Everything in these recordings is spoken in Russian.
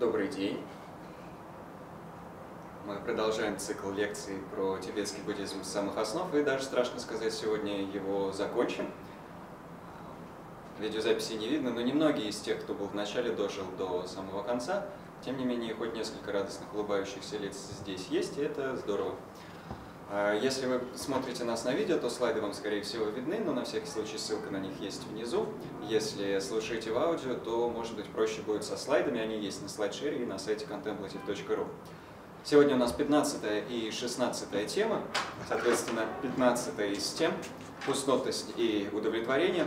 Добрый день. Мы продолжаем цикл лекций про тибетский буддизм с самых основ, и даже, страшно сказать, сегодня его закончим. Видеозаписи не видно, но немногие из тех, кто был в начале, дожил до самого конца. Тем не менее, хоть несколько радостных улыбающихся лиц здесь есть, и это здорово. А если вы смотрите нас на видео, то слайды вам, скорее всего, видны, но на всякий случай ссылка на них есть внизу. Если слушаете в аудио, то, может быть, проще будет со слайдами, они есть на слайдшере и на сайте contemplative.ru. Сегодня у нас 15 и 16 тема, соответственно, 15 из тем «Пустотность и удовлетворение»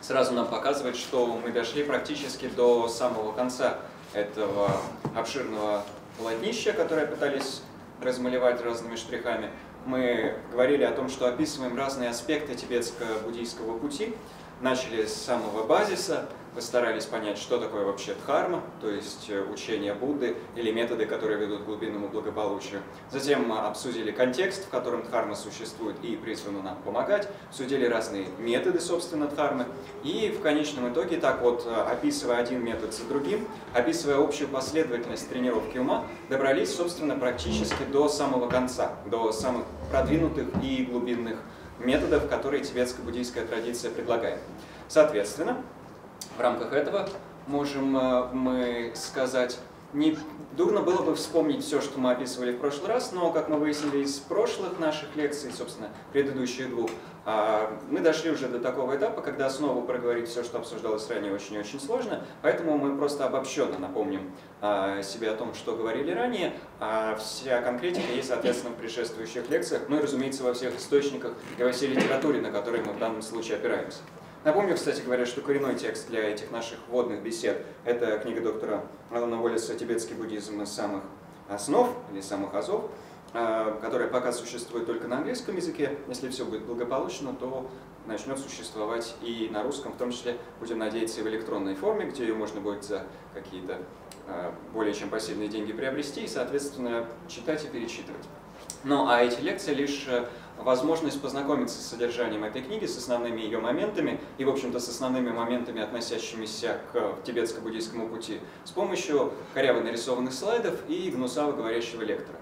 сразу нам показывает, что мы дошли практически до самого конца этого обширного полотнища, которое пытались размалевать разными штрихами мы говорили о том, что описываем разные аспекты тибетско-буддийского пути. Начали с самого базиса, постарались понять, что такое вообще дхарма, то есть э, учение Будды или методы, которые ведут к глубинному благополучию. Затем мы обсудили контекст, в котором дхарма существует и призвана нам помогать, обсудили разные методы, собственно, дхармы, и в конечном итоге, так вот, э, описывая один метод за другим, описывая общую последовательность тренировки ума, добрались, собственно, практически до самого конца, до самых продвинутых и глубинных методов, которые тибетско-буддийская традиция предлагает. Соответственно, в рамках этого можем э, мы сказать, не дурно было бы вспомнить все, что мы описывали в прошлый раз, но, как мы выяснили из прошлых наших лекций, собственно, предыдущие двух, а, мы дошли уже до такого этапа, когда снова проговорить все, что обсуждалось ранее, очень-очень сложно, поэтому мы просто обобщенно напомним а, себе о том, что говорили ранее, а вся конкретика есть, соответственно, в предшествующих лекциях, ну и, разумеется, во всех источниках и во всей литературе, на которой мы в данном случае опираемся. Напомню, кстати говоря, что коренной текст для этих наших вводных бесед – это книга доктора Алана Уоллеса «Тибетский буддизм из самых основ» или «самых азов», а, которая пока существует только на английском языке. Если все будет благополучно, то начнет существовать и на русском, в том числе, будем надеяться, и в электронной форме, где ее можно будет за какие-то а, более чем пассивные деньги приобрести и, соответственно, читать и перечитывать. Ну а эти лекции лишь возможность познакомиться с содержанием этой книги, с основными ее моментами и, в общем-то, с основными моментами, относящимися к тибетско-буддийскому пути, с помощью коряво нарисованных слайдов и гнусаво говорящего лектора.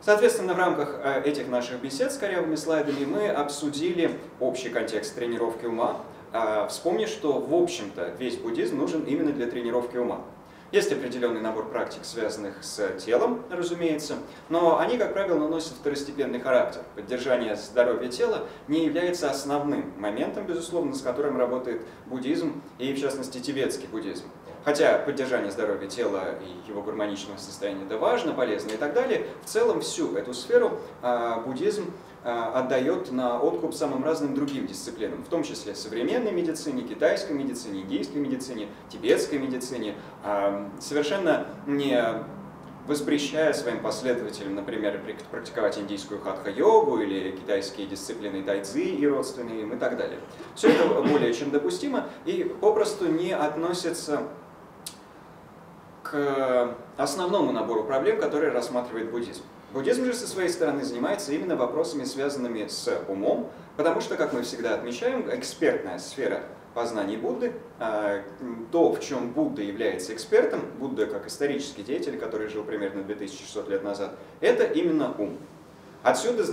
Соответственно, в рамках э, этих наших бесед с корявыми слайдами мы обсудили общий контекст тренировки ума, а, вспомнив, что, в общем-то, весь буддизм нужен именно для тренировки ума. Есть определенный набор практик, связанных с телом, разумеется, но они, как правило, наносят второстепенный характер. Поддержание здоровья тела не является основным моментом, безусловно, с которым работает буддизм и, в частности, тибетский буддизм. Хотя поддержание здоровья тела и его гармоничного состояния да важно, полезно и так далее, в целом всю эту сферу а, буддизм отдает на откуп самым разным другим дисциплинам, в том числе современной медицине, китайской медицине, индийской медицине, тибетской медицине, а, совершенно не воспрещая своим последователям, например, практиковать индийскую хатха-йогу или китайские дисциплины тайцзи и родственные им и так далее. Все это более чем допустимо и попросту не относится к основному набору проблем, которые рассматривает буддизм. Буддизм же со своей стороны занимается именно вопросами, связанными с умом, потому что, как мы всегда отмечаем, экспертная сфера познаний Будды, а, то, в чем Будда является экспертом, Будда как исторический деятель, который жил примерно 2600 лет назад, это именно ум. Отсюда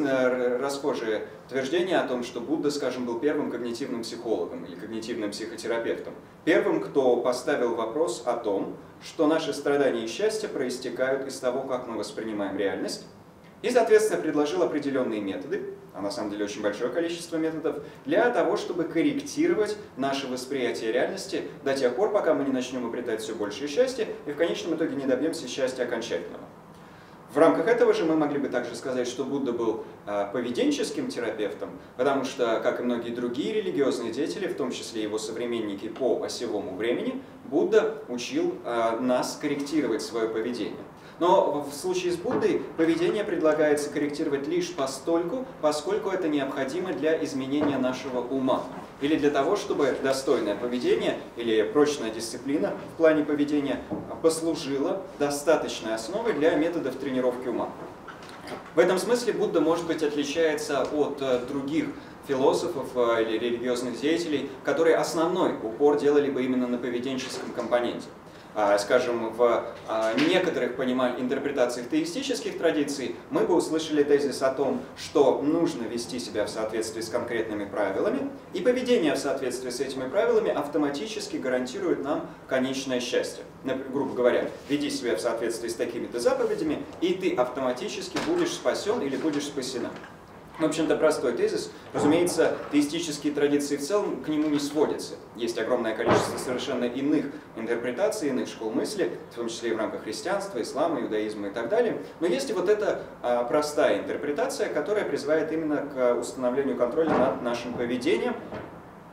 расхожее утверждение о том, что Будда, скажем, был первым когнитивным психологом или когнитивным психотерапевтом. Первым, кто поставил вопрос о том, что наши страдания и счастье проистекают из того, как мы воспринимаем реальность, и, соответственно, предложил определенные методы, а на самом деле очень большое количество методов, для того, чтобы корректировать наше восприятие реальности до тех пор, пока мы не начнем обретать все большее счастье и в конечном итоге не добьемся счастья окончательного. В рамках этого же мы могли бы также сказать, что Будда был э, поведенческим терапевтом, потому что, как и многие другие религиозные деятели, в том числе его современники по осевому времени, Будда учил э, нас корректировать свое поведение. Но в случае с Буддой поведение предлагается корректировать лишь постольку, поскольку это необходимо для изменения нашего ума или для того, чтобы достойное поведение или прочная дисциплина в плане поведения послужила достаточной основой для методов тренировки ума. В этом смысле Будда, может быть, отличается от э, других философов э, или религиозных деятелей, которые основной упор делали бы именно на поведенческом компоненте. А, скажем, в а, некоторых пониманиях, интерпретациях теистических традиций, мы бы услышали тезис о том, что нужно вести себя в соответствии с конкретными правилами, и поведение в соответствии с этими правилами автоматически гарантирует нам конечное счастье. Грубо говоря, веди себя в соответствии с такими-то заповедями, и ты автоматически будешь спасен или будешь спасена. В общем-то, простой тезис. Разумеется, теистические традиции в целом к нему не сводятся. Есть огромное количество совершенно иных интерпретаций, иных школ мысли, в том числе и в рамках христианства, ислама, иудаизма и так далее. Но есть и вот эта а, простая интерпретация, которая призывает именно к установлению контроля над нашим поведением,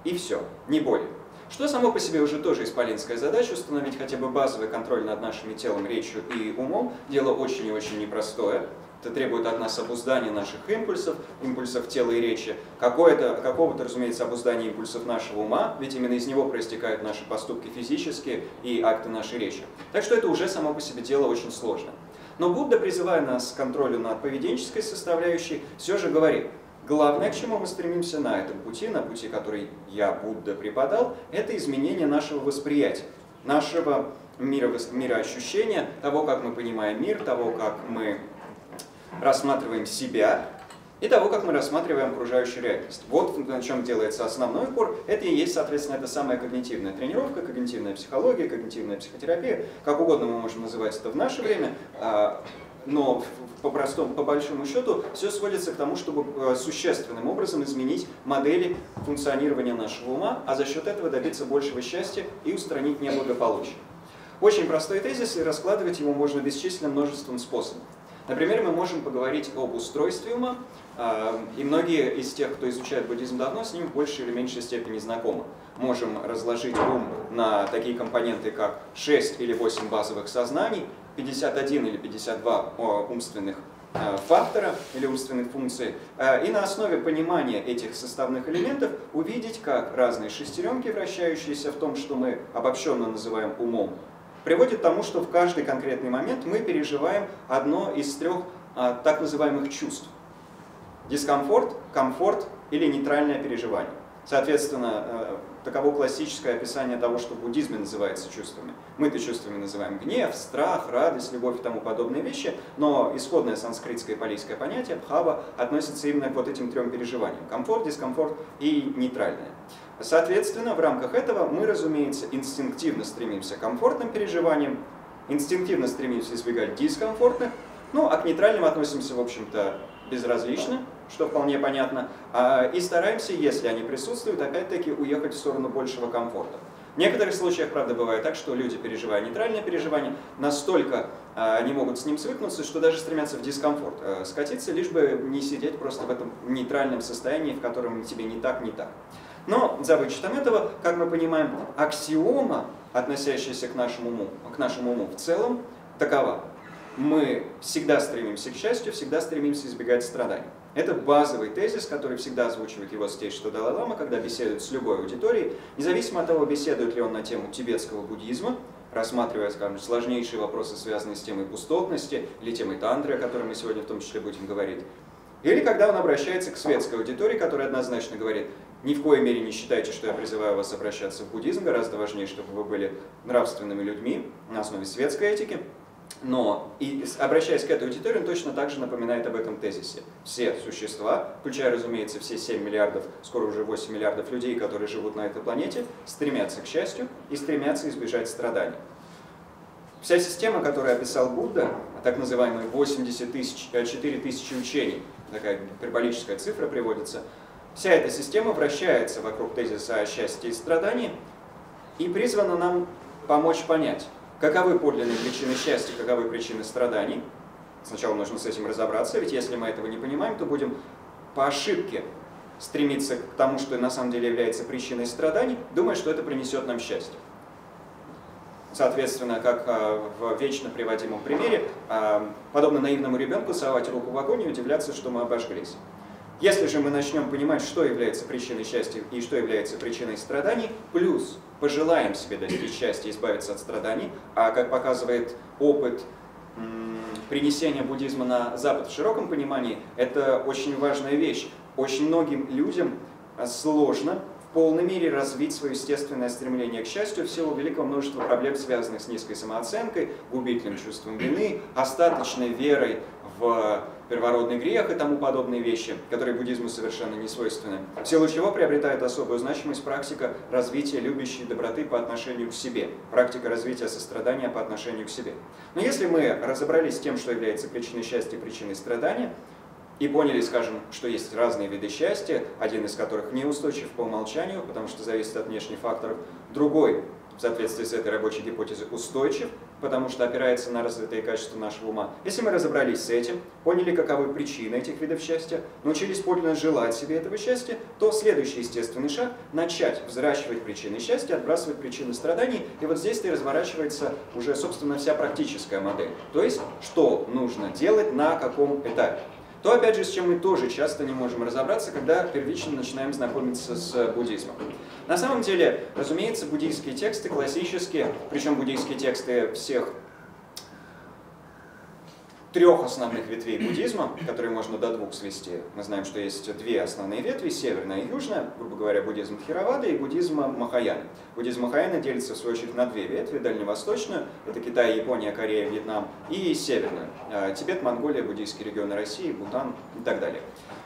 и все, не более. Что само по себе уже тоже исполинская задача, установить хотя бы базовый контроль над нашими телом, речью и умом. Дело очень и очень непростое. Это требует от нас обуздания наших импульсов, импульсов тела и речи, какого-то, разумеется, обуздания импульсов нашего ума, ведь именно из него проистекают наши поступки физические и акты нашей речи. Так что это уже само по себе дело очень сложно. Но Будда, призывая нас к контролю над поведенческой составляющей, все же говорит, главное, к чему мы стремимся на этом пути, на пути, который я, Будда, преподал, это изменение нашего восприятия, нашего мира, мироощущения, того, как мы понимаем мир, того, как мы рассматриваем себя и того, как мы рассматриваем окружающую реальность. Вот на чем делается основной упор. Это и есть, соответственно, это самая когнитивная тренировка, когнитивная психология, когнитивная психотерапия. Как угодно мы можем называть это в наше время, а, но по простому, по большому счету, все сводится к тому, чтобы э, существенным образом изменить модели функционирования нашего ума, а за счет этого добиться большего счастья и устранить неблагополучие. Очень простой тезис, и раскладывать его можно бесчисленным множеством способов. Например, мы можем поговорить об устройстве ума, а, и многие из тех, кто изучает буддизм давно, с ним в большей или меньшей степени знакомы. Можем разложить ум на такие компоненты, как 6 или 8 базовых сознаний, 51 или 52 умственных а, фактора или умственных функций, а, и на основе понимания этих составных элементов увидеть, как разные шестеренки, вращающиеся в том, что мы обобщенно называем умом, приводит к тому, что в каждый конкретный момент мы переживаем одно из трех а, так называемых чувств. Дискомфорт, комфорт или нейтральное переживание. Соответственно, э, таково классическое описание того, что в буддизме называется чувствами. Мы-то чувствами называем гнев, страх, радость, любовь и тому подобные вещи, но исходное санскритское и палийское понятие, бхава, относится именно к вот этим трем переживаниям. Комфорт, дискомфорт и нейтральное. Соответственно, в рамках этого мы, разумеется, инстинктивно стремимся к комфортным переживаниям, инстинктивно стремимся избегать дискомфортных, ну, а к нейтральным относимся, в общем-то, безразлично, что вполне понятно, а, и стараемся, если они присутствуют, опять-таки уехать в сторону большего комфорта. В некоторых случаях, правда, бывает так, что люди, переживая нейтральное переживание, настолько а, не могут с ним свыкнуться, что даже стремятся в дискомфорт а, скатиться, лишь бы не сидеть просто в этом нейтральном состоянии, в котором тебе не так, не так. Но за вычетом этого, как мы понимаем, аксиома, относящаяся к нашему уму, к нашему уму в целом, такова. Мы всегда стремимся к счастью, всегда стремимся избегать страданий. Это базовый тезис, который всегда озвучивает его святейшество Далай-Лама, когда беседует с любой аудиторией, независимо от того, беседует ли он на тему тибетского буддизма, рассматривая, скажем, сложнейшие вопросы, связанные с темой пустотности или темой тантры, о которой мы сегодня в том числе будем говорить. Или когда он обращается к светской аудитории, которая однозначно говорит, ни в коей мере не считайте, что я призываю вас обращаться в буддизм, гораздо важнее, чтобы вы были нравственными людьми на основе светской этики. Но, и обращаясь к этой аудитории, он точно так же напоминает об этом тезисе. Все существа, включая, разумеется, все 7 миллиардов, скоро уже 8 миллиардов людей, которые живут на этой планете, стремятся к счастью и стремятся избежать страданий. Вся система, которую описал Будда, так называемые 80 тысяч, 4 э, тысячи учений, такая гиперболическая цифра приводится, вся эта система вращается вокруг тезиса о счастье и страдании и призвана нам помочь понять, каковы подлинные причины счастья, каковы причины страданий. Сначала нужно с этим разобраться, ведь если мы этого не понимаем, то будем по ошибке стремиться к тому, что на самом деле является причиной страданий, думая, что это принесет нам счастье. Соответственно, как а, в вечно приводимом примере, а, подобно наивному ребенку совать руку в огонь и удивляться, что мы обожглись. Если же мы начнем понимать, что является причиной счастья и что является причиной страданий, плюс пожелаем себе достичь счастья избавиться от страданий, а как показывает опыт принесения буддизма на Запад в широком понимании, это очень важная вещь. Очень многим людям сложно полной мере развить свое естественное стремление к счастью в силу великого множества проблем, связанных с низкой самооценкой, губительным чувством вины, остаточной верой в первородный грех и тому подобные вещи, которые буддизму совершенно не свойственны, в силу чего приобретает особую значимость практика развития любящей доброты по отношению к себе, практика развития сострадания по отношению к себе. Но если мы разобрались с тем, что является причиной счастья и причиной страдания, и поняли, скажем, что есть разные виды счастья, один из которых неустойчив по умолчанию, потому что зависит от внешних факторов, другой в соответствии с этой рабочей гипотезой устойчив, потому что опирается на развитые качества нашего ума. Если мы разобрались с этим, поняли, каковы причины этих видов счастья, научились подлинно желать себе этого счастья, то следующий естественный шаг – начать взращивать причины счастья, отбрасывать причины страданий, и вот здесь-то и разворачивается уже, собственно, вся практическая модель. То есть, что нужно делать на каком этапе. То, опять же, с чем мы тоже часто не можем разобраться, когда первично начинаем знакомиться с буддизмом. На самом деле, разумеется, буддийские тексты классические, причем буддийские тексты всех трех основных ветвей буддизма, которые можно до двух свести. Мы знаем, что есть две основные ветви, северная и южная, грубо говоря, буддизм Тхировада и буддизм Махаяна. Буддизм Махаяна делится, в свою очередь, на две ветви, дальневосточную, это Китай, Япония, Корея, Вьетнам, и северную, э, Тибет, Монголия, буддийские регионы России, Бутан и так далее.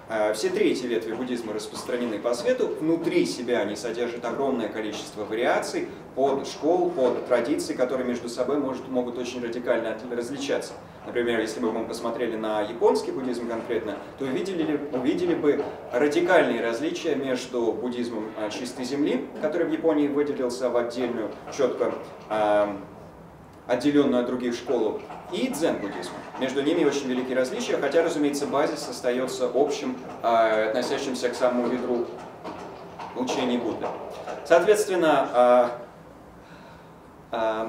Э, все три эти ветви буддизма распространены по свету. Внутри себя они содержат огромное количество вариаций под школ, под традиции, которые между собой может, могут очень радикально различаться. Например, если бы мы посмотрели на японский буддизм конкретно, то увидели, увидели бы радикальные различия между буддизмом э, чистой земли, который в Японии выделился в отдельную, четко э, отделенную от других школу, и дзен-буддизмом. Между ними очень великие различия, хотя, разумеется, базис остается общим, э, относящимся к самому ядру учений Будды. Соответственно, э, э,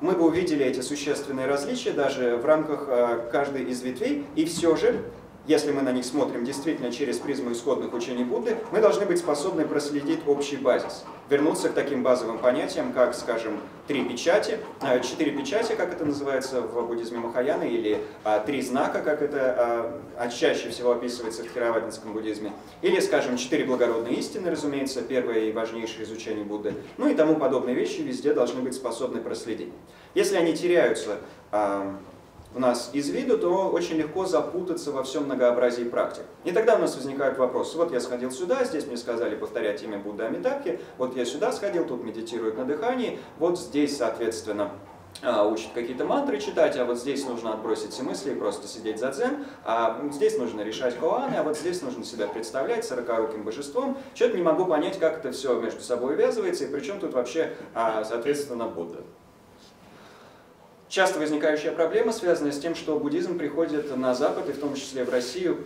мы бы увидели эти существенные различия даже в рамках э, каждой из ветвей, и все же если мы на них смотрим действительно через призму исходных учений Будды, мы должны быть способны проследить общий базис, вернуться к таким базовым понятиям, как, скажем, три печати, э, четыре печати, как это называется в буддизме Махаяны, или а, три знака, как это а, а, чаще всего описывается в хиравадинском буддизме, или, скажем, четыре благородные истины, разумеется, первое и важнейшее из учений Будды, ну и тому подобные вещи везде должны быть способны проследить. Если они теряются у нас из виду, то очень легко запутаться во всем многообразии практик. И тогда у нас возникают вопросы. Вот я сходил сюда, здесь мне сказали повторять имя Будды Амитабхи, вот я сюда сходил, тут медитируют на дыхании, вот здесь, соответственно, а, учат какие-то мантры читать, а вот здесь нужно отбросить все мысли и просто сидеть за дзен, а здесь нужно решать коаны, а вот здесь нужно себя представлять сорокоруким божеством. Что-то не могу понять, как это все между собой увязывается, и причем тут вообще, а, соответственно, Будда. Часто возникающая проблема, связанная с тем, что буддизм приходит на Запад, и в том числе в Россию,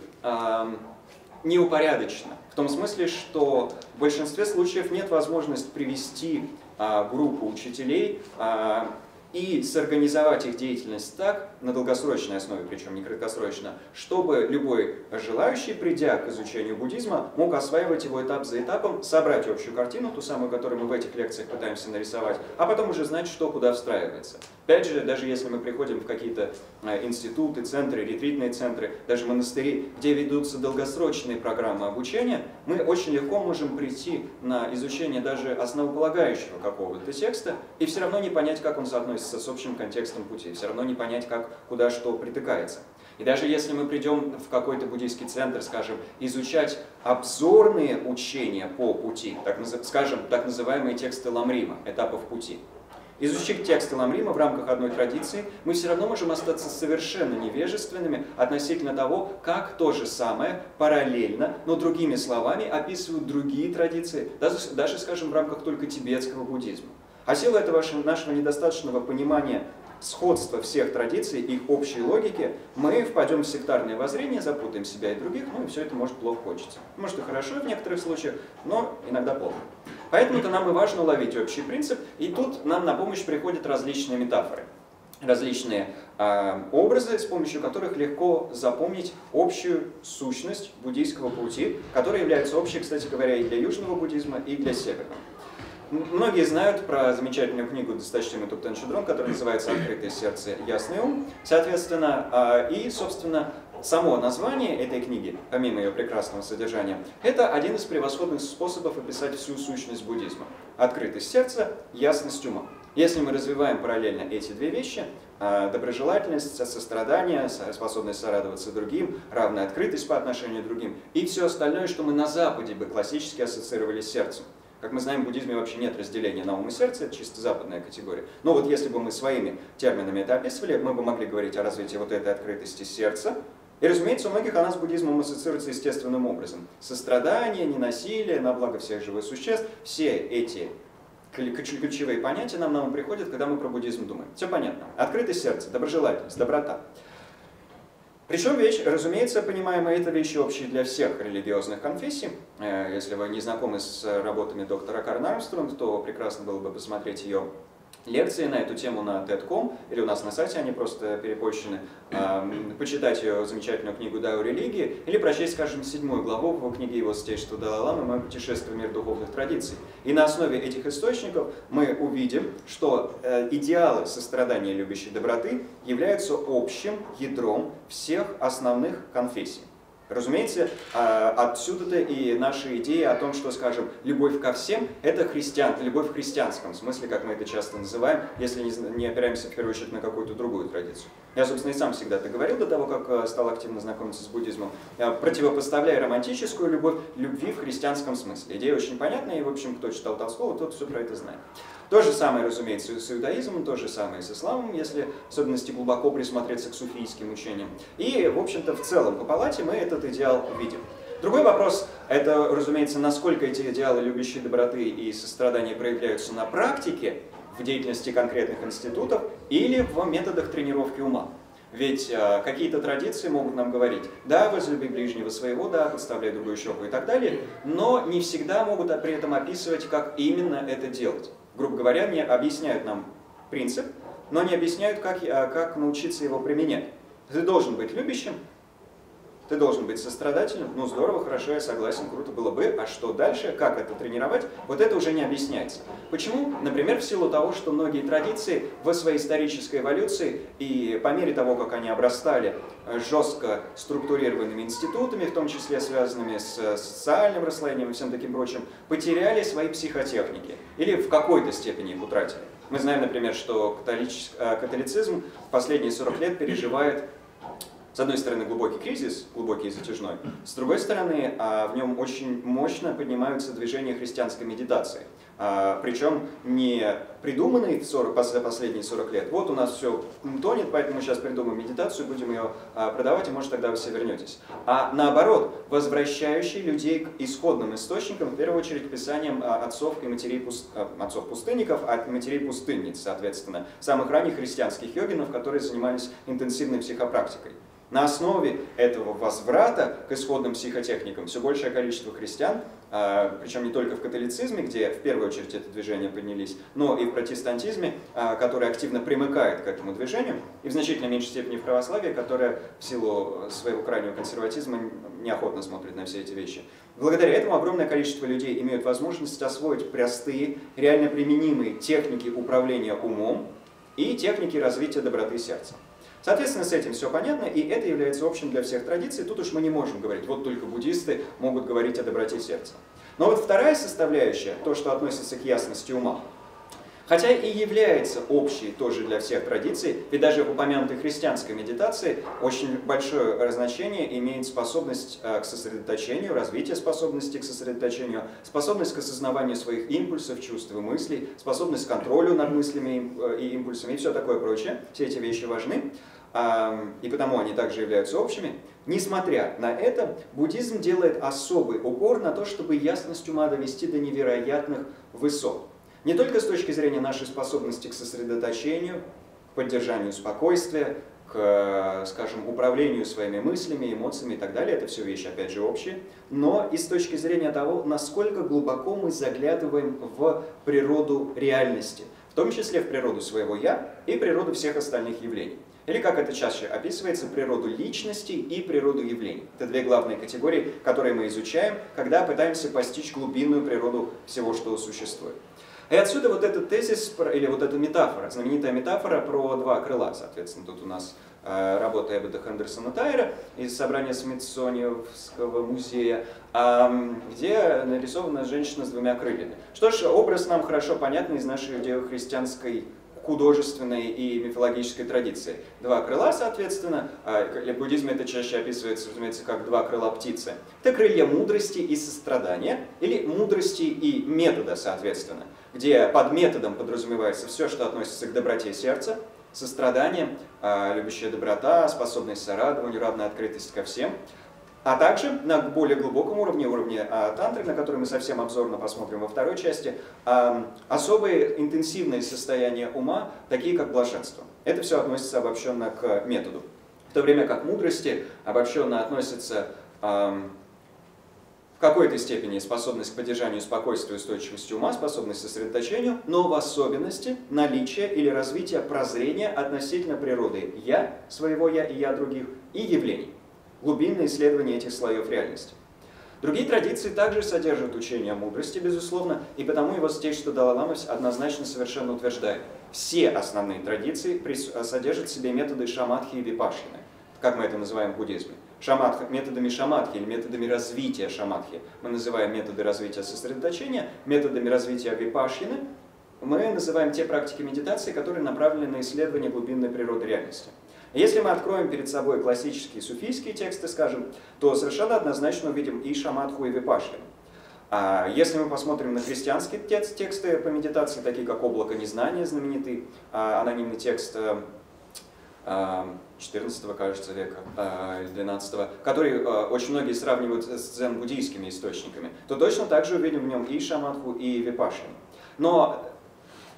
неупорядоченно. В том смысле, что в большинстве случаев нет возможности привести а, группу учителей а, и сорганизовать их деятельность так, на долгосрочной основе, причем не краткосрочно, чтобы любой желающий, придя к изучению буддизма, мог осваивать его этап за этапом, собрать общую картину, ту самую, которую мы в этих лекциях пытаемся нарисовать, а потом уже знать, что куда встраивается. Опять же, даже если мы приходим в какие-то э, институты, центры, ретритные центры, даже монастыри, где ведутся долгосрочные программы обучения, мы очень легко можем прийти на изучение даже основополагающего какого-то текста и все равно не понять, как он соотносится с общим контекстом пути, все равно не понять, как куда что притыкается. И даже если мы придем в какой-то буддийский центр, скажем, изучать обзорные учения по пути, так, скажем, так называемые тексты Ламрима, этапов пути, изучив тексты Ламрима в рамках одной традиции, мы все равно можем остаться совершенно невежественными относительно того, как то же самое параллельно, но другими словами описывают другие традиции, даже, даже скажем, в рамках только тибетского буддизма. А сила этого нашего недостаточного понимания сходства всех традиций, их общей логики, мы впадем в сектарное воззрение, запутаем себя и других, ну и все это может плохо кончиться. Может и хорошо в некоторых случаях, но иногда плохо. Поэтому-то нам и важно уловить общий принцип, и тут нам на помощь приходят различные метафоры, различные э, образы, с помощью которых легко запомнить общую сущность буддийского пути, которая является общей, кстати говоря, и для южного буддизма, и для северного. Многие знают про замечательную книгу досточтимый Туптен Шедрон, которая называется «Открытое сердце, ясный ум». Соответственно, а, и, собственно, само название этой книги, помимо ее прекрасного содержания, это один из превосходных способов описать всю сущность буддизма. Открытость сердца, ясность ума. Если мы развиваем параллельно эти две вещи, а, доброжелательность, сострадание, способность сорадоваться другим, равная открытость по отношению к другим и все остальное, что мы на Западе бы классически ассоциировали с сердцем. Как мы знаем, в буддизме вообще нет разделения на ум и сердце, это чисто западная категория. Но вот если бы мы своими терминами это описывали, мы бы могли говорить о развитии вот этой открытости сердца, и, разумеется, у многих она с буддизмом ассоциируется естественным образом. Сострадание, ненасилие, на благо всех живых существ, все эти ключевые понятия нам на ум приходят, когда мы про буддизм думаем. Все понятно. Открытое сердце, доброжелательность, доброта. Причем вещь, разумеется, понимаем, это вещи общие для всех религиозных конфессий. Э, если вы не знакомы с работами доктора Карна то прекрасно было бы посмотреть ее лекции на эту тему на TED.com, или у нас на сайте они просто перепощены, почитать ее замечательную книгу «Дао религии», или прочесть, скажем, седьмую главу в книге его святейшества Далай-Ламы «Мое путешествие в мир духовных традиций». И на основе этих источников мы увидим, что э, идеалы сострадания любящей доброты являются общим ядром всех основных конфессий. Разумеется, а, отсюда-то и наши идеи о том, что, скажем, любовь ко всем – это христиан, любовь в христианском смысле, как мы это часто называем, если не опираемся в первую очередь на какую-то другую традицию. Я, собственно, и сам всегда это говорил до того, как э, стал активно знакомиться с буддизмом, я противопоставляя романтическую любовь любви в христианском смысле. Идея очень понятная, и, в общем, кто читал Толстого, тот все про это знает. То же самое, разумеется, с иудаизмом, то же самое с исламом, если в особенности глубоко присмотреться к суфийским учениям. И, в общем-то, в целом по палате мы этот идеал видим. Другой вопрос – это, разумеется, насколько эти идеалы любящей доброты и сострадания проявляются на практике, в деятельности конкретных институтов или в методах тренировки ума. Ведь э, какие-то традиции могут нам говорить, да, возлюби ближнего своего, да, подставляй другую щеку и так далее, но не всегда могут при этом описывать, как именно это делать грубо говоря, не объясняют нам принцип, но не объясняют, как, а, как научиться его применять. Ты должен быть любящим, ты должен быть сострадательным, ну здорово, хорошо, я согласен, круто было бы, а что дальше, как это тренировать, вот это уже не объясняется. Почему? Например, в силу того, что многие традиции в своей исторической эволюции и по мере того, как они обрастали э, жестко структурированными институтами, в том числе связанными с социальным расслоением и всем таким прочим, потеряли свои психотехники или в какой-то степени их утратили. Мы знаем, например, что э, католицизм в последние 40 лет переживает с одной стороны, глубокий кризис, глубокий и затяжной, с другой стороны, а, в нем очень мощно поднимаются движения христианской медитации. А, Причем не придуманные в 40, за последние 40 лет. Вот у нас все тонет, поэтому сейчас придумаем медитацию, будем ее а, продавать, и может тогда вы все вернетесь. А наоборот, возвращающий людей к исходным источникам, в первую очередь писанием отцов и матерей пуст... отцов пустынников, а матерей пустынниц, соответственно, самых ранних христианских йогинов, которые занимались интенсивной психопрактикой. На основе этого возврата к исходным психотехникам все большее количество христиан, а, причем не только в католицизме, где в первую очередь это движение поднялись, но и в протестантизме, а, который активно примыкает к этому движению, и в значительно меньшей степени в православии, которое в силу своего крайнего консерватизма неохотно смотрит на все эти вещи. Благодаря этому огромное количество людей имеют возможность освоить простые, реально применимые техники управления умом и техники развития доброты сердца. Соответственно, с этим все понятно, и это является общим для всех традиций. Тут уж мы не можем говорить, вот только буддисты могут говорить о доброте сердца. Но вот вторая составляющая, то, что относится к ясности ума, хотя и является общей тоже для всех традиций, ведь даже в упомянутой христианской медитации очень большое значение имеет способность э, к сосредоточению, развитие способности к сосредоточению, способность к осознаванию своих импульсов, чувств и мыслей, способность к контролю над мыслями э, и импульсами и все такое прочее. Все эти вещи важны и потому они также являются общими. Несмотря на это, буддизм делает особый упор на то, чтобы ясность ума довести до невероятных высот. Не только с точки зрения нашей способности к сосредоточению, к поддержанию спокойствия, к, скажем, управлению своими мыслями, эмоциями и так далее, это все вещи, опять же, общие, но и с точки зрения того, насколько глубоко мы заглядываем в природу реальности, в том числе в природу своего «я» и природу всех остальных явлений. Или, как это чаще описывается, природу личности и природу явлений. Это две главные категории, которые мы изучаем, когда пытаемся постичь глубинную природу всего, что существует. И отсюда вот этот тезис, или вот эта метафора, знаменитая метафора про два крыла, соответственно, тут у нас э, работа Эббета Хендерсона Тайра из собрания Смитсониевского музея, где нарисована женщина с двумя крыльями. Что ж, образ нам хорошо понятный из нашей иудео-христианской художественной и мифологической традиции. Два крыла, соответственно, а, в буддизме это чаще описывается, разумеется, как два крыла птицы. Это крылья мудрости и сострадания, или мудрости и метода, соответственно, где под методом подразумевается все, что относится к доброте сердца, сострадание, а, любящая доброта, способность сорадованию, равная открытость ко всем – а также на более глубоком уровне, уровне а, тантры, на который мы совсем обзорно посмотрим во второй части, а, особые интенсивные состояния ума, такие как блаженство. Это все относится обобщенно к методу. В то время как мудрости обобщенно относятся а, в какой-то степени способность к поддержанию спокойствия и устойчивости ума, способность к сосредоточению, но в особенности наличие или развитие прозрения относительно природы «я», своего «я» и «я» других, и явлений глубинное исследование этих слоев реальности. Другие традиции также содержат учение о мудрости, безусловно, и потому его святейшество Далай-Лама однозначно совершенно утверждает. Все основные традиции содержат в себе методы шаматхи и випашины, как мы это называем в буддизме. Шаматха, методами шаматхи или методами развития шаматхи мы называем методы развития сосредоточения, методами развития випашины мы называем те практики медитации, которые направлены на исследование глубинной природы реальности. Если мы откроем перед собой классические суфийские тексты, скажем, то совершенно однозначно увидим и Шаматху, и Випашли. А если мы посмотрим на христианские тексты по медитации, такие как «Облако незнания», знаменитый а, анонимный текст 14 э, кажется, века, 12 э, который э, очень многие сравнивают с дзен-буддийскими источниками, то точно так же увидим в нем и шаматху, и випашину. Но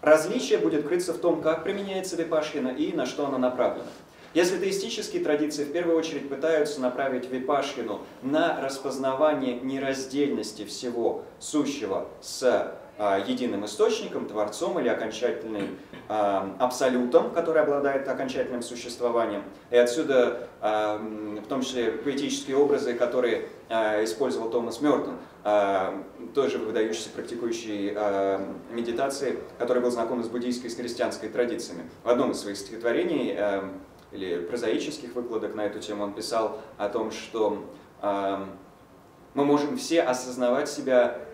различие будет крыться в том, как применяется випашина и на что она направлена. Если теистические традиции в первую очередь пытаются направить випашхину на распознавание нераздельности всего сущего с единым источником, творцом или окончательным а, абсолютом, который обладает окончательным существованием. И отсюда, а, в том числе, поэтические образы, которые а, использовал Томас Мертон, а, тоже выдающийся практикующий а, медитации, который был знаком с буддийской и с христианской традициями. В одном из своих стихотворений а, или прозаических выкладок на эту тему он писал о том, что э, мы можем все осознавать себя э,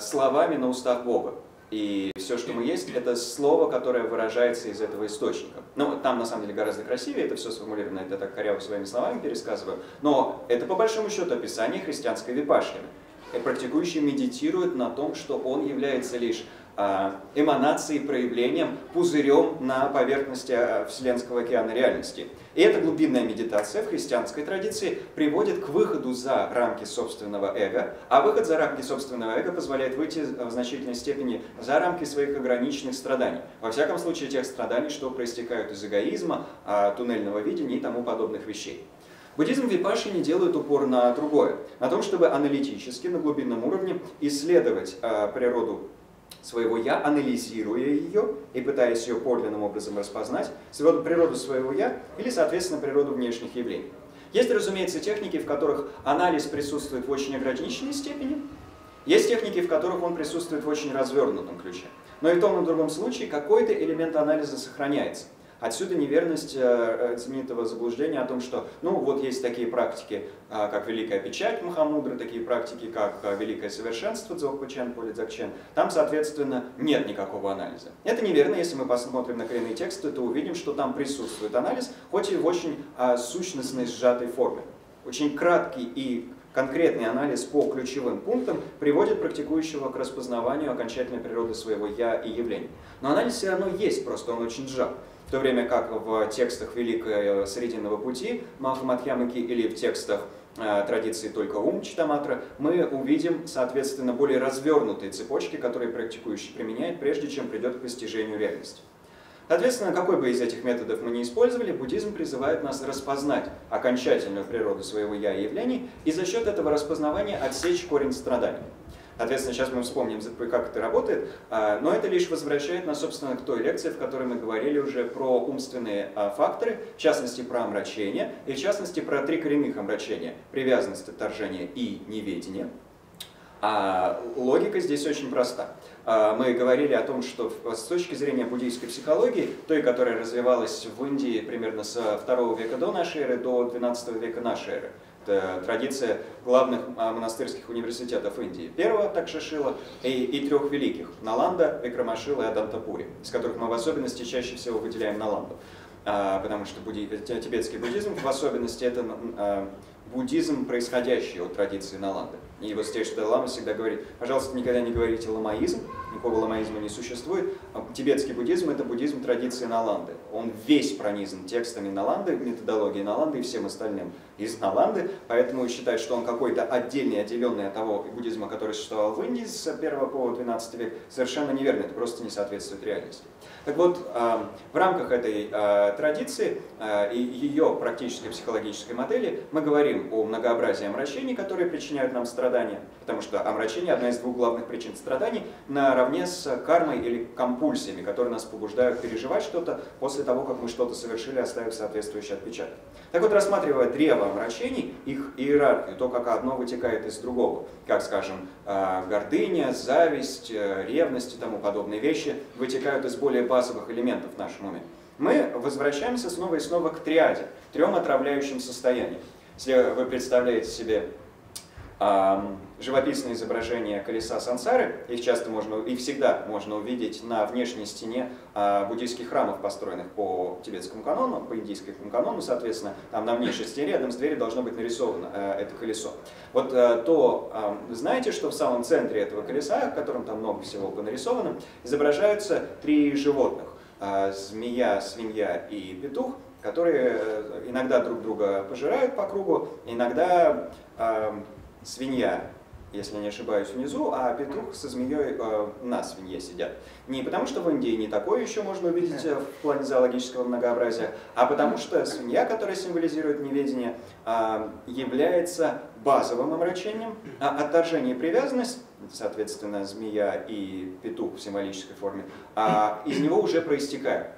словами на устах Бога. И все, что мы есть, это слово, которое выражается из этого источника. Ну, там на самом деле гораздо красивее это все сформулировано, это так коряво своими словами пересказываю. Но это по большому счету описание христианской випашкины. Практикующий медитирует на том, что он является лишь а, эманацией, проявлением, пузырем на поверхности а, Вселенского океана реальности. И эта глубинная медитация в христианской традиции приводит к выходу за рамки собственного эго, а выход за рамки собственного эго позволяет выйти в значительной степени за рамки своих ограниченных страданий. Во всяком случае, тех страданий, что проистекают из эгоизма, а, туннельного видения и тому подобных вещей. Буддизм Випаши не делает упор на другое, на том, чтобы аналитически, на глубинном уровне исследовать природу своего «я», анализируя ее и пытаясь ее подлинным образом распознать, природу своего «я» или, соответственно, природу внешних явлений. Есть, разумеется, техники, в которых анализ присутствует в очень ограниченной степени, есть техники, в которых он присутствует в очень развернутом ключе. Но и в том и в другом случае какой-то элемент анализа сохраняется. Отсюда неверность э, знаменитого заблуждения о том, что ну вот есть такие практики, а, как Великая Печать Махамудры, такие практики, как а, Великое Совершенство Дзогпучен, Полидзакчен. Там, соответственно, нет никакого анализа. Это неверно, если мы посмотрим на коренные тексты, то увидим, что там присутствует анализ, хоть и в очень а, сущностной сжатой форме. Очень краткий и конкретный анализ по ключевым пунктам приводит практикующего к распознаванию окончательной природы своего «я» и явлений. Но анализ все равно есть, просто он очень сжат то время как в текстах Великого Срединного пути Махамадхьямаки или в текстах э, традиции только ум Читаматра, мы увидим, соответственно, более развернутые цепочки, которые практикующий применяет, прежде чем придет к постижению реальности. Соответственно, какой бы из этих методов мы ни использовали, буддизм призывает нас распознать окончательную природу своего «я» и явлений и за счет этого распознавания отсечь корень страданий. Соответственно, сейчас мы вспомним, как это работает, а, но это лишь возвращает нас, собственно, к той лекции, в которой мы говорили уже про умственные а, факторы, в частности, про омрачение, и в частности, про три коренных омрачения – привязанность, отторжение и неведение. А логика здесь очень проста. А, мы говорили о том, что с точки зрения буддийской психологии, той, которая развивалась в Индии примерно с 2 века до нашей эры до 12 века нашей эры, традиция главных а, монастырских университетов Индии. Первого Такшашила и, и трех великих – Наланда, Викрамашила и Адантапури, из которых мы в особенности чаще всего выделяем Наланду. А, потому что будди... тибетский буддизм в особенности это а, буддизм, происходящий от традиции Наланды. И вот Стейшта Лама всегда говорит, пожалуйста, никогда не говорите ламаизм, никакого ламаизма не существует. Тибетский буддизм – это буддизм традиции Наланды. Он весь пронизан текстами Наланды, методологией Наланды и всем остальным из Наланды, поэтому считать, что он какой-то отдельный, отделенный от того буддизма, который существовал в Индии с 1 по 12 век, совершенно неверно, это просто не соответствует реальности. Так вот, а, в рамках этой а, традиции и ее практической психологической модели мы говорим о многообразии омрачений, которые причиняют нам страдания, потому что омрачение – одна из двух главных причин страданий, наравне с кармой или компульсиями, которые нас побуждают переживать что-то после того, как мы что-то совершили, оставив соответствующий отпечаток. Так вот, рассматривая древо омрачений, их иерархию, то, как одно вытекает из другого, как, скажем, а, гордыня, зависть, э, ревность и тому подобные вещи вытекают из более базовых элементов в нашем уме, мы возвращаемся снова и снова к триаде, трем отравляющим состояниям. Если вы представляете себе живописные изображения колеса сансары, их часто можно и всегда можно увидеть на внешней стене а, буддийских храмов, построенных по тибетскому канону, по индийскому канону, соответственно, там на внешней стене рядом с дверью должно быть нарисовано э, это колесо. Вот э, то знаете, что в самом центре этого колеса, в котором там много всего понарисовано, изображаются три животных. А, змея, свинья и петух, которые э, иногда друг друга пожирают по кругу, иногда свинья, если не ошибаюсь, внизу, а петух со змеей э, на свинье сидят. Не потому, что в Индии не такое еще можно увидеть э, в плане зоологического многообразия, а потому что свинья, которая символизирует неведение, э, является базовым омрачением, а отторжение и привязанность, соответственно, змея и петух в символической форме, а из него уже проистекают.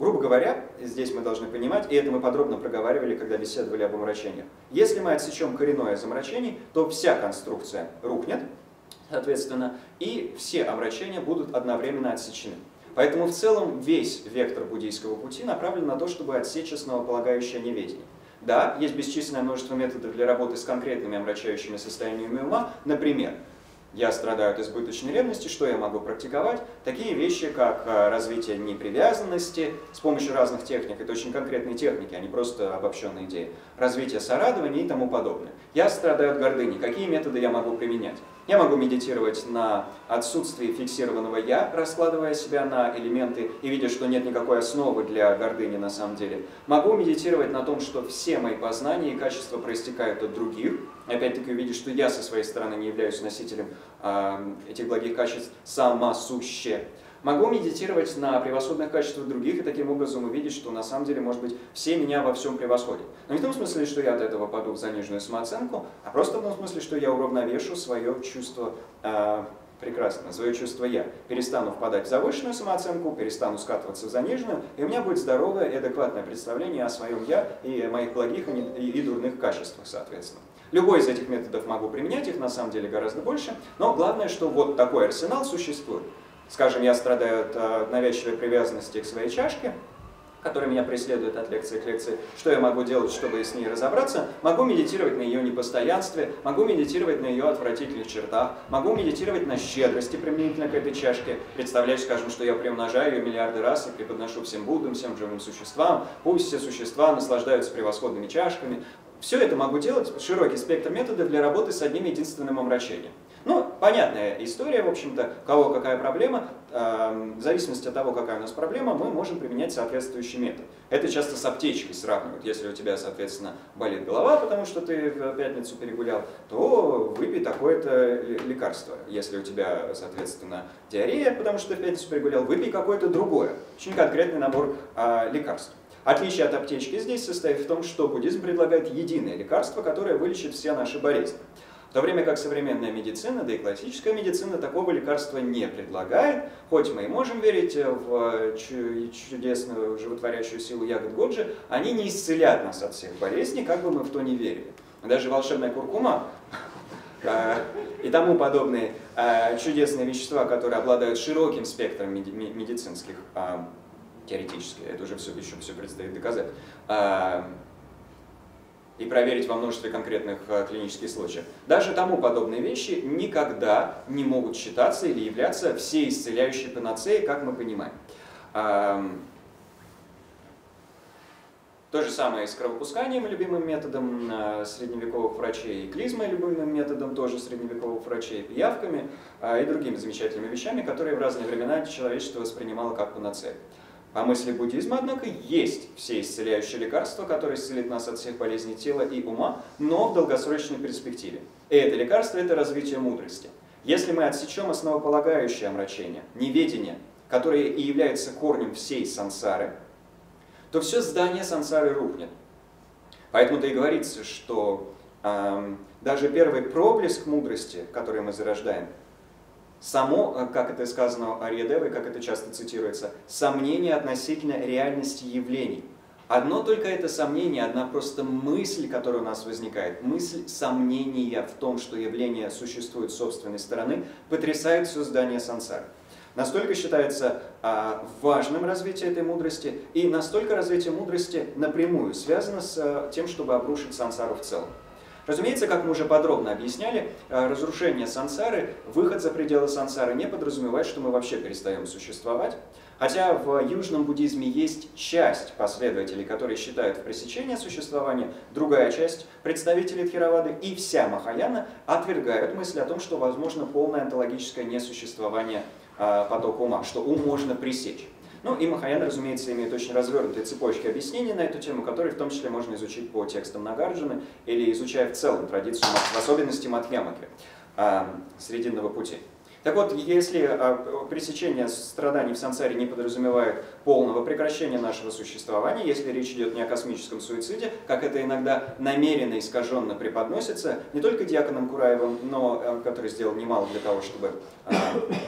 Грубо говоря, здесь мы должны понимать, и это мы подробно проговаривали, когда беседовали об омрачениях. Если мы отсечем коренное из омрачений, то вся конструкция рухнет, соответственно, и все омрачения будут одновременно отсечены. Поэтому в целом весь вектор буддийского пути направлен на то, чтобы отсечь основополагающее неведение. Да, есть бесчисленное множество методов для работы с конкретными омрачающими состояниями ума. Например, я страдаю от избыточной ревности, что я могу практиковать? Такие вещи, как э, развитие непривязанности с помощью разных техник, это очень конкретные техники, а не просто обобщенные идеи, развитие сорадования и тому подобное. Я страдаю от гордыни, какие методы я могу применять? Я могу медитировать на отсутствие фиксированного «я», раскладывая себя на элементы и видя, что нет никакой основы для гордыни на самом деле. Могу медитировать на том, что все мои познания и качества проистекают от других. Опять-таки увидеть, что я со своей стороны не являюсь носителем э, этих благих качеств самосуще. Могу медитировать на превосходных качествах других и таким образом увидеть, что на самом деле, может быть, все меня во всем превосходят. Но не в том смысле, что я от этого паду в заниженную самооценку, а просто в том смысле, что я уравновешу свое чувство э, прекрасно, свое чувство «я». Перестану впадать в завышенную самооценку, перестану скатываться в заниженную, и у меня будет здоровое и адекватное представление о своем «я» и моих благих и дурных качествах, соответственно. Любой из этих методов могу применять, их на самом деле гораздо больше, но главное, что вот такой арсенал существует. Скажем, я страдаю от э, навязчивой привязанности к своей чашке, которая меня преследует от лекции к лекции. Что я могу делать, чтобы с ней разобраться? Могу медитировать на ее непостоянстве, могу медитировать на ее отвратительных чертах, могу медитировать на щедрости применительно к этой чашке, представлять, скажем, что я приумножаю ее миллиарды раз и преподношу всем Буддам, всем живым существам, пусть все существа наслаждаются превосходными чашками. Все это могу делать, широкий спектр методов для работы с одним единственным омрачением. Ну, понятная история, в общем-то, кого какая проблема. Эм, в зависимости от того, какая у нас проблема, мы можем применять соответствующий метод. Это часто с аптечкой сравнивают. Если у тебя, соответственно, болит голова, потому что ты в пятницу перегулял, то выпей такое-то лекарство. Если у тебя, соответственно, диарея, потому что ты в пятницу перегулял, выпей какое-то другое. Очень конкретный набор а, лекарств. Отличие от аптечки здесь состоит в том, что буддизм предлагает единое лекарство, которое вылечит все наши болезни. В то время как современная медицина, да и классическая медицина такого лекарства не предлагает, хоть мы и можем верить в чудесную животворящую силу ягод Годжи, они не исцелят нас от всех болезней, как бы мы в то не верили. Даже волшебная куркума, э, и тому подобные э, чудесные вещества, которые обладают широким спектром меди медицинских, э, теоретически, это уже все, еще все предстоит доказать, э, и проверить во множестве конкретных э, клинических случаев. Даже тому подобные вещи никогда не могут считаться или являться всей исцеляющей панацеей, как мы понимаем. То же самое с кровопусканием, любимым методом э, средневековых врачей, и клизмой, любимым методом тоже средневековых врачей, пиявками э, и другими замечательными вещами, которые в разные времена человечество воспринимало как панацею. По мысли буддизма, однако, есть все исцеляющие лекарства, которые исцелят нас от всех болезней тела и ума, но в долгосрочной перспективе. И это лекарство – это развитие мудрости. Если мы отсечем основополагающее омрачение, неведение, которое и является корнем всей сансары – то все здание сансары рухнет. Поэтому-то и говорится, что э, даже первый проблеск мудрости, который мы зарождаем, само, э, как это сказано о Ариедевой, как это часто цитируется, сомнение относительно реальности явлений. Одно только это сомнение, одна просто мысль, которая у нас возникает, мысль сомнения в том, что явление существует с собственной стороны, потрясает все здание сансары. Настолько считается а, важным развитие этой мудрости, и настолько развитие мудрости напрямую связано с а, тем, чтобы обрушить сансару в целом. Разумеется, как мы уже подробно объясняли, а, разрушение сансары, выход за пределы сансары не подразумевает, что мы вообще перестаем существовать. Хотя в южном буддизме есть часть последователей, которые считают в пресечении существования, другая часть, представители Тхировады и вся Махаяна отвергают мысль о том, что возможно полное онтологическое несуществование а, потока ума, что ум можно пресечь. Ну и Махаяна, разумеется, имеет очень развернутые цепочки объяснений на эту тему, которые в том числе можно изучить по текстам Нагарджины или изучая в целом традицию, в особенности Матхьямаки, а, Срединного пути. Так вот, если а, пресечение страданий в сансаре не подразумевает полного прекращения нашего существования, если речь идет не о космическом суициде, как это иногда намеренно искаженно преподносится, не только диаконом Кураевым, но э, который сделал немало для того, чтобы а,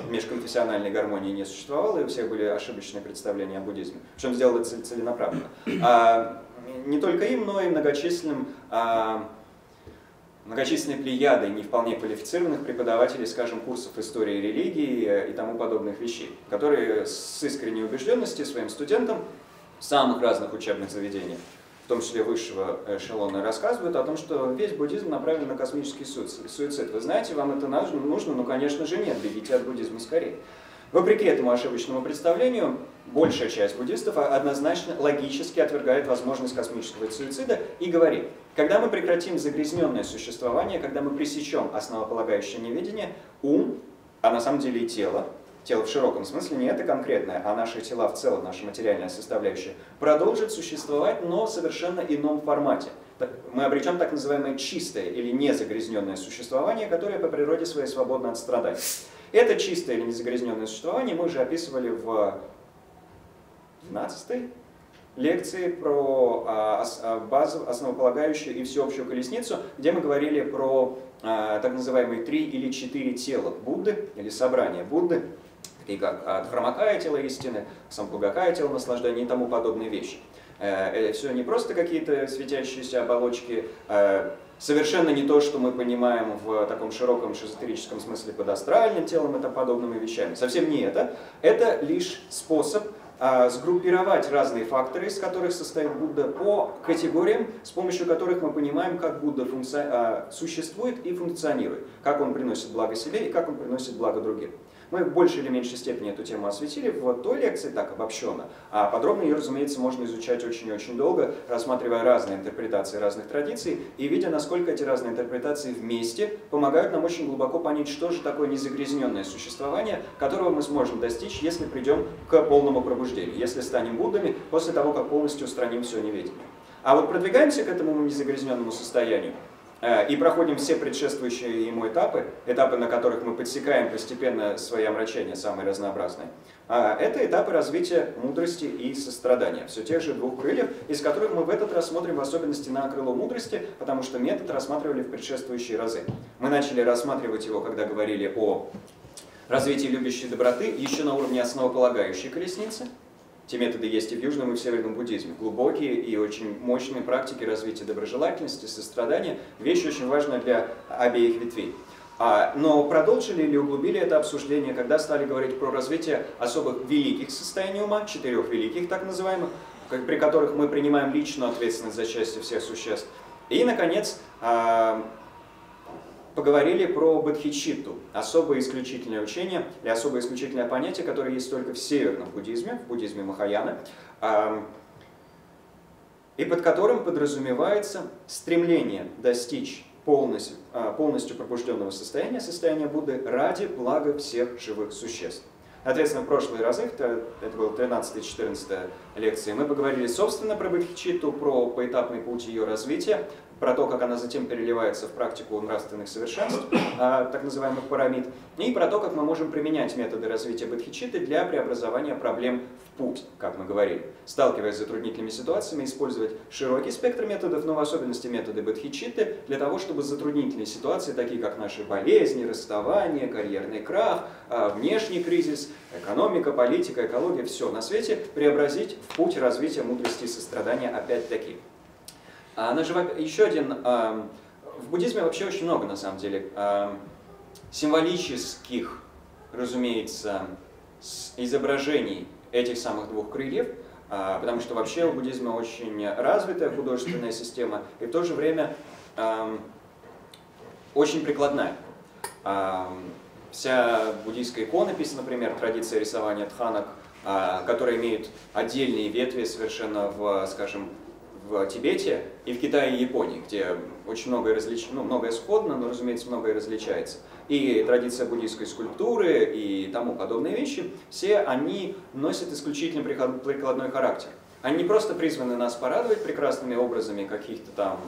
межконфессиональной гармонии не существовало, и у всех были ошибочные представления о буддизме. Причем сделал это целенаправленно. А, не только им, но и многочисленным многочисленной плеядой не вполне квалифицированных преподавателей, скажем, курсов истории религии э, и тому подобных вещей, которые с искренней убежденностью своим студентам в самых разных учебных заведениях, в том числе высшего эшелона, рассказывают о том, что весь буддизм направлен на космический суицид. Вы знаете, вам это нужно? Ну, конечно же, нет, бегите от буддизма скорее. Вопреки этому ошибочному представлению, большая часть буддистов однозначно логически отвергает возможность космического суицида и говорит, когда мы прекратим загрязненное существование, когда мы пресечем основополагающее неведение, ум, а на самом деле и тело, тело в широком смысле, не это конкретное, а наши тела в целом, наша материальная составляющая, продолжит существовать, но в совершенно ином формате. Мы обречем так называемое чистое или незагрязненное существование, которое по природе своей свободно от страданий. Это чистое или незагрязненное существование мы уже описывали в 12 лекции про а, а, базу, основополагающую и всеобщую колесницу, где мы говорили про а, так называемые три или четыре тела Будды, или собрания Будды, такие как Дхармакая тело истины, Сампугакая тело наслаждения и тому подобные вещи. Э, это все не просто какие-то светящиеся оболочки, совершенно не то, что мы понимаем в таком широком шизотерическом смысле под астральным телом и подобными вещами. Совсем не это. Это лишь способ сгруппировать разные факторы, из которых состоит Будда, по категориям, с помощью которых мы понимаем, как Будда функци... А, существует и функционирует, как он приносит благо себе и как он приносит благо другим. Мы в большей или меньшей степени эту тему осветили в той лекции, так обобщенно, а подробно ее, разумеется, можно изучать очень и очень долго, рассматривая разные интерпретации разных традиций и видя, насколько эти разные интерпретации вместе помогают нам очень глубоко понять, что же такое незагрязненное существование, которого мы сможем достичь, если придем к полному пробуждению, если станем Буддами после того, как полностью устраним все неведение. А вот продвигаемся к этому незагрязненному состоянию, и проходим все предшествующие ему этапы, этапы, на которых мы подсекаем постепенно свои омрачения, самые разнообразные. А, это этапы развития мудрости и сострадания, все тех же двух крыльев, из которых мы в этот раз смотрим в особенности на крыло мудрости, потому что метод рассматривали в предшествующие разы. Мы начали рассматривать его, когда говорили о развитии любящей доброты, еще на уровне основополагающей колесницы, те методы есть и в южном, и в северном буддизме. Глубокие и очень мощные практики развития доброжелательности, сострадания – вещь очень важная для обеих ветвей. А, но продолжили или углубили это обсуждение, когда стали говорить про развитие особых великих состояний ума, четырех великих так называемых, при которых мы принимаем личную ответственность за счастье всех существ. И, наконец, а, поговорили про бодхичитту, особое исключительное учение или особое исключительное понятие, которое есть только в северном буддизме, в буддизме Махаяны, и под которым подразумевается стремление достичь полностью, а, полностью пробужденного состояния, состояния Будды ради блага всех живых существ. Соответственно, в прошлые разы, это, это было 13-14 лекции, мы поговорили собственно про Бодхичитту, про поэтапный путь ее развития, про то, как она затем переливается в практику нравственных совершенств, а, так называемых парамид, и про то, как мы можем применять методы развития бодхичитты для преобразования проблем в путь, как мы говорили. Сталкиваясь с затруднительными ситуациями, использовать широкий спектр методов, но в особенности методы бодхичитты, для того, чтобы затруднительные ситуации, такие как наши болезни, расставания, карьерный крах, а, внешний кризис, экономика, политика, экология, все на свете, преобразить в путь развития мудрости и сострадания опять-таки. А на живоп... Еще один... В буддизме вообще очень много, на самом деле, символических, разумеется, изображений этих самых двух крыльев, а, потому что вообще у буддизма очень развитая художественная система и в то же время очень прикладная. Вся буддийская иконопись, например, традиция рисования тханок, а, которые имеют отдельные ветви совершенно в, скажем, в Тибете и в Китае и Японии, где очень многое, различ... ну, многое сходно, но, разумеется, многое различается. И традиция буддийской скульптуры и тому подобные вещи, все они носят исключительно прикладной характер. Они не просто призваны нас порадовать прекрасными образами каких-то там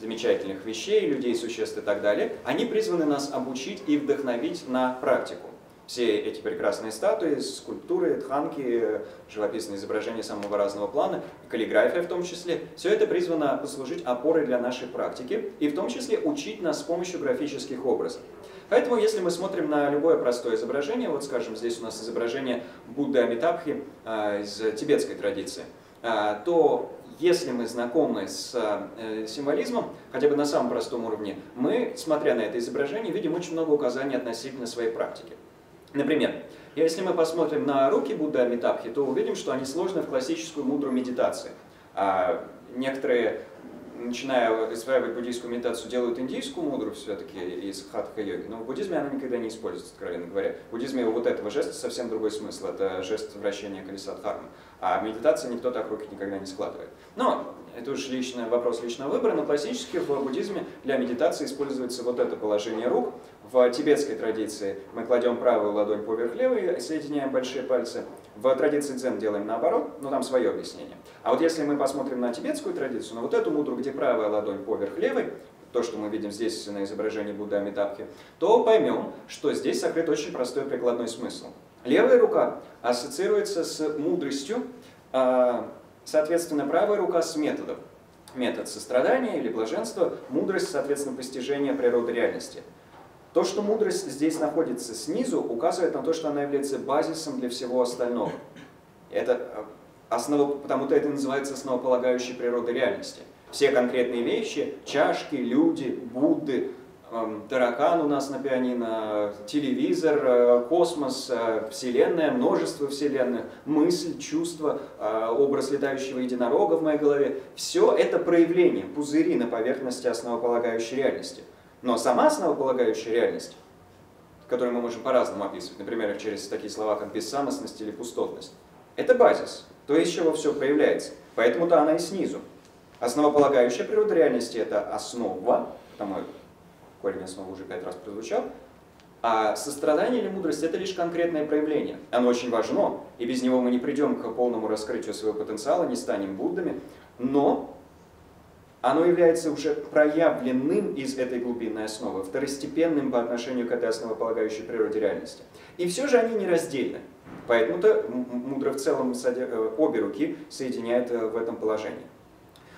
замечательных вещей, людей, существ и так далее. Они призваны нас обучить и вдохновить на практику все эти прекрасные статуи, скульптуры, тханки, живописные изображения самого разного плана, каллиграфия в том числе, все это призвано послужить опорой для нашей практики и в том числе учить нас с помощью графических образов. Поэтому, если мы смотрим на любое простое изображение, вот скажем, здесь у нас изображение Будды Амитабхи э, из тибетской традиции, э, то если мы знакомы с э, символизмом, хотя бы на самом простом уровне, мы, смотря на это изображение, видим очень много указаний относительно своей практики. Например, если мы посмотрим на руки Будды Амитабхи, то увидим, что они сложны в классическую мудрую медитацию. А некоторые, начиная осваивать буддийскую медитацию, делают индийскую мудру все-таки из хатха-йоги, но в буддизме она никогда не используется, откровенно говоря. В буддизме вот этого жеста совсем другой смысл, это жест вращения колеса дхармы. А в медитации никто так руки никогда не складывает. Но это уж личный вопрос личного выбора, но классически в буддизме для медитации используется вот это положение рук. В тибетской традиции мы кладем правую ладонь поверх левой соединяем большие пальцы. В традиции дзен делаем наоборот, но там свое объяснение. А вот если мы посмотрим на тибетскую традицию, на вот эту мудру, где правая ладонь поверх левой, то, что мы видим здесь на изображении Будды Амитабхи, то поймем, что здесь сокрыт очень простой прикладной смысл. Левая рука ассоциируется с мудростью, а, Соответственно, правая рука с методом. Метод сострадания или блаженства, мудрость, соответственно, постижения природы реальности. То, что мудрость здесь находится снизу, указывает на то, что она является базисом для всего остального. Это э, основа, потому-то это называется основополагающей природой реальности. Все конкретные вещи, чашки, люди, Будды, таракан у нас на пианино, телевизор, э, космос, э, вселенная, множество вселенных, мысль, чувство, э, образ летающего единорога в моей голове. Все это проявление, пузыри на поверхности основополагающей реальности. Но сама основополагающая реальность, которую мы можем по-разному описывать, например, через такие слова, как бессамостность или пустотность, это базис, то, из чего все проявляется. Поэтому-то она и снизу. Основополагающая природа реальности – это основа, потому корень основы уже пять раз прозвучал. А сострадание или мудрость – это лишь конкретное проявление. Оно очень важно, и без него мы не придем к полному раскрытию своего потенциала, не станем Буддами, но оно является уже проявленным из этой глубинной основы, второстепенным по отношению к этой основополагающей природе реальности. И все же они нераздельны. Поэтому-то мудро в целом э, обе руки соединяет э, в этом положении.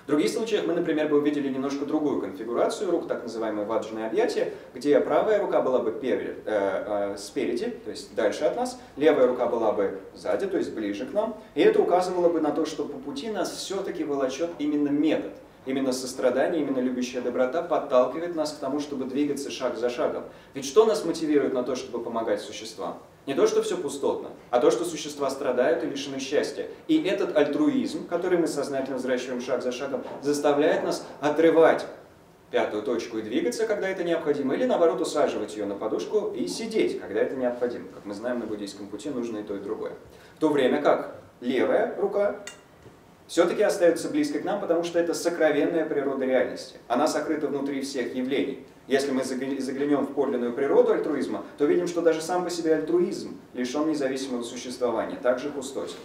В других случаях мы, например, бы увидели немножко другую конфигурацию рук, так называемые ваджные объятия, где правая рука была бы перед, э, э, спереди, то есть дальше от нас, левая рука была бы сзади, то есть ближе к нам, и это указывало бы на то, что по пути нас все-таки волочет именно метод. Именно сострадание, именно любящая доброта подталкивает нас к тому, чтобы двигаться шаг за шагом. Ведь что нас мотивирует на то, чтобы помогать существам? Не то, что все пустотно, а то, что существа страдают и лишены счастья. И этот альтруизм, который мы сознательно взращиваем шаг за шагом, заставляет нас отрывать пятую точку и двигаться, когда это необходимо, или наоборот усаживать ее на подушку и сидеть, когда это необходимо. Как мы знаем, на буддийском пути нужно и то, и другое. В то время как левая рука все-таки остается близко к нам, потому что это сокровенная природа реальности. Она сокрыта внутри всех явлений. Если мы заглянем в подлинную природу альтруизма, то видим, что даже сам по себе альтруизм лишен независимого существования, также пустотен.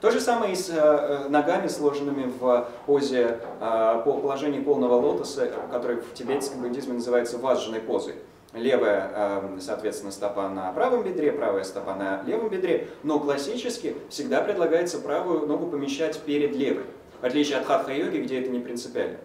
То же самое и с э, ногами, сложенными в позе, э, по положении полного лотоса, который в тибетском буддизме называется ваджаной позой. Левая, э, соответственно, стопа на правом бедре, правая стопа на левом бедре, но классически всегда предлагается правую ногу помещать перед левой, в отличие от хатха-йоги, где это не принципиально.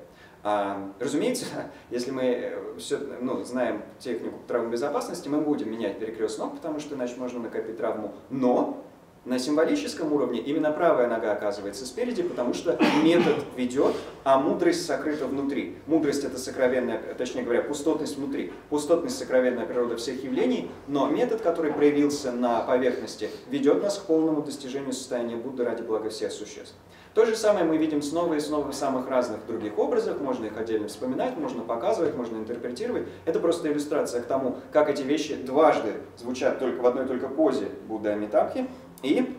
А, разумеется, если мы э, все, ну, знаем технику травмы безопасности, мы будем менять перекрест ног, потому что иначе можно накопить травму. Но на символическом уровне именно правая нога оказывается спереди, потому что метод ведет, а мудрость сокрыта внутри. Мудрость это сокровенная, точнее говоря, пустотность внутри. Пустотность сокровенная природа всех явлений, но метод, который проявился на поверхности, ведет нас к полному достижению состояния Будды ради блага всех существ. То же самое мы видим снова и снова в самых разных других образах, можно их отдельно вспоминать, можно показывать, можно интерпретировать. Это просто иллюстрация к тому, как эти вещи дважды звучат только в одной только позе Будды Амитабхи, и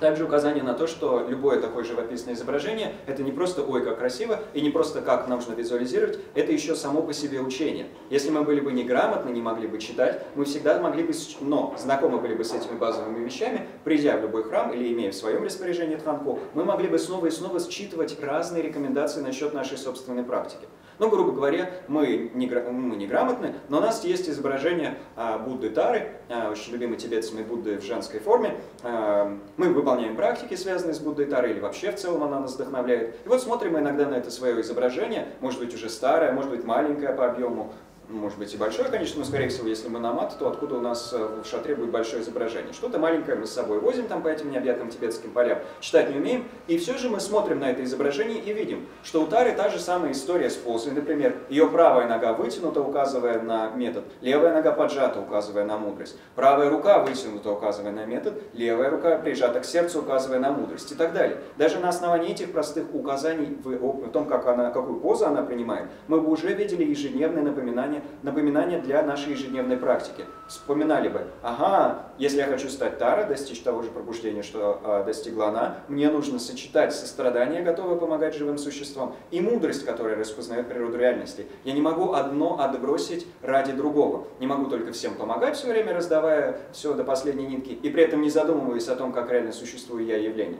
также указание на то, что любое такое живописное изображение – это не просто «ой, как красиво», и не просто «как нужно визуализировать», это еще само по себе учение. Если мы были бы неграмотны, не могли бы читать, мы всегда могли бы, но знакомы были бы с этими базовыми вещами, придя в любой храм или имея в своем распоряжении тханку, мы могли бы снова и снова считывать разные рекомендации насчет нашей собственной практики. Ну, грубо говоря, мы, не, мы неграмотны, но у нас есть изображение а, Будды Тары, а, очень любимой тибетцами Будды в женской форме. А, мы выполняем практики, связанные с Буддой Тарой, или вообще в целом она нас вдохновляет. И вот смотрим мы иногда на это свое изображение, может быть уже старое, может быть маленькое по объему, может быть и большое, конечно, но, скорее всего, если мы на мат, то откуда у нас э, в шатре будет большое изображение? Что-то маленькое мы с собой возим там по этим необъятным тибетским полям, читать не умеем, и все же мы смотрим на это изображение и видим, что у Тары та же самая история с позой, например, ее правая нога вытянута, указывая на метод, левая нога поджата, указывая на мудрость, правая рука вытянута, указывая на метод, левая рука прижата к сердцу, указывая на мудрость и так далее. Даже на основании этих простых указаний в, том, как она, какую позу она принимает, мы бы уже видели ежедневное напоминание напоминание, напоминание для нашей ежедневной практики. Вспоминали бы, ага, если я хочу стать Тара, достичь того же пробуждения, что э, достигла она, мне нужно сочетать сострадание, готовое помогать живым существам, и мудрость, которая распознает природу реальности. Я не могу одно отбросить ради другого. Не могу только всем помогать все время, раздавая все до последней нитки, и при этом не задумываясь о том, как реально существую я явление.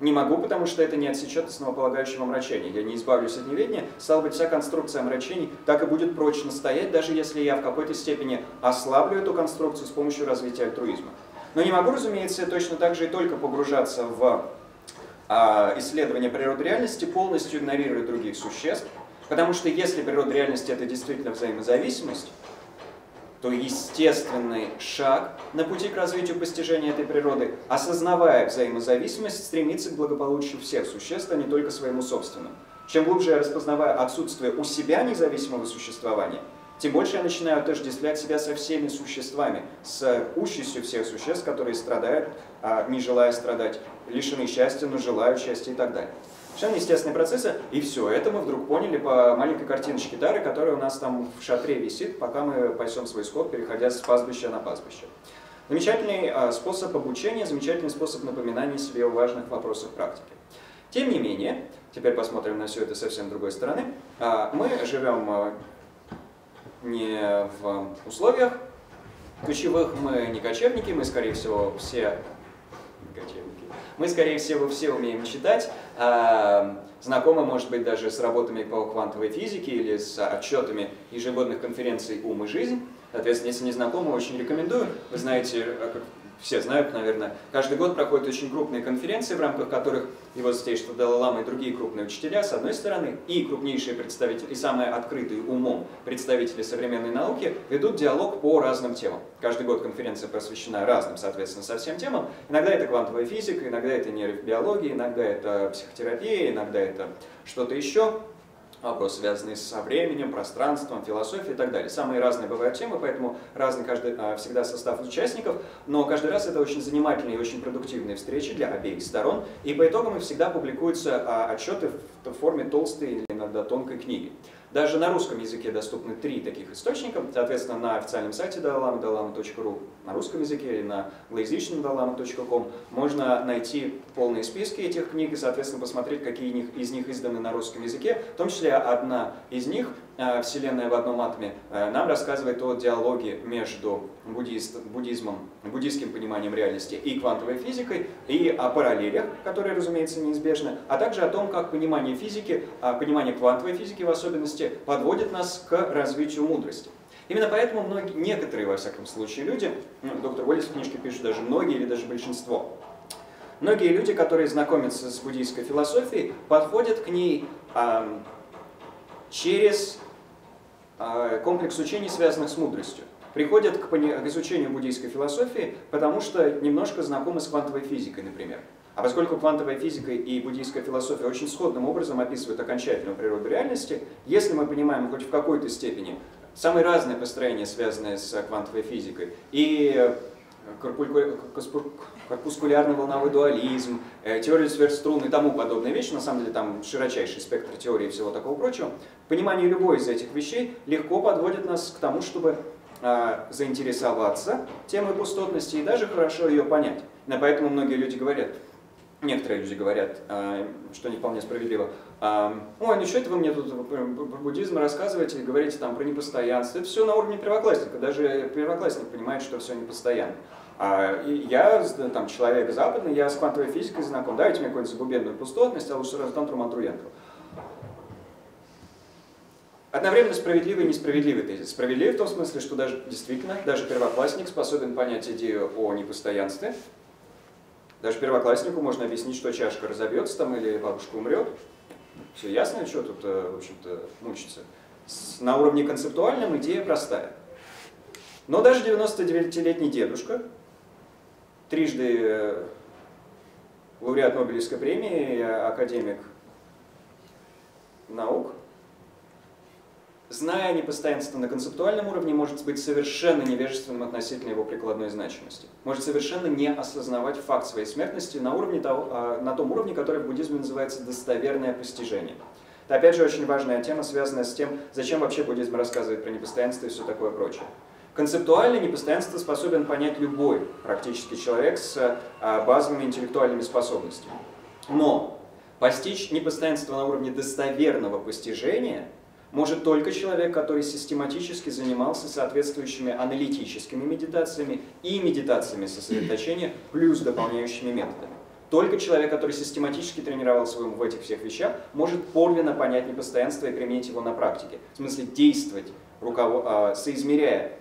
Не могу, потому что это не отсечет основополагающего омрачения. Я не избавлюсь от неведения, стало быть, вся конструкция омрачений так и будет прочно стоять, даже если я в какой-то степени ослаблю эту конструкцию с помощью развития альтруизма. Но не могу, разумеется, точно так же и только погружаться в а, исследование природы реальности, полностью игнорируя других существ, потому что если природа реальности это действительно взаимозависимость, то естественный шаг на пути к развитию постижения этой природы, осознавая взаимозависимость, стремиться к благополучию всех существ, а не только своему собственному. Чем глубже я распознаваю отсутствие у себя независимого существования, тем больше я начинаю отождествлять себя со всеми существами, с участью всех существ, которые страдают, а не желая страдать, лишены счастья, но желают счастья и так далее. Совершенно естественные процессы, и все. Это мы вдруг поняли по маленькой картиночке Тары, которая у нас там в шатре висит, пока мы пасем свой скот, переходя с пастбища на пастбище. Замечательный а, способ обучения, замечательный способ напоминания себе о важных вопросах практики. Тем не менее, теперь посмотрим на все это совсем другой стороны, а, мы живем а, не в условиях ключевых, мы не кочевники, мы, скорее всего, все кочевники мы, скорее всего, все умеем читать, знакомы, может быть, даже с работами по квантовой физике или с отчетами ежегодных конференций «Ум и жизнь». Соответственно, если не знакомы, очень рекомендую. Вы знаете, все знают, наверное, каждый год проходят очень крупные конференции, в рамках которых его святейшество Далай-Лама и другие крупные учителя, с одной стороны, и крупнейшие представители, и самые открытые умом представители современной науки ведут диалог по разным темам. Каждый год конференция посвящена разным, соответственно, совсем темам. Иногда это квантовая физика, иногда это нейробиология, иногда это психотерапия, иногда это что-то еще. Вопросы, связанные со временем, пространством, философией и так далее. Самые разные бывают темы, поэтому разный каждый, а, всегда состав участников, но каждый раз это очень занимательные и очень продуктивные встречи для обеих сторон, и по итогам всегда публикуются а, отчеты в форме толстой или иногда тонкой книги. Даже на русском языке доступны три таких источника. Соответственно, на официальном сайте dalama, dalama.ru на русском языке или на англоязычном dalama.com можно найти полные списки этих книг и, соответственно, посмотреть, какие из них изданы на русском языке. В том числе одна из них Вселенная в одном атоме э, нам рассказывает о диалоге между буддист, буддизмом, буддийским пониманием реальности и квантовой физикой, и о параллелях, которые, разумеется, неизбежны, а также о том, как понимание физики, а понимание квантовой физики в особенности, подводит нас к развитию мудрости. Именно поэтому многие, некоторые, во всяком случае, люди, ну, доктор Уоллес в книжке пишет даже многие или даже большинство, многие люди, которые знакомятся с буддийской философией, подходят к ней эм, через а, комплекс учений, связанных с мудростью. Приходят к, изучению буддийской философии, потому что немножко знакомы с квантовой физикой, например. А поскольку квантовая физика и буддийская философия очень сходным образом описывают окончательную природу реальности, если мы понимаем хоть в какой-то степени самые разные построения, связанные с квантовой физикой, и корпускулярный волновой дуализм, э, теория сверхструн и тому подобные вещи, на самом деле там широчайший спектр теории и всего такого прочего, понимание любой из этих вещей легко подводит нас к тому, чтобы а, заинтересоваться темой пустотности и даже хорошо ее понять. Но поэтому многие люди говорят, некоторые люди говорят, а, что не вполне справедливо, а, ой, ну что это вы мне тут про буддизм рассказываете, говорите там про непостоянство, это все на уровне первоклассника, даже первоклассник понимает, что все непостоянно. А, я, там, человек западный, я с квантовой физикой знаком, дайте мне какую-нибудь забубенную пустотность, а лучше сразу тантру мантру. Одновременно справедливый и несправедливый тезис. Справедливый в том смысле, что даже действительно, даже первоклассник способен понять идею о непостоянстве. Даже первокласснику можно объяснить, что чашка разобьется там или бабушка умрет. Все ясно, что тут, э, в общем-то, мучиться. На уровне концептуальном идея простая. Но даже 99-летний дедушка трижды э, лауреат Нобелевской премии, академик наук, зная непостоянство на концептуальном уровне, может быть совершенно невежественным относительно его прикладной значимости. Может совершенно не осознавать факт своей смертности на, уровне того, а, на том уровне, который в буддизме называется достоверное постижение. Это опять же очень важная тема, связанная с тем, зачем вообще буддизм рассказывает про непостоянство и все такое прочее. Концептуально непостоянство способен понять любой практически человек с а, базовыми интеллектуальными способностями. Но постичь непостоянство на уровне достоверного постижения может только человек, который систематически занимался соответствующими аналитическими медитациями и медитациями сосредоточения плюс дополняющими методами. Только человек, который систематически тренировал свой в этих всех вещах, может подлинно понять непостоянство и применить его на практике. В смысле действовать, руковод... А, соизмеряя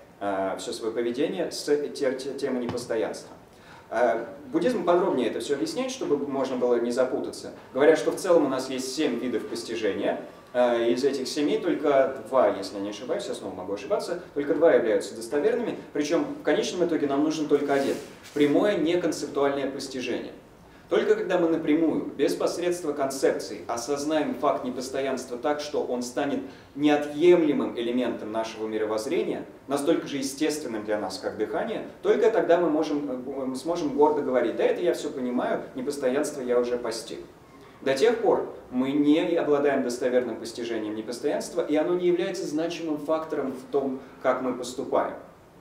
все свое поведение с темой непостоянства. Э, буддизм подробнее это все объясняет, чтобы можно было не запутаться. Говорят, что в целом у нас есть семь видов постижения. Э, из этих семи только два, если я не ошибаюсь, я снова могу ошибаться, только два являются достоверными, причем в конечном итоге нам нужен только один. Прямое неконцептуальное постижение. Только когда мы напрямую, без посредства концепций, осознаем факт непостоянства так, что он станет неотъемлемым элементом нашего мировоззрения, настолько же естественным для нас, как дыхание, только тогда мы, можем, мы сможем гордо говорить, да это я все понимаю, непостоянство я уже постиг. До тех пор мы не обладаем достоверным постижением непостоянства, и оно не является значимым фактором в том, как мы поступаем.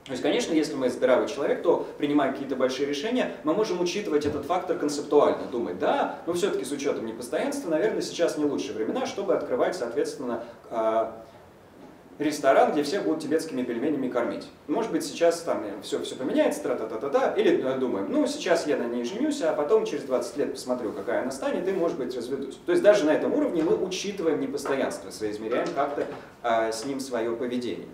То есть, конечно, если мы здоровый человек, то, принимая какие-то большие решения, мы можем учитывать этот фактор концептуально, думать, да, но все-таки с учетом непостоянства, наверное, сейчас не лучшие времена, чтобы открывать, соответственно, а, ресторан, где все будут тибетскими пельменями кормить. Может быть, сейчас там все, все поменяется, тра-та-та-та-та, или э, думаем, ну, сейчас я на ней женюсь, а потом через 20 лет посмотрю, какая она станет, и, может быть, разведусь. То есть даже на этом уровне мы учитываем непостоянство, соизмеряем как-то а, с ним свое поведение.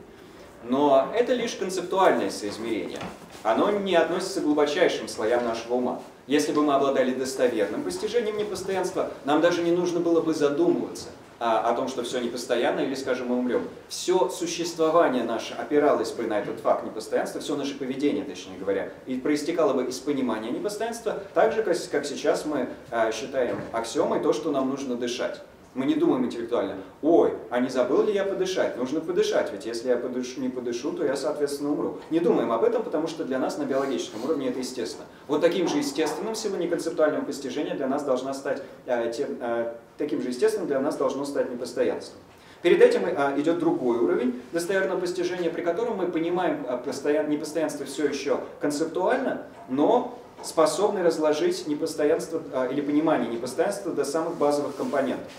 Но это лишь концептуальное соизмерение. Оно не относится к глубочайшим слоям нашего ума. Если бы мы обладали достоверным постижением непостоянства, нам даже не нужно было бы задумываться а, о том, что все непостоянно или, скажем, мы умрем. Все существование наше опиралось бы на этот факт непостоянства, все наше поведение, точнее говоря, и проистекало бы из понимания непостоянства, так же, как, как сейчас мы а, считаем аксиомой то, что нам нужно дышать. Мы не думаем интеллектуально, ой, а не забыл ли я подышать? Нужно подышать, ведь если я подышу, не подышу, то я, соответственно, умру. Не думаем об этом, потому что для нас на биологическом уровне это естественно. Вот таким же естественным в силу неконцептуального постижения для нас должна стать, э, тем, э, таким же естественным для нас должно стать непостоянство. Перед этим а, идет другой уровень достоверного постижения, при котором мы понимаем постоян, непостоянство все еще концептуально, но способны разложить непостоянство а, или понимание непостоянства до самых базовых компонентов.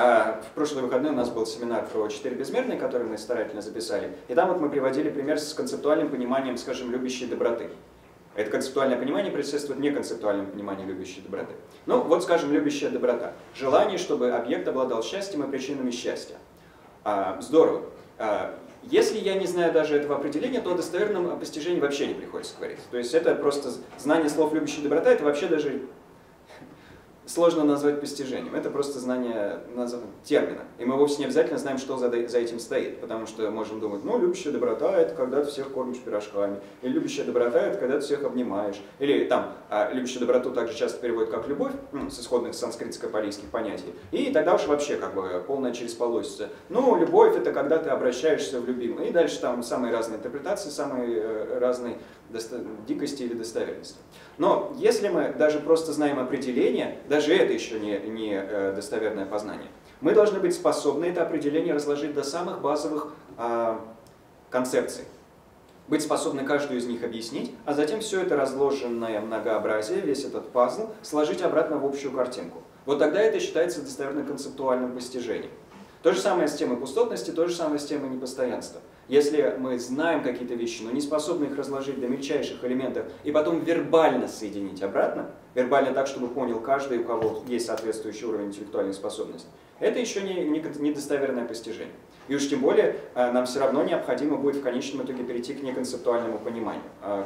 А, в прошлые выходные у нас был семинар про четыре безмерные, который мы старательно записали, и там вот мы приводили пример с концептуальным пониманием, скажем, любящей доброты. Это концептуальное понимание предшествует неконцептуальному пониманию любящей доброты. Ну, вот, скажем, любящая доброта. Желание, чтобы объект обладал счастьем и причинами счастья. А, здорово. А, если я не знаю даже этого определения, то о достоверном постижении вообще не приходится говорить. То есть это просто знание слов любящая доброта, это вообще даже сложно назвать постижением. Это просто знание термина. И мы вовсе не обязательно знаем, что за, этим стоит. Потому что можем думать, ну, любящая доброта – это когда ты всех кормишь пирожками. Или любящая доброта – это когда ты всех обнимаешь. Или там, а, любящая доброту также часто переводят как любовь, ну, с исходных санскритско-палийских понятий. И тогда уж вообще как бы полная через полосица. Ну, любовь – это когда ты обращаешься в любимого. И дальше там самые разные интерпретации, самые э, разные дикости или достоверности. Но если мы даже просто знаем определение, даже это еще не, не э, достоверное познание, мы должны быть способны это определение разложить до самых базовых э, концепций. Быть способны каждую из них объяснить, а затем все это разложенное многообразие, весь этот пазл, сложить обратно в общую картинку. Вот тогда это считается достоверно концептуальным постижением. То же самое с темой пустотности, то же самое с темой непостоянства. Если мы знаем какие-то вещи, но не способны их разложить до мельчайших элементов и потом вербально соединить обратно, вербально так, чтобы понял каждый, у кого есть соответствующий уровень интеллектуальной способности, это еще не, не, недостоверное постижение. И уж тем более э, нам все равно необходимо будет в конечном итоге перейти к неконцептуальному пониманию, э,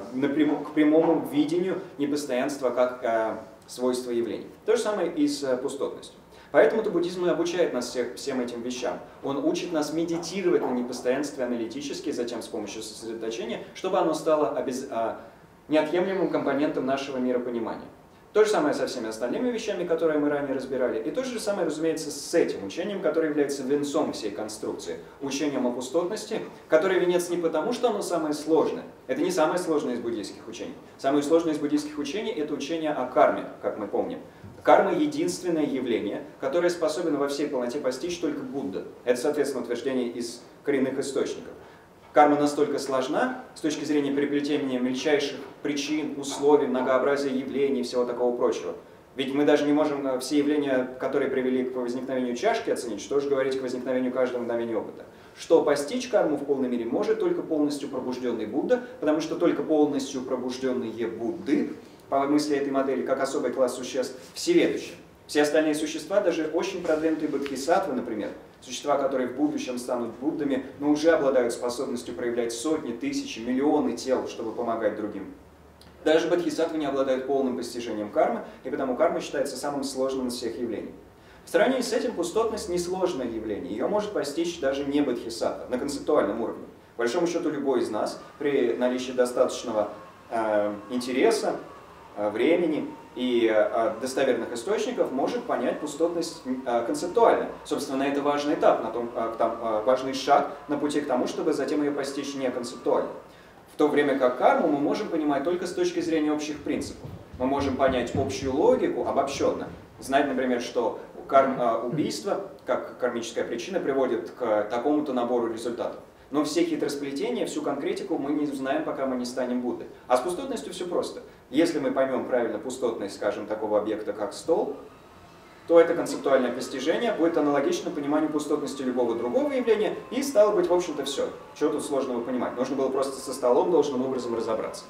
к прямому видению непостоянства как э, свойства явлений. То же самое и с пустотностью. Поэтому-то буддизм и обучает нас всех, всем этим вещам. Он учит нас медитировать на непостоянстве аналитически, затем с помощью сосредоточения, чтобы оно стало обез... а, неотъемлемым компонентом нашего миропонимания. То же самое со всеми остальными вещами, которые мы ранее разбирали. И то же самое, разумеется, с этим учением, которое является венцом всей конструкции. Учением о пустотности, которое венец не потому, что оно самое сложное. Это не самое сложное из буддийских учений. Самое сложное из буддийских учений – это учение о карме, как мы помним. Карма – единственное явление, которое способен во всей полноте постичь только Будда. Это, соответственно, утверждение из коренных источников. Карма настолько сложна с точки зрения переплетения мельчайших причин, условий, многообразия явлений и всего такого прочего. Ведь мы даже не можем э, все явления, которые привели к возникновению чашки, оценить, что же говорить к возникновению каждого мгновения опыта. Что постичь карму в полной мере может только полностью пробужденный Будда, потому что только полностью пробужденные Будды по мысли этой модели, как особый класс существ, всеведущие. Все остальные существа, даже очень продвинутые бодхисаттвы, например, существа, которые в будущем станут Буддами, но уже обладают способностью проявлять сотни, тысячи, миллионы тел, чтобы помогать другим. Даже бодхисаттвы не обладают полным постижением кармы, и потому карма считается самым сложным из всех явлений. В сравнении с этим пустотность несложное явление. Ее может постичь даже не бодхисаттва на концептуальном уровне. По большому счету любой из нас при наличии достаточного э, интереса, времени и э, достоверных источников может понять пустотность э, концептуально. Собственно, это важный этап, на том, там, важный шаг на пути к тому, чтобы затем ее постичь не концептуально. В то время как карму мы можем понимать только с точки зрения общих принципов. Мы можем понять общую логику обобщенно. Знать, например, что карм, убийство, как кармическая причина, приводит к такому-то набору результатов. Но все хитросплетения, всю конкретику мы не узнаем, пока мы не станем Буддой. А с пустотностью все просто. Если мы поймем правильно пустотность, скажем, такого объекта, как стол, то это концептуальное постижение будет аналогично пониманию пустотности любого другого явления, и стало быть, в общем-то, все. Чего тут сложного понимать? Нужно было просто со столом должным образом разобраться.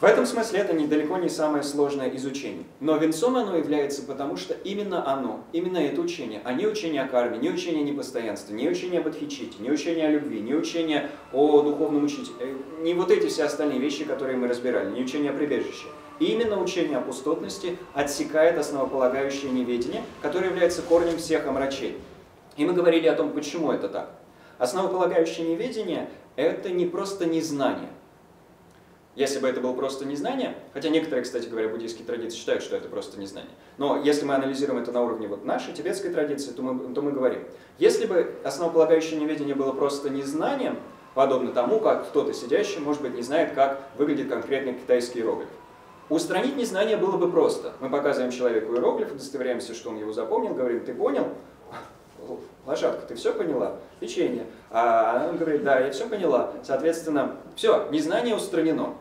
В этом смысле это недалеко не самое сложное изучение. Но венцом оно является потому, что именно оно, именно это учение, а не учение о карме, не учение о непостоянстве, не учение об адхичите, не учение о любви, не учение о духовном учителе, э, не вот эти все остальные вещи, которые мы разбирали, не учение о прибежище. именно учение о пустотности отсекает основополагающее неведение, которое является корнем всех омрачений. И мы говорили о том, почему это так. Основополагающее неведение – это не просто незнание, Если бы это было просто незнание, хотя некоторые, кстати говоря, буддийские традиции считают, что это просто незнание, но если мы анализируем это на уровне вот нашей тибетской традиции, то мы, то мы говорим, если бы основополагающее неведение было просто незнанием, подобно тому, как кто-то сидящий, может быть, не знает, как выглядит конкретный китайский иероглиф. Устранить незнание было бы просто. Мы показываем человеку иероглиф, удостоверяемся, что он его запомнил, говорим, ты понял? Лошадка, ты все поняла? Печенье. А она говорит, да, я все поняла. Соответственно, все, незнание устранено.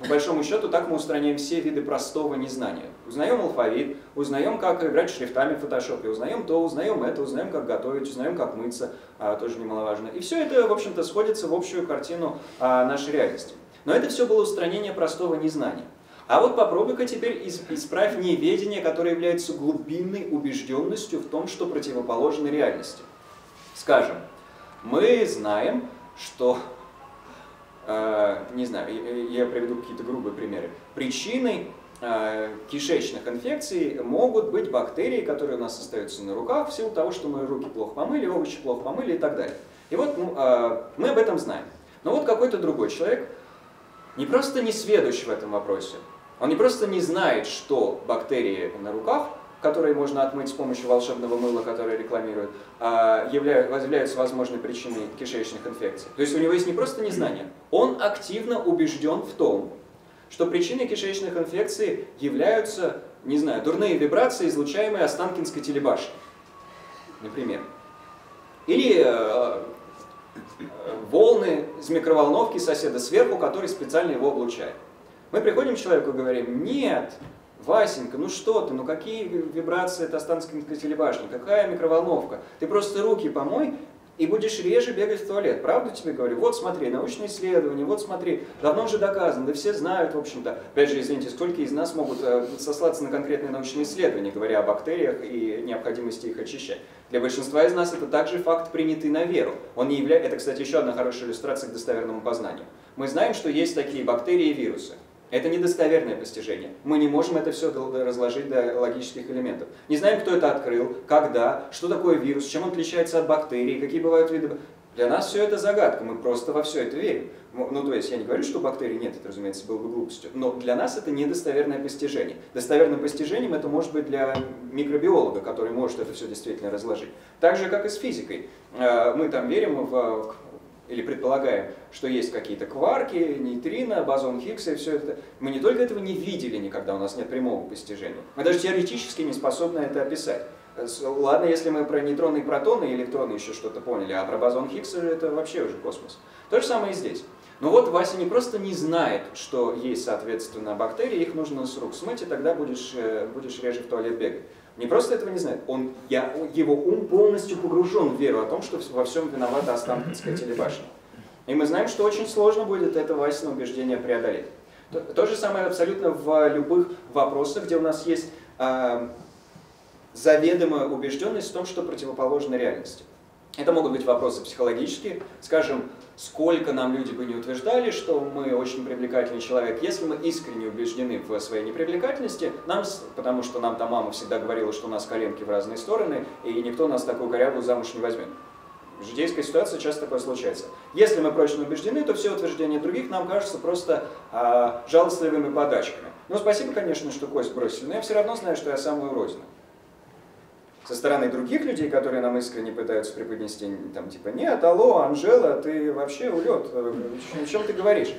По большому счету, так мы устраняем все виды простого незнания. Узнаем алфавит, узнаем, как играть шрифтами в фотошопе, узнаем то, узнаем это, узнаем, как готовить, узнаем, как мыться, а, тоже немаловажно. И все это, в общем-то, сходится в общую картину а, нашей реальности. Но это все было устранение простого незнания. А вот попробуй-ка теперь исправь неведение, которое является глубинной убежденностью в том, что противоположно реальности. Скажем, мы знаем, что не знаю, я приведу какие-то грубые примеры. Причиной э, кишечных инфекций могут быть бактерии, которые у нас остаются на руках в силу того, что мы руки плохо помыли, овощи плохо помыли и так далее. И вот ну, э, мы об этом знаем. Но вот какой-то другой человек, не просто не сведущий в этом вопросе, он не просто не знает, что бактерии на руках, которые можно отмыть с помощью волшебного мыла, которое рекламируют, а, являются возможной причиной кишечных инфекций. То есть у него есть не просто незнание, он активно убежден в том, что причиной кишечных инфекций являются, не знаю, дурные вибрации, излучаемые Останкинской телебашней, например. Или э, волны из микроволновки соседа сверху, который специально его облучает. Мы приходим к человеку и говорим, нет, Васенька, ну что ты, ну какие вибрации это Останкинской телебашни, какая микроволновка? Ты просто руки помой, и будешь реже бегать в туалет. Правду тебе говорю? Вот смотри, научные исследования, вот смотри, давно уже доказано, да все знают, в общем-то. Опять же, извините, сколько из нас могут э, сослаться на конкретные научные исследования, говоря о бактериях и необходимости их очищать. Для большинства из нас это также факт, принятый на веру. Он не является, это, кстати, еще одна хорошая иллюстрация к достоверному познанию. Мы знаем, что есть такие бактерии и вирусы. Это недостоверное постижение. Мы не можем это все разложить до логических элементов. Не знаем, кто это открыл, когда, что такое вирус, чем он отличается от бактерий, какие бывают виды. Для нас все это загадка, мы просто во все это верим. Ну, то есть я не говорю, что бактерий нет, это, разумеется, было бы глупостью, но для нас это недостоверное постижение. Достоверным постижением это может быть для микробиолога, который может это все действительно разложить. Так же, как и с физикой. Э, мы там верим в или предполагаем, что есть какие-то кварки, нейтрино, бозон Хиггса и все это. Мы не только этого не видели никогда, у нас нет прямого постижения. Мы даже теоретически не способны это описать. Ладно, если мы про нейтроны и протоны и электроны еще что-то поняли, а про бозон Хиггса это вообще уже космос. То же самое и здесь. Но вот Вася не просто не знает, что есть, соответственно, бактерии, их нужно с рук смыть, и тогда будешь, э, будешь реже в туалет бегать. Не просто этого не знает, он, я, его ум полностью погружен в веру о том, что во всем виновата Останкинская телебашня. И мы знаем, что очень сложно будет это Васина убеждение преодолеть. То, то же самое абсолютно в любых вопросах, где у нас есть э, заведомая убежденность в том, что противоположно реальности. Это могут быть вопросы психологические, скажем, сколько нам люди бы не утверждали, что мы очень привлекательный человек, если мы искренне убеждены в своей непривлекательности, нам, потому что нам там мама всегда говорила, что у нас коленки в разные стороны, и никто нас такую корягу замуж не возьмет. В житейской ситуации часто такое случается. Если мы прочно убеждены, то все утверждения других нам кажутся просто а, жалостливыми подачками. Ну, спасибо, конечно, что кость бросили, но я все равно знаю, что я самую уродина со стороны других людей, которые нам искренне пытаются преподнести, там, типа, нет, алло, Анжела, ты вообще улет, о чем ты говоришь?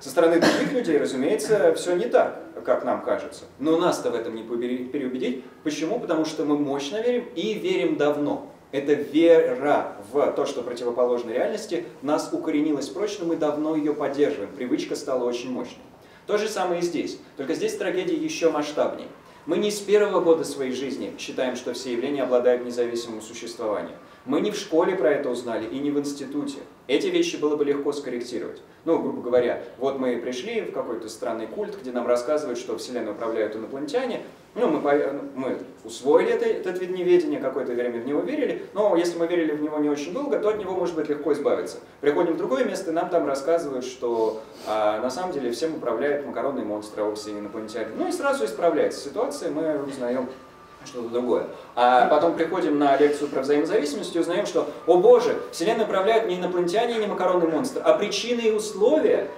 Со стороны других людей, разумеется, все не так, как нам кажется. Но нас-то в этом не переубедить. Почему? Потому что мы мощно верим и верим давно. Эта вера в то, что противоположно реальности, нас укоренилась прочно, мы давно ее поддерживаем. Привычка стала очень мощной. То же самое и здесь. Только здесь трагедия еще масштабнее. Мы не с первого года своей жизни считаем, что все явления обладают независимым существованием. Мы не в школе про это узнали и не в институте. Эти вещи было бы легко скорректировать. Ну, грубо говоря, вот мы пришли в какой-то странный культ, где нам рассказывают, что Вселенную управляют инопланетяне, ну, мы, мы усвоили это, этот вид неведения, какое-то время в него верили, но если мы верили в него не очень долго, то от него может быть легко избавиться. Приходим в другое место, и нам там рассказывают, что а, на самом деле всем управляет макаронный монстр, а вовсе не инопланетяне. Ну и сразу исправляется ситуация, мы узнаем что-то другое. А потом приходим на лекцию про взаимозависимость и узнаем, что, о боже, Вселенную управляют не инопланетяне не макаронный монстр, а причины и условия,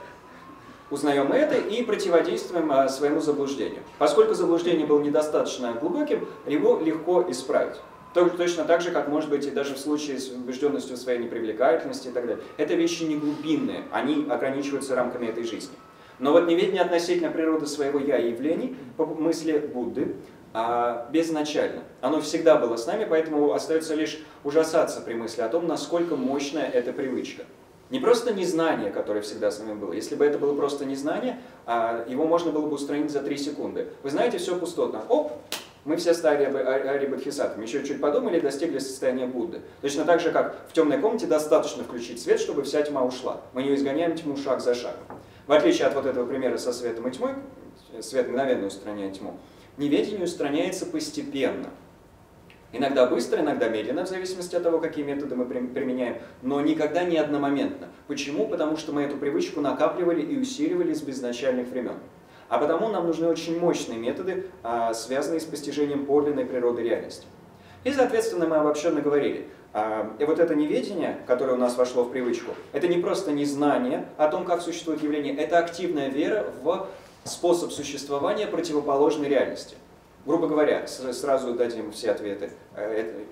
узнаем это и противодействуем а, своему заблуждению. Поскольку заблуждение было недостаточно глубоким, его легко исправить. Точно так же, как может быть и даже в случае с убежденностью в своей непривлекательности и так далее. Это вещи не глубинные, они ограничиваются рамками этой жизни. Но вот неведение относительно природы своего «я» и явлений по мысли Будды а, безначально. Оно всегда было с нами, поэтому остается лишь ужасаться при мысли о том, насколько мощная эта привычка. Не просто незнание, которое всегда с нами было. Если бы это было просто незнание, а, его можно было бы устранить за три секунды. Вы знаете, все пустотно. Оп, мы все стали арибадхисатами. Еще чуть подумали и достигли состояния Будды. Точно так же, как в темной комнате достаточно включить свет, чтобы вся тьма ушла. Мы не изгоняем тьму шаг за шагом. В отличие от вот этого примера со светом и тьмой, свет мгновенно устраняет тьму, неведение устраняется постепенно. Иногда быстро, иногда медленно, в зависимости от того, какие методы мы применяем, но никогда не одномоментно. Почему? Потому что мы эту привычку накапливали и усиливали с безначальных времен. А потому нам нужны очень мощные методы, а, связанные с постижением подлинной природы реальности. И, соответственно, мы обобщенно говорили, а, и вот это неведение, которое у нас вошло в привычку, это не просто незнание о том, как существует явление, это активная вера в способ существования противоположной реальности. Грубо говоря, сразу дадим все ответы. Э,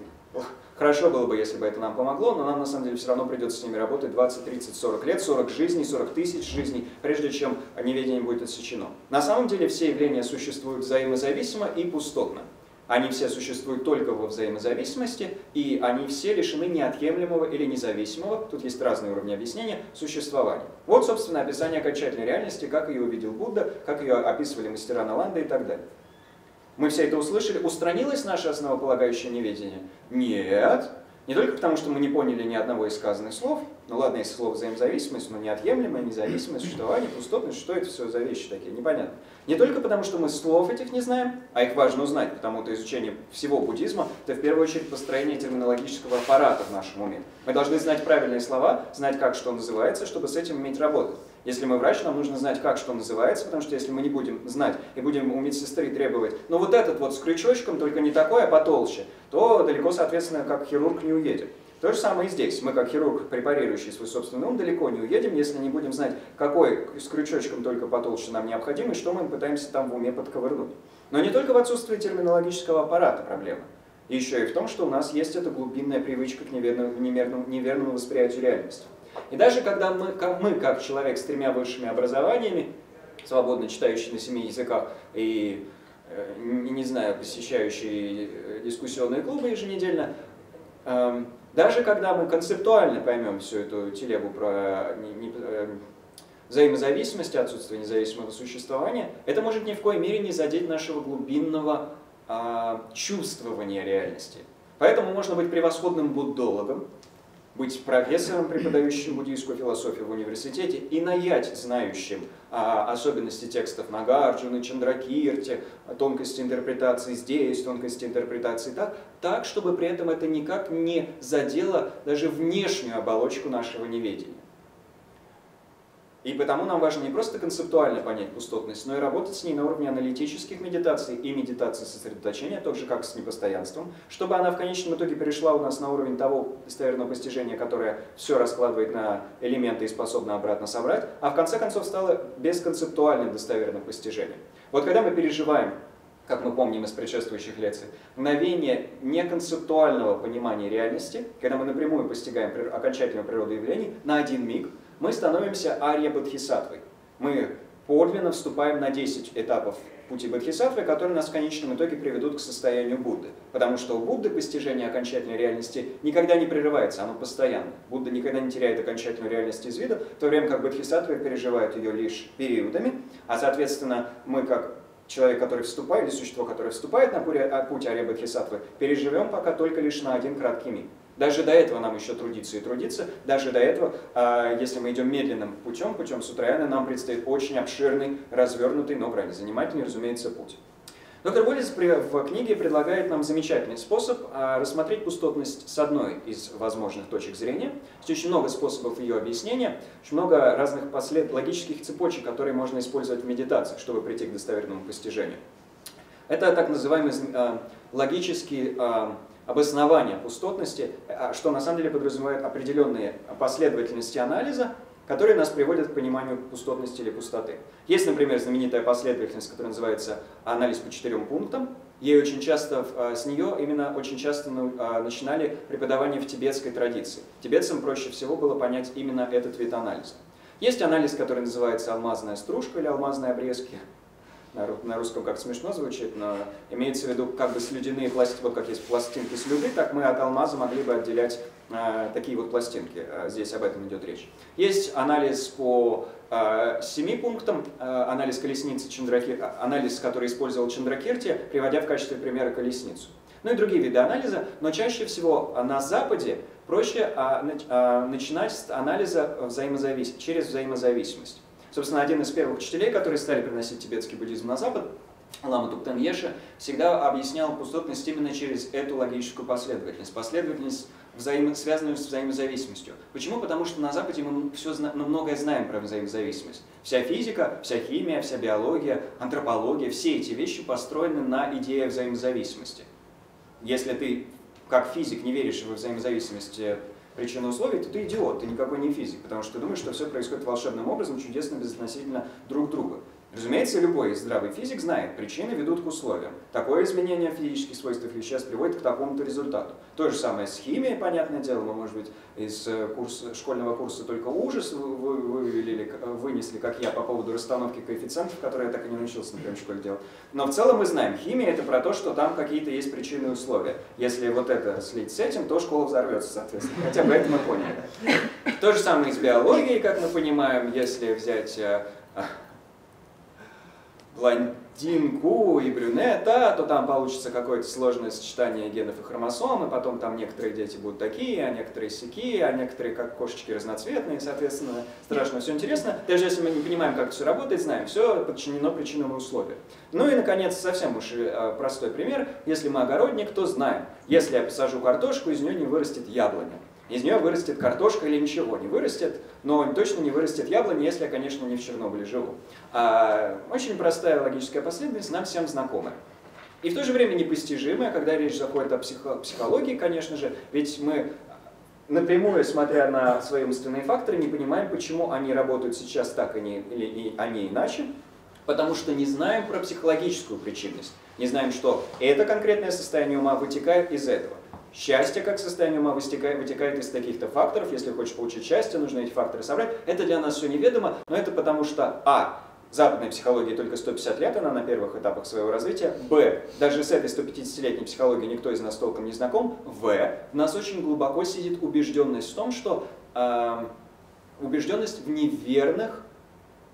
хорошо было бы, если бы это нам помогло, но нам на самом деле все равно придется с ними работать 20, 30, 40 лет, 40 жизней, 40 тысяч жизней, прежде чем неведение будет отсечено. На самом деле все явления существуют взаимозависимо и пустотно. Они все существуют только во взаимозависимости, и они все лишены неотъемлемого или независимого, тут есть разные уровни объяснения, существования. Вот, собственно, описание окончательной реальности, как ее увидел Будда, как ее описывали мастера Наланда и так далее. Мы все это услышали. Устранилось наше основополагающее неведение? Нет. Не только потому, что мы не поняли ни одного из сказанных слов, ну ладно, если слово взаимозависимость, но неотъемлемое, независимое существование, пустотность, что это все за вещи такие, непонятно. Не только потому, что мы слов этих не знаем, а их важно узнать, потому что изучение всего буддизма – это в первую очередь построение терминологического аппарата в нашем уме. Мы должны знать правильные слова, знать, как что называется, чтобы с этим уметь работать. Если мы врач, нам нужно знать, как что называется, потому что если мы не будем знать и будем у медсестры требовать, ну вот этот вот с крючочком, только не такой, а потолще, то далеко, соответственно, как хирург не уедет. То же самое и здесь. Мы, как хирург, препарирующий свой собственный ум, далеко не уедем, если не будем знать, какой с крючочком только потолще нам необходим, и что мы пытаемся там в уме подковырнуть. Но не только в отсутствии терминологического аппарата проблема. Еще и в том, что у нас есть эта глубинная привычка к неверному, неверному, неверному восприятию реальности. И даже когда мы как, мы, как человек с тремя высшими образованиями, свободно читающий на семи языках и, э, не, знаю, посещающий э, дискуссионные клубы еженедельно, э, даже когда мы концептуально поймем всю эту телегу про не, не, э, взаимозависимость, отсутствие независимого существования, это может ни в коей мере не задеть нашего глубинного э, чувствования реальности. Поэтому можно быть превосходным буддологом, быть профессором, преподающим буддийскую философию в университете, и наять знающим а, особенности текстов Нагарджуны, Чандракирти, тонкости интерпретации здесь, тонкости интерпретации так, так, чтобы при этом это никак не задело даже внешнюю оболочку нашего неведения. И потому нам важно не просто концептуально понять пустотность, но и работать с ней на уровне аналитических медитаций и медитации сосредоточения, так же как с непостоянством, чтобы она в конечном итоге перешла у нас на уровень того достоверного постижения, которое все раскладывает на элементы и способно обратно собрать, а в конце концов стало бесконцептуальным достоверным постижением. Вот когда мы переживаем как мы помним из предшествующих лекций, мгновение неконцептуального понимания реальности, когда мы напрямую постигаем окончательную природу явлений на один миг, мы становимся Арья Бодхисаттвой. Мы подлинно вступаем на 10 этапов пути Бодхисаттвы, которые нас в конечном итоге приведут к состоянию Будды. Потому что у Будды постижение окончательной реальности никогда не прерывается, оно постоянно. Будда никогда не теряет окончательную реальность из вида, в то время как Бодхисаттвы переживают ее лишь периодами, а соответственно мы как человек, который вступает, или существо, которое вступает на путь Арья Бодхисаттвы, переживем пока только лишь на один краткий миг. Даже до этого нам еще трудиться и трудиться. Даже до этого, а, если мы идем медленным путем, путем Сутраяны, нам предстоит очень обширный, развернутый, но крайне занимательный, разумеется, путь. Доктор Уоллес в книге предлагает нам замечательный способ а, рассмотреть пустотность с одной из возможных точек зрения. Есть очень много способов ее объяснения, очень много разных послед... логических цепочек, которые можно использовать в медитации, чтобы прийти к достоверному постижению. Это так называемый э, логический обоснование пустотности, а, что на самом деле подразумевает определенные последовательности анализа которые нас приводят к пониманию пустотности или пустоты. Есть, например, знаменитая последовательность, которая называется анализ по четырем пунктам. Ей очень часто, а, с нее именно очень часто а, начинали преподавание в тибетской традиции. Тибетцам проще всего было понять именно этот вид анализа. Есть анализ, который называется алмазная стружка или алмазные обрезки на русском как смешно звучит, но имеется в виду как бы слюдяные пластинки, вот как есть пластинки слюды, так мы от алмаза могли бы отделять э, такие вот пластинки. Э, здесь об этом идет речь. Есть анализ по э, семи пунктам, э, анализ колесницы Чандракир, анализ, который использовал Чандракирти, приводя в качестве примера колесницу. Ну и другие виды анализа, но чаще всего на Западе проще а, а, начинать с анализа взаимозавис... через взаимозависимость. Собственно, один из первых учителей, которые стали приносить тибетский буддизм на Запад, Лама Туктен Еши, всегда объяснял пустотность именно через эту логическую последовательность. Последовательность, взаимо, с взаимозависимостью. Почему? Потому что на Западе мы все, мы многое знаем про взаимозависимость. Вся физика, вся химия, вся биология, антропология, все эти вещи построены на идее взаимозависимости. Если ты, как физик, не веришь в взаимозависимость причины условий, то ты идиот, ты никакой не физик, потому что ты думаешь, что все происходит волшебным образом, чудесно, безотносительно друг друга. Разумеется, любой здравый физик знает, причины ведут к условиям. Такое изменение физических свойств веществ приводит к такому-то результату. То же самое с химией, понятное дело, мы, может быть, из э, курса, школьного курса только ужас вы, вывели, вынесли, как я, по поводу расстановки коэффициентов, которые я так и не научился, например, в школе делать. Но в целом мы знаем, химия это про то, что там какие-то есть причины и условия. Если вот это слить с этим, то школа взорвется, соответственно. Хотя бы это мы поняли. То же самое и с биологией, как мы понимаем, если взять э, блондинку и брюнета, то там получится какое-то сложное сочетание генов и хромосом, и потом там некоторые дети будут такие, а некоторые сякие, а некоторые как кошечки разноцветные, соответственно, страшно все интересно. Даже если мы не понимаем, как это все работает, знаем, все подчинено причинам и условиям. Ну и, наконец, совсем уж э, простой пример. Если мы огородник, то знаем, если я посажу картошку, из нее не вырастет яблоня. Из нее вырастет картошка или ничего не вырастет, но точно не вырастет яблони, если я, конечно, не в Чернобыле живу. А, очень простая логическая последовательность, нам всем знакомая. И в то же время непостижимая, когда речь заходит о психо психологии, конечно же, ведь мы напрямую, смотря на свои умственные факторы, не понимаем, почему они работают сейчас так, а не, или, а не иначе, потому что не знаем про психологическую причинность. Не знаем, что это конкретное состояние ума вытекает из этого. Счастье как состояние ума вытекает, из таких-то факторов. Если хочешь получить счастье, нужно эти факторы собрать. Это для нас все неведомо, но это потому что, а, западной психологии только 150 лет, она на первых этапах своего развития. Б. Даже с этой 150-летней психологией никто из нас толком не знаком. В. В нас очень глубоко сидит убежденность в том, что э, убежденность в неверных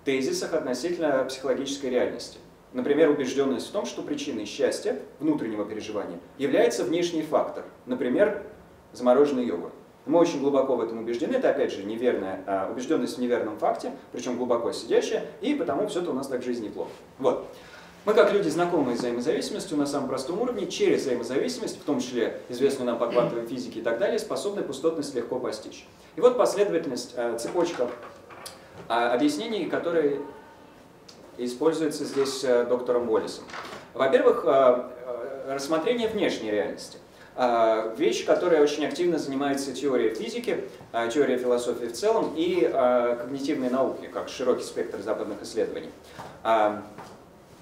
тезисах относительно психологической реальности. Например, убежденность в том, что причиной счастья, внутреннего переживания, является внешний фактор. Например, замороженный йогурт. Мы очень глубоко в этом убеждены, это опять же неверная убежденность в неверном факте, причем глубоко сидящая, и потому все это у нас так в жизни плохо. Вот. Мы как люди, знакомые с взаимозависимостью на самом простом уровне, через взаимозависимость, в том числе известную нам по квантовой физике и так далее, способны пустотность легко постичь. И вот последовательность, а, цепочка а, объяснений, которые используется здесь э, доктором Уоллисом. Во-первых, э, э, рассмотрение внешней реальности. Вещь, которая очень активно занимается теорией физики, теорией философии в целом и когнитивной науки, как широкий спектр западных исследований.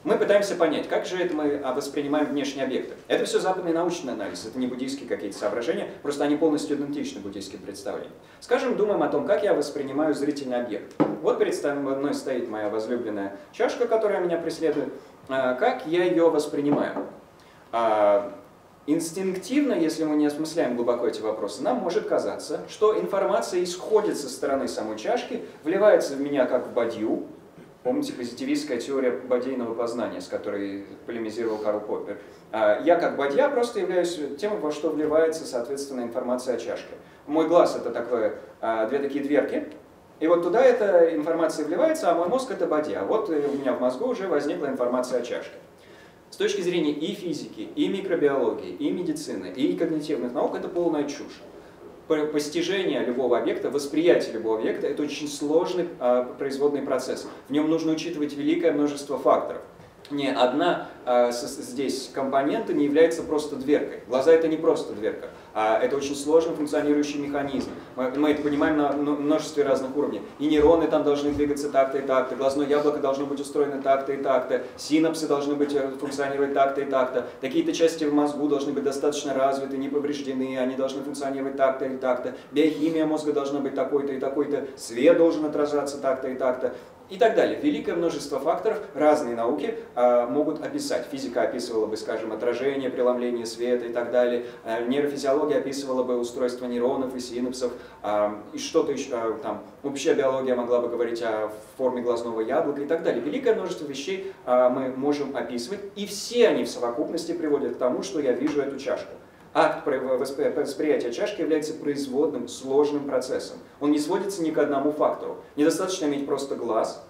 Мы пытаемся понять, как же это мы воспринимаем внешние объекты. Это все западный научный анализ, это не буддийские какие-то соображения, просто они полностью идентичны буддийским представлениям. Скажем, думаем о том, как я воспринимаю зрительный объект. Вот перед мной стоит моя возлюбленная чашка, которая меня преследует. А, как я ее воспринимаю? А, инстинктивно, если мы не осмысляем глубоко эти вопросы, нам может казаться, что информация исходит со стороны самой чашки, вливается в меня как в бадью, Помните позитивистская теория бодейного познания, с которой полемизировал Карл Поппер? А, я как бодья просто являюсь тем, во что вливается, соответственно, информация о чашке. Мой глаз это такое, две такие дверки, и вот туда эта информация вливается, а мой мозг это бодья. Вот у меня в мозгу уже возникла информация о чашке. С точки зрения и физики, и микробиологии, и медицины, и когнитивных наук это полная чушь постижение любого объекта, восприятие любого объекта – это очень сложный а, производный процесс. В нем нужно учитывать великое множество факторов. Ни одна э, здесь компонента не является просто дверкой. Глаза это не просто дверка, а это очень сложный функционирующий механизм. Мы, мы это понимаем на множестве разных уровней. И нейроны там должны двигаться так-то и так-то, глазное яблоко должно быть устроено так-то и так-то, синапсы должны быть э, функционировать так-то и так-то, какие-то части в мозгу должны быть достаточно развиты, не повреждены, они должны функционировать так-то и так-то, биохимия мозга должна быть такой-то и такой-то, свет должен отражаться так-то и так-то и так далее. Великое множество факторов разные науки э, могут описать. Физика описывала бы, скажем, отражение, преломление света и так далее. Э, нейрофизиология описывала бы устройство нейронов и синапсов. Э, и что-то еще, э, там, общая биология могла бы говорить о форме глазного яблока и так далее. Великое множество вещей э, мы можем описывать, и все они в совокупности приводят к тому, что я вижу эту чашку. Акт восприятия чашки является производным, сложным процессом. Он не сводится ни к одному фактору. Недостаточно иметь просто глаз,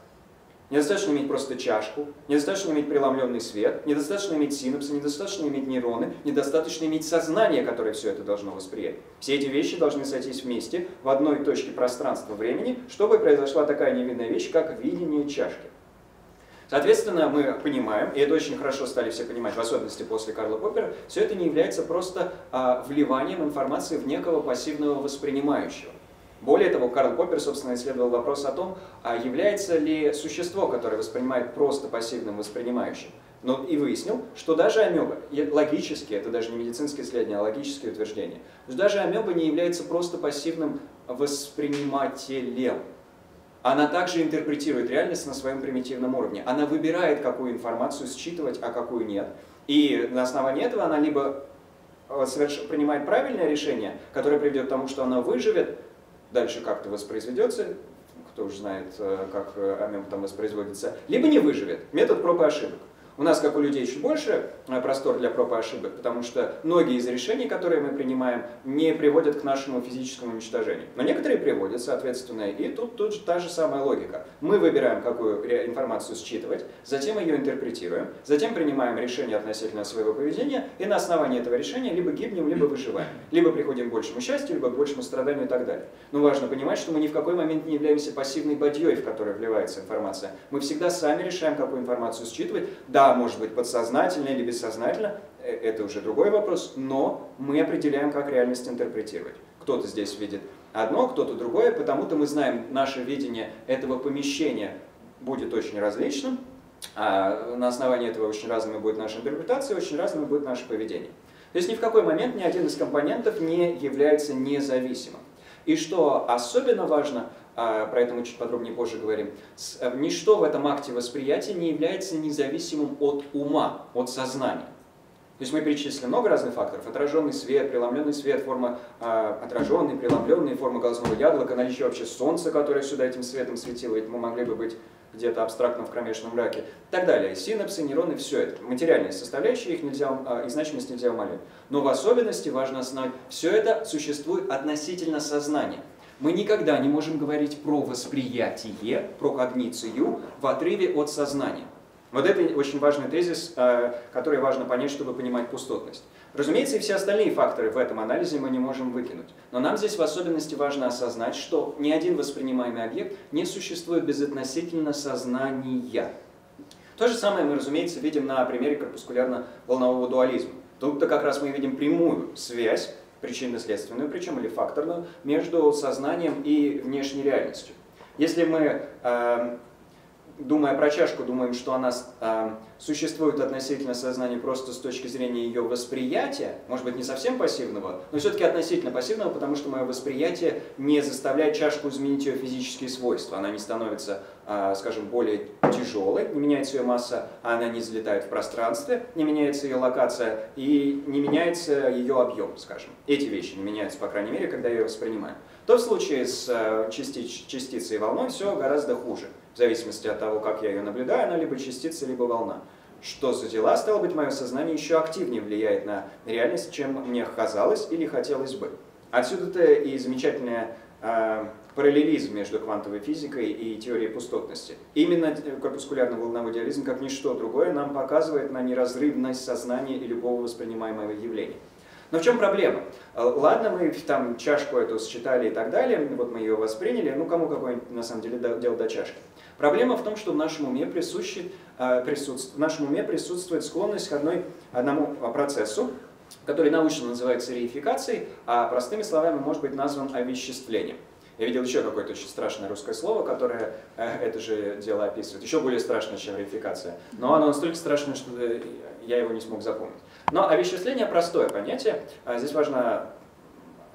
недостаточно иметь просто чашку, недостаточно иметь преломленный свет, недостаточно иметь синапсы, недостаточно иметь нейроны, недостаточно иметь сознание, которое все это должно восприять. Все эти вещи должны сойтись вместе в одной точке пространства-времени, чтобы произошла такая невидная вещь, как видение чашки. Соответственно, мы понимаем, и это очень хорошо стали все понимать, в особенности после Карла Поппера, все это не является просто а, вливанием информации в некого пассивного воспринимающего. Более того, Карл Поппер, собственно, исследовал вопрос о том, а является ли существо, которое воспринимает просто пассивным воспринимающим. Но и выяснил, что даже амеба, логически, это даже не медицинское исследование, а логическое утверждение, что даже амеба не является просто пассивным воспринимателем она также интерпретирует реальность на своем примитивном уровне. Она выбирает, какую информацию считывать, а какую нет. И на основании этого она либо э, соверш... принимает правильное решение, которое приведет к тому, что она выживет, дальше как-то воспроизведется, кто уже знает, э, как э, амеб там воспроизводится, либо не выживет. Метод проб и ошибок. У нас, как у людей, чуть больше э, простор для проб и ошибок, потому что многие из решений, которые мы принимаем, не приводят к нашему физическому уничтожению. Но некоторые приводят, соответственно, и тут, тут та же самая логика. Мы выбираем, какую информацию считывать, затем ее интерпретируем, затем принимаем решение относительно своего поведения, и на основании этого решения либо гибнем, либо выживаем. Либо приходим к большему счастью, либо к большему страданию и так далее. Но важно понимать, что мы ни в какой момент не являемся пассивной бадьей, в которой вливается информация. Мы всегда сами решаем, какую информацию считывать. Да, да, может быть подсознательно или бессознательно, э, это уже другой вопрос, но мы определяем, как реальность интерпретировать. Кто-то здесь видит одно, кто-то другое, потому-то мы знаем, наше видение этого помещения будет очень различным, а на основании этого очень разными будет наша интерпретация, очень разными будет наше поведение. То есть ни в какой момент ни один из компонентов не является независимым. И что особенно важно – про это мы чуть подробнее позже говорим, э, ничто в этом акте восприятия не является независимым от ума, от сознания. То есть мы перечислили много разных факторов. Отраженный свет, преломленный свет, форма э, отраженный, преломленный, форма глазного яблока, наличие вообще солнца, которое сюда этим светом светило, ведь мы могли бы быть где-то абстрактно в кромешном мраке, и так далее. Синапсы, нейроны, все это. Материальные составляющие, их, нельзя, э, их значимость нельзя умалять. Но в особенности важно осознать, все это существует относительно сознания. Мы никогда не можем говорить про восприятие, про когницию в отрыве от сознания. Вот это очень важный тезис, э, который важно понять, чтобы понимать пустотность. Разумеется, и все остальные факторы в этом анализе мы не можем выкинуть. Но нам здесь в особенности важно осознать, что ни один воспринимаемый объект не существует безотносительно сознания. То же самое мы, разумеется, видим на примере корпускулярно-волнового дуализма. Тут-то как раз мы видим прямую связь причинно-следственную, причем или факторную, между сознанием и внешней реальностью. Если мы э, думая про чашку, думаем, что она э, существует относительно сознания просто с точки зрения ее восприятия, может быть, не совсем пассивного, но все-таки относительно пассивного, потому что мое восприятие не заставляет чашку изменить ее физические свойства. Она не становится, э, скажем, более тяжелой, не меняется ее масса, а она не взлетает в пространстве, не меняется ее локация и не меняется ее объем, скажем. Эти вещи не меняются, по крайней мере, когда я ее воспринимаю. То в случае с э, частиц, частицей и волной все гораздо хуже в зависимости от того, как я ее наблюдаю, она либо частица, либо волна. Что за дела, стало быть, мое сознание еще активнее влияет на реальность, чем мне казалось или хотелось бы. Отсюда-то и замечательный э, параллелизм между квантовой физикой и теорией пустотности. Именно корпускулярно-волновой диализм, как ничто другое, нам показывает на неразрывность сознания и любого воспринимаемого явления. Но в чем проблема? Э, ладно, мы там чашку эту считали и так далее, вот мы ее восприняли, ну кому какое на самом деле дело до чашки. Проблема в том, что в нашем уме, присущи, присутствует, в нашем уме присутствует склонность к одной, одному процессу, который научно называется реификацией, а простыми словами может быть назван овеществлением. Я видел еще какое-то очень страшное русское слово, которое э, это же дело описывает. Еще более страшное, чем реификация. Но оно настолько страшное, что я его не смог запомнить. Но овеществление простое понятие. А здесь важно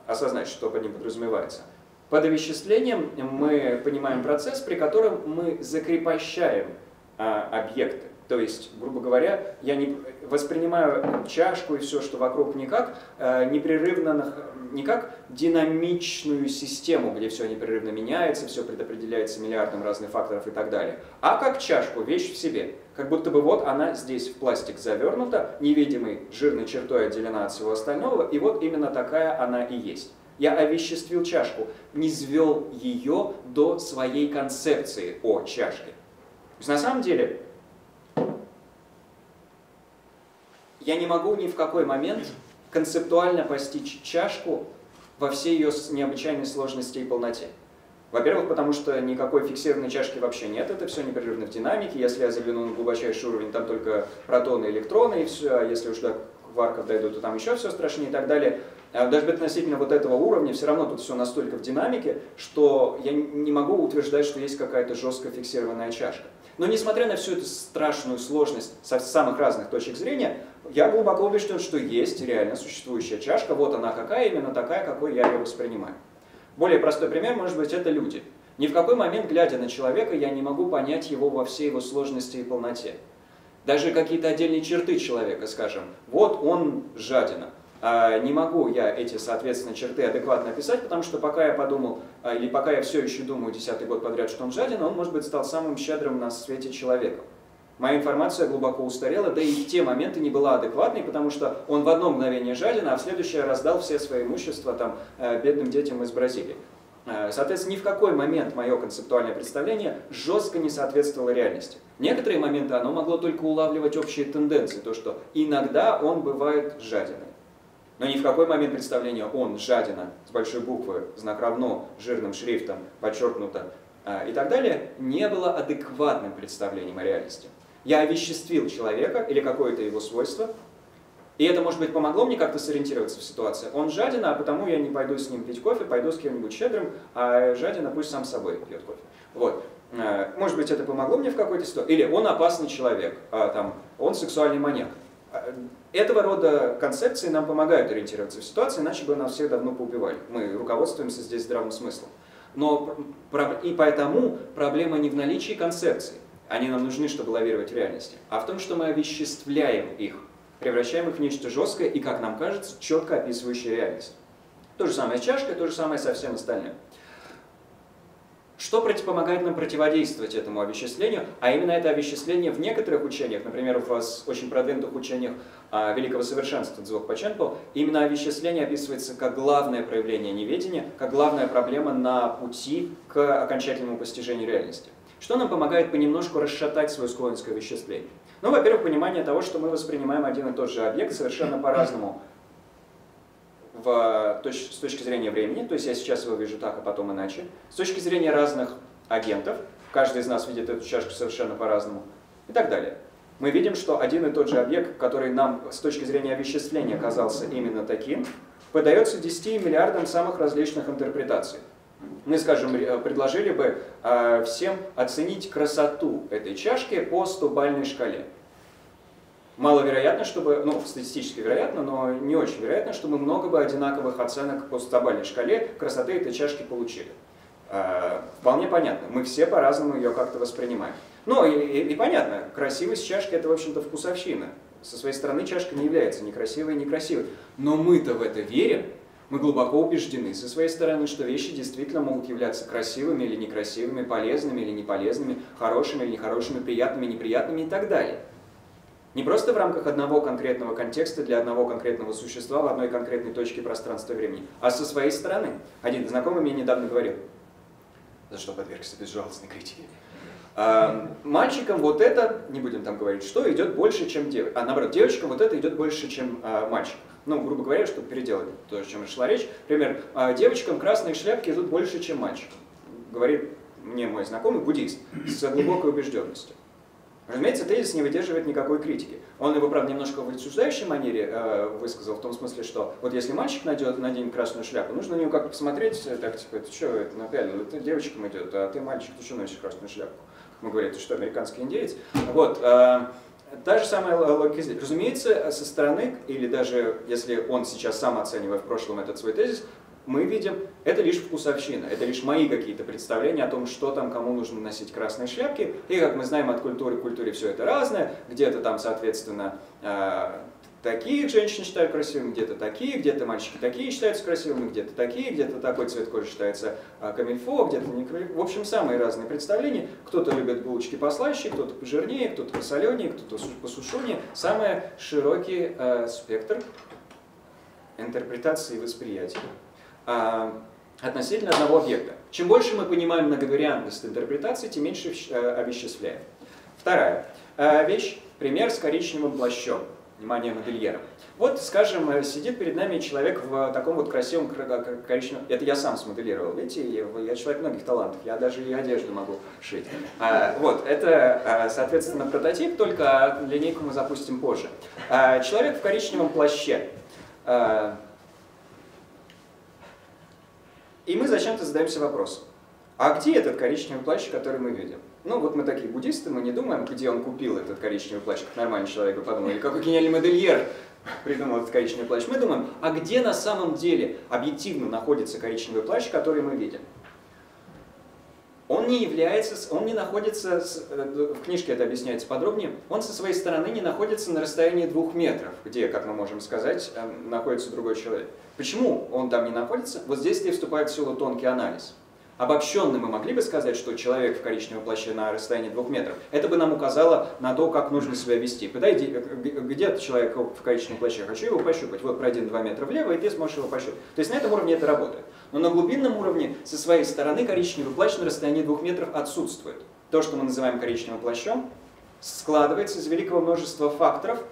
осознать, что под ним подразумевается. Под овеществлением мы понимаем процесс, при котором мы закрепощаем а, объекты. То есть, грубо говоря, я не воспринимаю чашку и все, что вокруг, не как э, непрерывно, не как динамичную систему, где все непрерывно меняется, все предопределяется миллиардом разных факторов и так далее, а как чашку, вещь в себе. Как будто бы вот она здесь в пластик завернута, невидимой жирной чертой отделена от всего остального, и вот именно такая она и есть. Я овеществил чашку, не свел ее до своей концепции о чашке. То есть на самом деле я не могу ни в какой момент концептуально постичь чашку во всей ее необычайной сложности и полноте. Во-первых, потому что никакой фиксированной чашки вообще нет, это все непрерывно в динамике. Если я загляну на глубочайший уровень, там только протоны, электроны и все, а если уж до кварков дойдут, то там еще все страшнее и так далее. А даже относительно вот этого уровня, все равно тут все настолько в динамике, что я не могу утверждать, что есть какая-то жестко фиксированная чашка. Но несмотря на всю эту страшную сложность со самых разных точек зрения, я глубоко убежден, что есть реально существующая чашка, вот она какая, именно такая, какой я ее воспринимаю. Более простой пример, может быть, это люди. Ни в какой момент, глядя на человека, я не могу понять его во всей его сложности и полноте. Даже какие-то отдельные черты человека, скажем, вот он жадина, не могу я эти, соответственно, черты адекватно описать, потому что пока я подумал, а, или пока я все еще думаю десятый год подряд, что он жаден, он, может быть, стал самым щедрым на свете человеком. Моя информация глубоко устарела, да и в те моменты не была адекватной, потому что он в одно мгновение жаден, а в следующее раздал все свои имущества там, э, бедным детям из Бразилии. Соответственно, ни в какой момент мое концептуальное представление жестко не соответствовало реальности. некоторые моменты оно могло только улавливать общие тенденции, то, что иногда он бывает жадиной. Но ни в какой момент представления он жадина с большой буквы, знак равно, жирным шрифтом, подчеркнуто э, и так далее, не было адекватным представлением о реальности. Я овеществил человека или какое-то его свойство, и это, может быть, помогло мне как-то сориентироваться в ситуации. Он жадина, а потому я не пойду с ним пить кофе, пойду с кем-нибудь щедрым, а жадина пусть сам собой пьет кофе. Вот. Э, может быть, это помогло мне в какой-то ситуации. Или он опасный человек, а, там, он сексуальный маньяк. Э, этого рода концепции нам помогают ориентироваться в ситуации, иначе бы нас всех давно поубивали. Мы руководствуемся здесь здравым смыслом. Но и поэтому проблема не в наличии концепции, они нам нужны, чтобы лавировать в реальности, а в том, что мы овеществляем их, превращаем их в нечто жесткое и, как нам кажется, четко описывающее реальность. То же самое с чашкой, то же самое со всем остальным. Что помогает нам противодействовать этому овеществлению? А именно это овеществление в некоторых учениях, например, в очень продвинутых учениях а, великого совершенства Дзог Паченпо, именно овеществление описывается как главное проявление неведения, как главная проблема на пути к окончательному постижению реальности. Что нам помогает понемножку расшатать свою склонность к овеществлению? Ну, во-первых, понимание того, что мы воспринимаем один и тот же объект совершенно по-разному в, точ, с точки зрения времени, то есть я сейчас его вижу так, а потом иначе, с точки зрения разных агентов, каждый из нас видит эту чашку совершенно по-разному, и так далее. Мы видим, что один и тот же объект, который нам с точки зрения овеществления казался именно таким, подается 10 миллиардам самых различных интерпретаций. Мы, скажем, предложили бы э, всем оценить красоту этой чашки по 100-бальной шкале. Маловероятно, чтобы, ну, статистически вероятно, но не очень вероятно, что мы много бы одинаковых оценок по стобальной шкале красоты этой чашки получили. Э, вполне понятно, мы все по-разному ее как-то воспринимаем. Ну и, и, и понятно, красивость чашки это, в общем-то, вкусовщина. Со своей стороны чашка не является ни красивой, ни красивой. Но мы-то в это верим, мы глубоко убеждены со своей стороны, что вещи действительно могут являться красивыми или некрасивыми, полезными или неполезными, хорошими или нехорошими, приятными, неприятными и так далее. Не просто в рамках одного конкретного контекста для одного конкретного существа в одной конкретной точке пространства и времени, а со своей стороны. Один знакомый мне недавно говорил, за что подвергся безжалостной критике. А, мальчикам вот это, не будем там говорить, что идет больше, чем девочкам. А наоборот, девочкам вот это идет больше, чем а, мальчикам. Ну, грубо говоря, чтобы переделать то, о чем шла речь. Например, а, девочкам красные шляпки идут больше, чем мальчикам. Говорит мне мой знакомый буддист с глубокой убежденностью. Разумеется, тезис не выдерживает никакой критики. Он его, правда, немножко в отсуждающей манере э, высказал, в том смысле, что вот если мальчик найдет, наденет красную шляпу, нужно на него как-то посмотреть, э, так, типа, это что, это напялил, это девочкам идет, а ты мальчик, ты что носишь красную шляпу? Как мы говорим, ты что, американский индеец? Вот, э, Та же самая логика здесь. Разумеется, со стороны, или даже если он сейчас сам оценивая в прошлом этот свой тезис, мы видим, это лишь вкусовщина, это лишь мои какие-то представления о том, что там, кому нужно носить красные шляпки. И, как мы знаем, от культуры к культуре все это разное. Где-то там, соответственно, э, такие женщины считают красивыми, где-то такие, где-то мальчики такие считаются красивыми, где-то такие, где-то такой цвет кожи считается а, камильфо, где-то не В общем, самые разные представления. Кто-то любит булочки послаще, кто-то пожирнее, кто-то посоленее, кто-то посушенее. Самый широкий э, спектр интерпретации и восприятия относительно одного объекта. Чем больше мы понимаем многовариантность интерпретации, тем меньше э, овеществляем. Вторая э, вещь, пример с коричневым плащом внимание модельера. Вот, скажем, э, сидит перед нами человек в таком вот красивом коричневом... Это я сам смоделировал, видите, я человек многих талантов, я даже и одежду могу шить. А, вот, это, а, соответственно, прототип, только линейку мы запустим позже. А, человек в коричневом плаще. А, и мы зачем-то задаемся вопросом, а где этот коричневый плащ, который мы видим? Ну, вот мы такие буддисты, мы не думаем, где он купил этот коричневый плащ, как нормальный человек, и подумали, какой гениальный модельер придумал этот коричневый плащ. Мы думаем, а где на самом деле объективно находится коричневый плащ, который мы видим? Он не является, он не находится, э, в книжке это объясняется подробнее, он со своей стороны не находится на расстоянии двух метров, где, как мы можем сказать, э, находится другой человек. Почему он там не находится? Вот здесь и вступает в силу тонкий анализ. Обобщенно мы могли бы сказать, что человек в коричневом плаще на расстоянии двух метров. Это бы нам указало на то, как нужно себя вести. Подойди, где человек в коричневом плаще? Хочу его пощупать. Вот пройди два метра влево, и ты сможешь его пощупать. То есть на этом уровне это работает. Но на глубинном уровне со своей стороны коричневый плащ на расстоянии двух метров отсутствует. То, что мы называем коричневым плащом, складывается из великого множества факторов,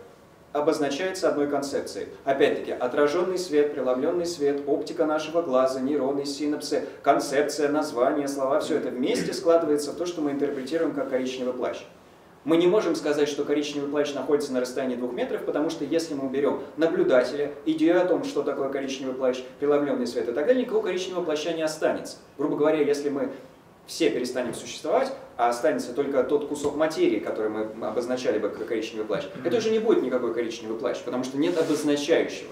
обозначается одной концепцией. Опять-таки, отраженный свет, преломленный свет, оптика нашего глаза, нейроны, синапсы, концепция, название, слова, все это вместе складывается в то, что мы интерпретируем как коричневый плащ. Мы не можем сказать, что коричневый плащ находится на расстоянии двух метров, потому что если мы уберем наблюдателя, идею о том, что такое коричневый плащ, преломленный свет и так далее, никакого коричневого плаща не останется. Грубо говоря, если мы все перестанем существовать, а останется только тот кусок материи, который мы обозначали бы как коричневый плащ, это уже не будет никакой коричневый плащ, потому что нет обозначающего.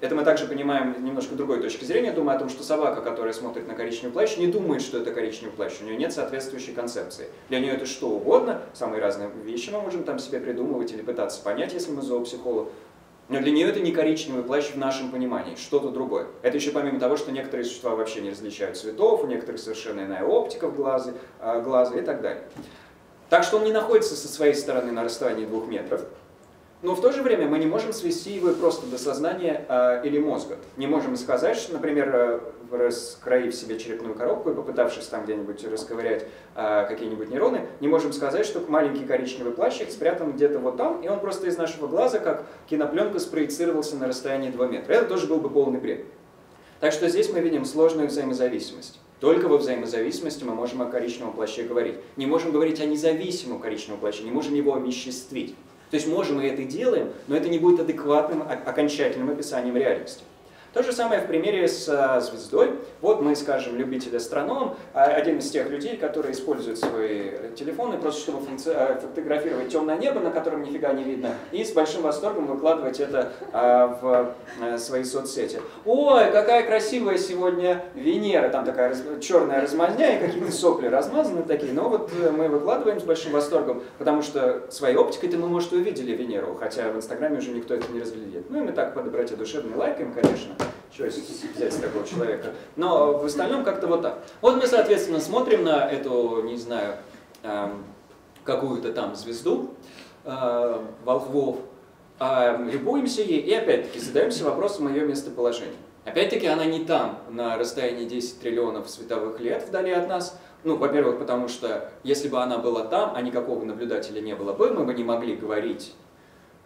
Это мы также понимаем немножко другой точки зрения, думая о том, что собака, которая смотрит на коричневый плащ, не думает, что это коричневый плащ, у нее нет соответствующей концепции. Для нее это что угодно, самые разные вещи мы можем там себе придумывать или пытаться понять, если мы зоопсихолог. Но для нее это не коричневый плащ в нашем понимании, что-то другое. Это еще помимо того, что некоторые существа вообще не различают цветов, у некоторых совершенно иная оптика в глазе, э, глаза и так далее. Так что он не находится со своей стороны на расстоянии двух метров, но в то же время мы не можем свести его просто до сознания э, или мозга. Не можем сказать, что, например, э, раскроив себе черепную коробку и попытавшись там где-нибудь расковырять э, какие-нибудь нейроны, не можем сказать, что маленький коричневый плащик спрятан где-то вот там, и он просто из нашего глаза, как кинопленка, спроецировался на расстоянии 2 метра. Это тоже был бы полный бред. Так что здесь мы видим сложную взаимозависимость. Только во взаимозависимости мы можем о коричневом плаще говорить. Не можем говорить о независимом коричневом плаще, не можем его овеществить. То есть можем мы это делаем, но это не будет адекватным окончательным описанием реальности. То же самое в примере с а, звездой. Вот мы, скажем, любитель астроном, а, один из тех людей, которые используют свои телефоны просто чтобы а, фотографировать темное небо, на котором нифига не видно, и с большим восторгом выкладывать это в свои соцсети. Ой, какая красивая сегодня Венера, там такая черная размазня и какие-то сопли размазаны такие, но вот э, мы выкладываем с большим восторгом, потому что своей оптикой-то мы, может, увидели Венеру, хотя в Инстаграме уже никто это не разглядит. Ну и мы так по доброте душевной лайкаем, конечно. Что взять такого человека? Но в остальном как-то вот так. Вот мы, соответственно, смотрим на эту, не знаю, эм, какую-то там звезду, э, волхвов, э, любуемся ей и опять-таки задаемся вопросом о ее местоположении. Опять-таки она не там, на расстоянии 10 триллионов световых лет вдали от нас. Ну, во-первых, потому что если бы она была там, а никакого наблюдателя не было бы, мы бы не могли говорить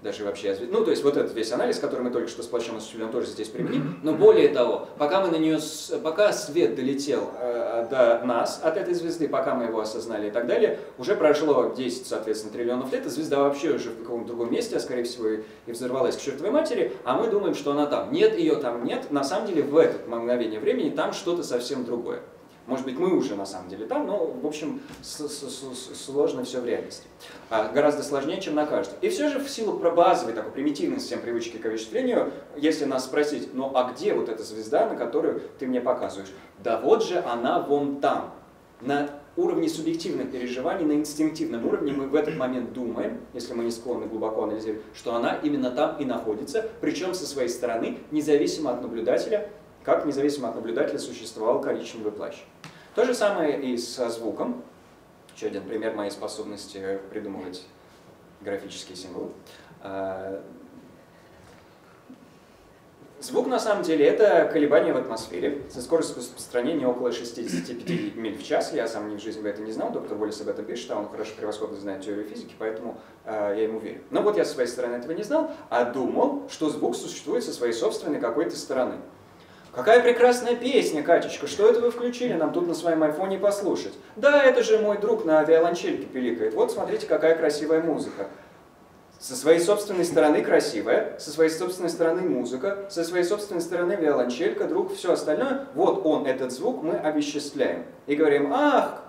даже вообще, ну то есть вот этот весь анализ, который мы только что с плащом осуществили, он тоже здесь применим, но более того, пока мы на нее, пока свет долетел э, до нас от этой звезды, пока мы его осознали и так далее, уже прошло 10, соответственно, триллионов лет, и звезда вообще уже в каком-то другом месте, а скорее всего и, взорвалась к чертовой матери, а мы думаем, что она там. Нет, ее там нет, на самом деле в это мгновение времени там что-то совсем другое. Может быть, мы уже на самом деле там, но, в общем, сложно все в реальности. А, гораздо сложнее, чем на кажется. И все же в силу базовой такой примитивной всем привычки к овеществлению, если нас спросить, ну а где вот эта звезда, на которую ты мне показываешь? Да вот же она вон там. На уровне субъективных переживаний, на инстинктивном уровне мы в этот момент думаем, если мы не склонны глубоко анализировать, что она именно там и находится, причем со своей стороны, независимо от наблюдателя, как независимо от наблюдателя существовал коричневый плащ. То же самое и со звуком. Еще один пример моей способности придумывать графические символы. А, звук, на самом деле, это колебания в атмосфере со скоростью распространения около 65 миль в час. Я сам ни в жизни бы это не знал, доктор Волис об этом пишет, а он хорошо превосходно знает теорию физики, поэтому э, я ему верю. Но вот я со своей стороны этого не знал, а думал, что звук существует со своей собственной какой-то стороны. Какая прекрасная песня, Катечка, что это вы включили нам тут на своем айфоне послушать? Да, это же мой друг на виолончельке пиликает. Вот смотрите, какая красивая музыка. Со своей собственной стороны красивая, со своей собственной стороны музыка, со своей собственной стороны виолончелька, друг, все остальное. Вот он, этот звук, мы обесчисляем. И говорим, ах,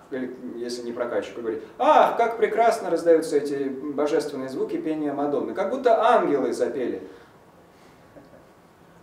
если не прокачку, говорит, ах, как прекрасно раздаются эти божественные звуки пения Мадонны. Как будто ангелы запели.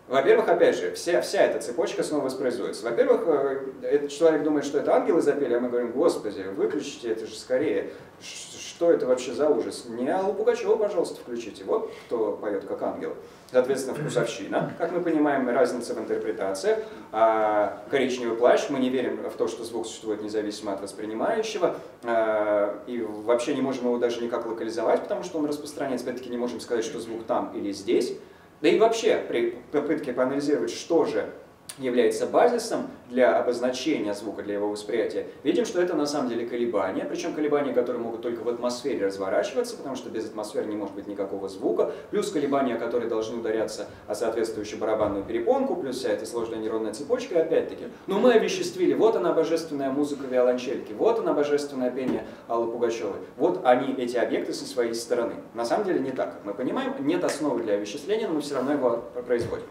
Во-первых, опять же, вся, вся эта цепочка снова воспроизводится. Во-первых, э, этот человек думает, что это ангелы запели, а мы говорим, господи, выключите это же скорее. Что это вообще за ужас? Не Аллу Пугачеву, пожалуйста, включите. Вот кто поет как ангел. Соответственно, вкусовщина, как мы понимаем, разница в интерпретациях. А коричневый плащ, мы не верим в то, что звук существует независимо от воспринимающего. А, и вообще не можем его даже никак локализовать, потому что он распространяется. Опять-таки не можем сказать, что звук там или здесь. Да и вообще, при попытке поанализировать, что же является базисом для обозначения звука, для его восприятия, видим, что это на самом деле колебания, причем колебания, которые могут только в атмосфере разворачиваться, потому что без атмосферы не может быть никакого звука, плюс колебания, которые должны ударяться о соответствующую барабанную перепонку, плюс вся эта сложная нейронная цепочка, опять-таки. Но мы овеществили, вот она божественная музыка виолончельки, вот она божественное пение Аллы Пугачевой, вот они, эти объекты со своей стороны. На самом деле не так, мы понимаем, нет основы для овеществления, но мы все равно его производим.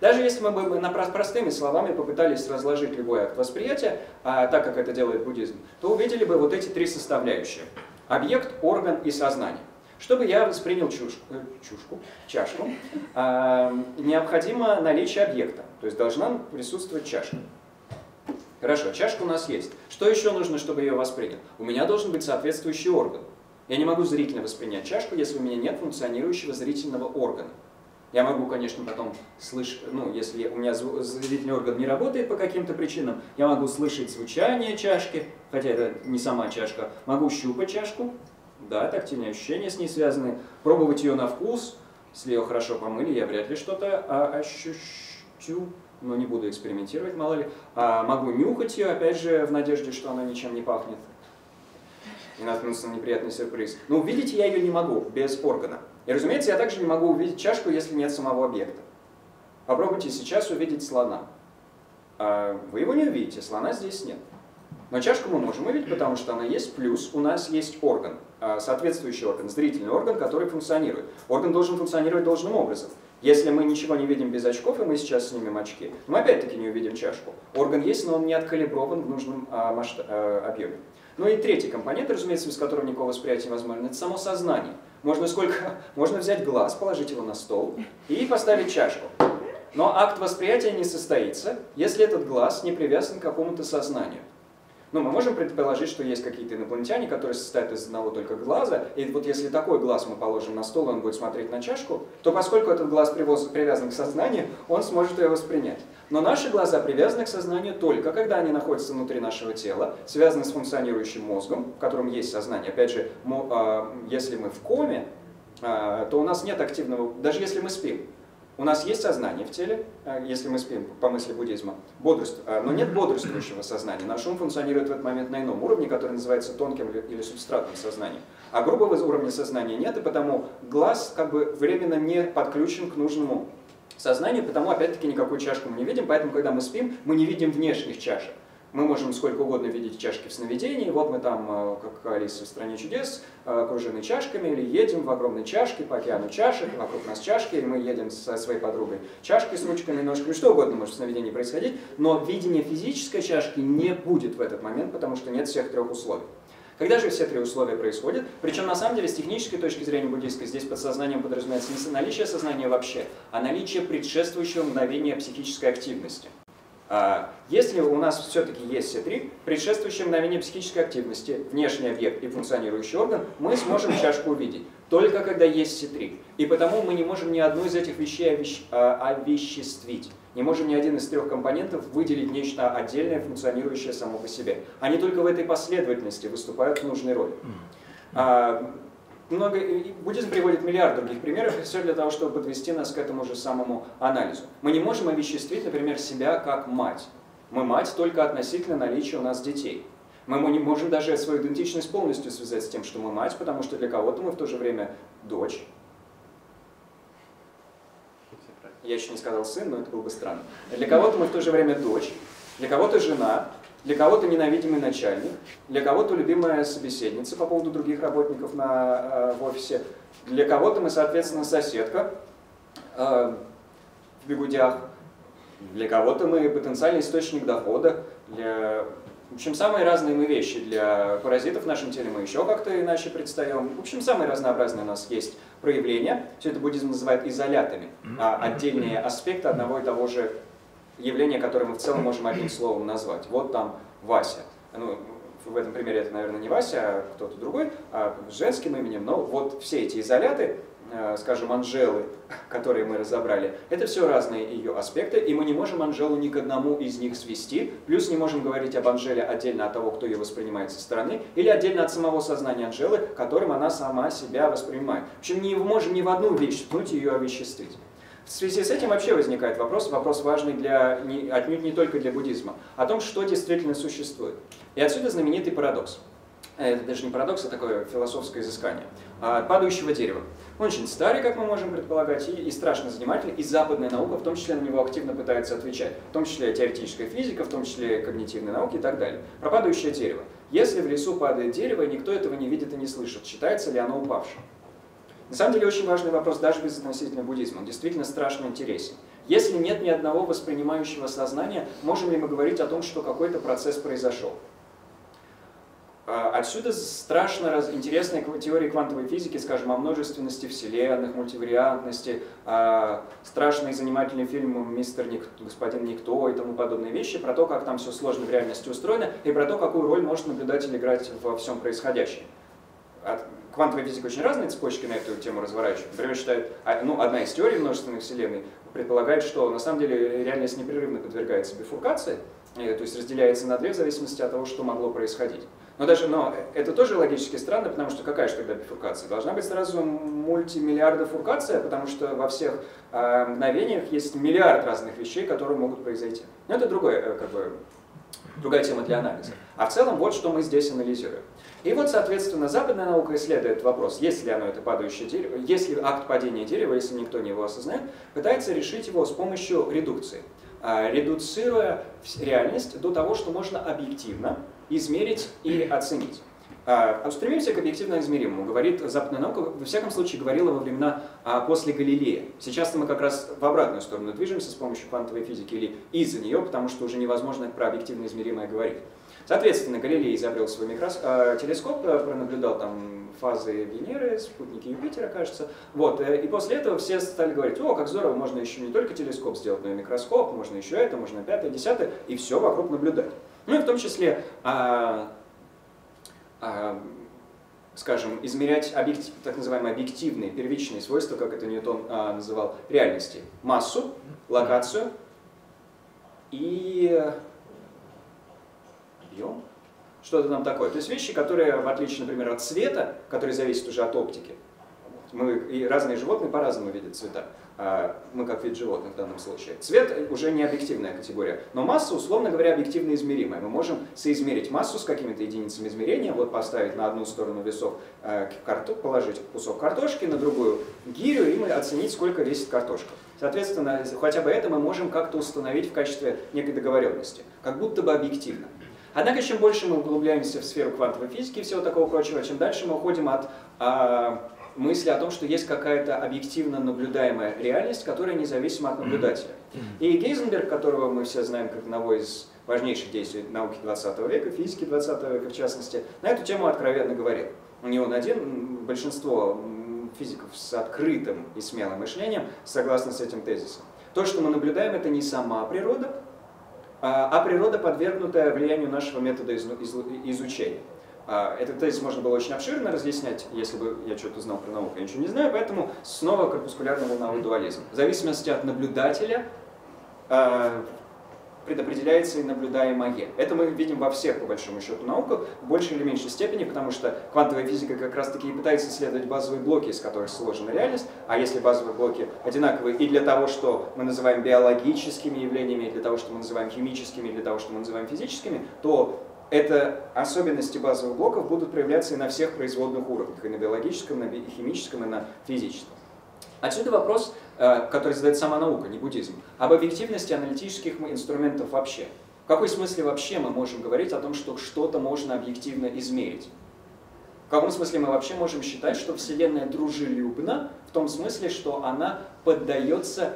Даже если мы бы простыми словами попытались разложить любой акт восприятия, а, так как это делает буддизм, то увидели бы вот эти три составляющие. Объект, орган и сознание. Чтобы я воспринял чушку, э, чушку чашку, э, необходимо наличие объекта, то есть должна присутствовать чашка. Хорошо, чашка у нас есть. Что еще нужно, чтобы ее воспринял? У меня должен быть соответствующий орган. Я не могу зрительно воспринять чашку, если у меня нет функционирующего зрительного органа. Я могу, конечно, потом слышать, ну, если у меня зрительный орган не работает по каким-то причинам, я могу слышать звучание чашки, хотя это не сама чашка, могу щупать чашку, да, тактильные ощущения с ней связаны, пробовать ее на вкус, если ее хорошо помыли, я вряд ли что-то а, ощущу, но не буду экспериментировать, мало ли. А могу нюхать ее, опять же, в надежде, что она ничем не пахнет. И наткнуться на неприятный сюрприз. Но увидеть я ее не могу без органа. И, разумеется, я также не могу увидеть чашку, если нет самого объекта. Попробуйте сейчас увидеть слона. А вы его не увидите, слона здесь нет. Но чашку мы можем увидеть, потому что она есть, плюс у нас есть орган, а, соответствующий орган, зрительный орган, который функционирует. Орган должен функционировать должным образом. Если мы ничего не видим без очков, и мы сейчас снимем очки, мы опять-таки не увидим чашку. Орган есть, но он не откалиброван в нужном а, объеме. Ну и третий компонент, разумеется, без которого никакого восприятия невозможно, это само сознание. Можно, сколько, можно взять глаз, положить его на стол и поставить чашку. Но акт восприятия не состоится, если этот глаз не привязан к какому-то сознанию. Ну, мы можем предположить, что есть какие-то инопланетяне, которые состоят из одного только глаза, и вот если такой глаз мы положим на стол, и он будет смотреть на чашку, то поскольку этот глаз привязан к сознанию, он сможет ее воспринять. Но наши глаза привязаны к сознанию только, когда они находятся внутри нашего тела, связаны с функционирующим мозгом, в котором есть сознание. Опять же, а, если мы в коме, а, то у нас нет активного, даже если мы спим, У нас есть сознание в теле, э, если мы спим по мысли буддизма, бодрость, но нет бодрствующего сознания. Наш ум функционирует в этот момент на ином уровне, который называется тонким или субстратным сознанием. А грубого уровня сознания нет, и потому глаз как бы временно не подключен к нужному сознанию, потому опять-таки никакую чашку мы не видим, поэтому когда мы спим, мы не видим внешних чашек. Мы можем сколько угодно видеть чашки в сновидении. Вот мы там, э, как Алиса в «Стране чудес», э, окружены чашками, или едем в огромной чашке по океану чашек, вокруг нас чашки, и мы едем со своей подругой чашкой с ручками, ножками, что угодно может в сновидении происходить, но видение физической чашки не будет в этот момент, потому что нет всех трех условий. Когда же все три условия происходят? Причем, на самом деле, с технической точки зрения буддийской, здесь под сознанием подразумевается не наличие сознания вообще, а наличие предшествующего мгновения психической активности – а, если у нас все-таки есть все три, предшествующее мгновение психической активности, внешний объект и функционирующий орган, мы сможем чашку увидеть. Только когда есть все три. И потому мы не можем ни одну из этих вещей а, овеществить. Не можем ни один из трех компонентов выделить нечто отдельное, функционирующее само по себе. Они только в этой последовательности выступают в нужной роли. А, много, буддизм приводит миллиард других примеров, и все для того, чтобы подвести нас к этому же самому анализу. Мы не можем овеществить, например, себя как мать. Мы мать только относительно наличия у нас детей. Мы не можем даже свою идентичность полностью связать с тем, что мы мать, потому что для кого-то мы в то же время дочь. Я еще не сказал сын, но это было бы странно. Для кого-то мы в то же время дочь, для кого-то жена, для кого-то ненавидимый начальник, для кого-то любимая собеседница по поводу других работников на, э, в офисе, для кого-то мы, соответственно, соседка э, в бегудях, для кого-то мы потенциальный источник дохода, для... В общем, самые разные мы вещи. Для паразитов в нашем теле мы еще как-то иначе предстаем. В общем, самые разнообразные у нас есть проявления. Все это буддизм называет изолятами, а отдельные аспекты одного и того же явление, которое мы в целом можем одним словом назвать. Вот там Вася. Ну, в этом примере это, наверное, не Вася, а кто-то другой, а с женским именем, но вот все эти изоляты, скажем, Анжелы, которые мы разобрали, это все разные ее аспекты, и мы не можем Анжелу ни к одному из них свести, плюс не можем говорить об Анжеле отдельно от того, кто ее воспринимает со стороны, или отдельно от самого сознания Анжелы, которым она сама себя воспринимает. В общем, не можем ни в одну вещь ткнуть ее овеществить. В связи с этим вообще возникает вопрос, вопрос важный для, не, отнюдь не только для буддизма, о том, что действительно существует. И отсюда знаменитый парадокс. Э, это даже не парадокс, а такое философское изыскание. А, падающего дерева. Он очень старый, как мы можем предполагать, и, и страшно занимательный, и западная наука в том числе на него активно пытается отвечать, в том числе теоретическая физика, в том числе когнитивные науки и так далее. Про падающее дерево. Если в лесу падает дерево, и никто этого не видит и не слышит, считается ли оно упавшим? На самом деле очень важный вопрос даже без относительно буддизма. Он действительно страшно интересен. Если нет ни одного воспринимающего сознания, можем ли мы говорить о том, что какой-то процесс произошел? А, отсюда страшно раз, интересная теория квантовой физики, скажем, о множественности вселенных, мультивариантности, а, страшный занимательный фильм «Мистер Ник, господин Никто» и тому подобные вещи, про то, как там все сложно в реальности устроено, и про то, какую роль может наблюдатель играть во всем происходящем квантовая физика очень разные цепочки на эту тему разворачивает. Например, считает, а, ну, одна из теорий множественных вселенной предполагает, что на самом деле реальность непрерывно подвергается бифуркации, то есть разделяется на две в зависимости от того, что могло происходить. Но даже, но это тоже логически странно, потому что какая же тогда бифуркация? Должна быть сразу мультимиллиардофуркация, потому что во всех э, мгновениях есть миллиард разных вещей, которые могут произойти. Но это другое, э, как бы, другая тема для анализа. А в целом вот что мы здесь анализируем. И вот, соответственно, западная наука исследует вопрос, есть ли оно это падающее дерево, есть ли акт падения дерева, если никто не его осознает, пытается решить его с помощью редукции, а, редуцируя реальность до того, что можно объективно измерить и оценить. А, устремимся к объективно измеримому, говорит западная наука, во всяком случае говорила во времена а, после Галилея. Сейчас мы как раз в обратную сторону движемся с помощью квантовой физики или из-за нее, потому что уже невозможно про объективно измеримое говорить. Соответственно, Галилей изобрел свой микрос... э, телескоп, э, пронаблюдал там фазы Венеры, спутники Юпитера, кажется. Вот, э, и после этого все стали говорить, о, как здорово, можно еще не только телескоп сделать, но и микроскоп, можно еще это, можно пятое, десятое, и все вокруг наблюдать. Ну и в том числе, э, э, скажем, измерять объектив, так называемые объективные, первичные свойства, как это Ньютон э, называл, реальности. Массу, локацию и объем, что-то там такое. То есть вещи, которые, в отличие, например, от цвета, который зависит уже от оптики, Мы, и разные животные по-разному видят цвета. А, мы как вид животных в данном случае. Цвет уже не объективная категория, но масса, условно говоря, объективно измеримая. Мы можем соизмерить массу с какими-то единицами измерения, вот поставить на одну сторону весов э, карту, положить кусок картошки, на другую гирю, и мы оценить, сколько весит картошка. Соответственно, хотя бы это мы можем как-то установить в качестве некой договоренности, как будто бы объективно. Однако, чем больше мы углубляемся в сферу квантовой физики и всего такого прочего, чем дальше мы уходим от а, мысли о том, что есть какая-то объективно наблюдаемая реальность, которая независима от наблюдателя. И Гейзенберг, которого мы все знаем как одного из важнейших действий науки 20 века, физики 20 века в частности, на эту тему откровенно говорил. Не он один, большинство физиков с открытым и смелым мышлением согласны с этим тезисом. То, что мы наблюдаем, это не сама природа, а, а природа, подвергнутая влиянию нашего метода изучения. А, этот тезис можно было очень обширно разъяснять, если бы я что-то знал про науку, я ничего не знаю, поэтому снова корпускулярный волновой дуализм. В зависимости от наблюдателя а, предопределяется и наблюдаемое. Это мы видим во всех, по большому счету, науках, в большей или меньшей степени, потому что квантовая физика как раз-таки и пытается исследовать базовые блоки, из которых сложена реальность, а если базовые блоки одинаковые и для того, что мы называем биологическими явлениями, и для того, что мы называем химическими, и для того, что мы называем физическими, то это особенности базовых блоков будут проявляться и на всех производных уровнях, и на биологическом, и на химическом, и на физическом. Отсюда вопрос, э, который задает сама наука, не буддизм, об объективности аналитических инструментов вообще. В какой смысле вообще мы можем говорить о том, что что-то можно объективно измерить? В каком смысле мы вообще можем считать, что Вселенная дружелюбна, в том смысле, что она поддается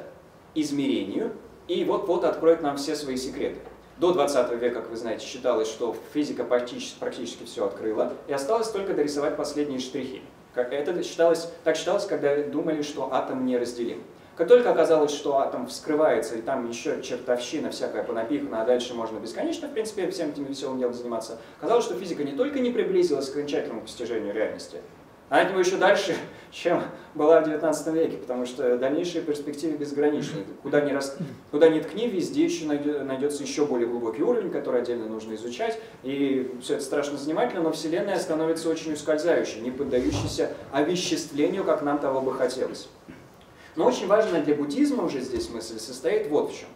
измерению и вот-вот откроет нам все свои секреты? До 20 века, как вы знаете, считалось, что физика практически, практически все открыла, и осталось только дорисовать последние штрихи. Это считалось, так считалось, когда думали, что атом неразделим. Как только оказалось, что атом вскрывается, и там еще чертовщина всякая понапихана, а дальше можно бесконечно, в принципе, всем этим веселым делом заниматься, казалось, что физика не только не приблизилась к окончательному постижению реальности, она от него еще дальше, чем была в 19 веке, потому что дальнейшие перспективы безграничны. Куда ни, рас... Куда ни ткни, везде еще найдется еще более глубокий уровень, который отдельно нужно изучать. И все это страшно занимательно, но Вселенная становится очень ускользающей, не поддающейся овеществлению, как нам того бы хотелось. Но очень важно для буддизма уже здесь мысль состоит вот в чем.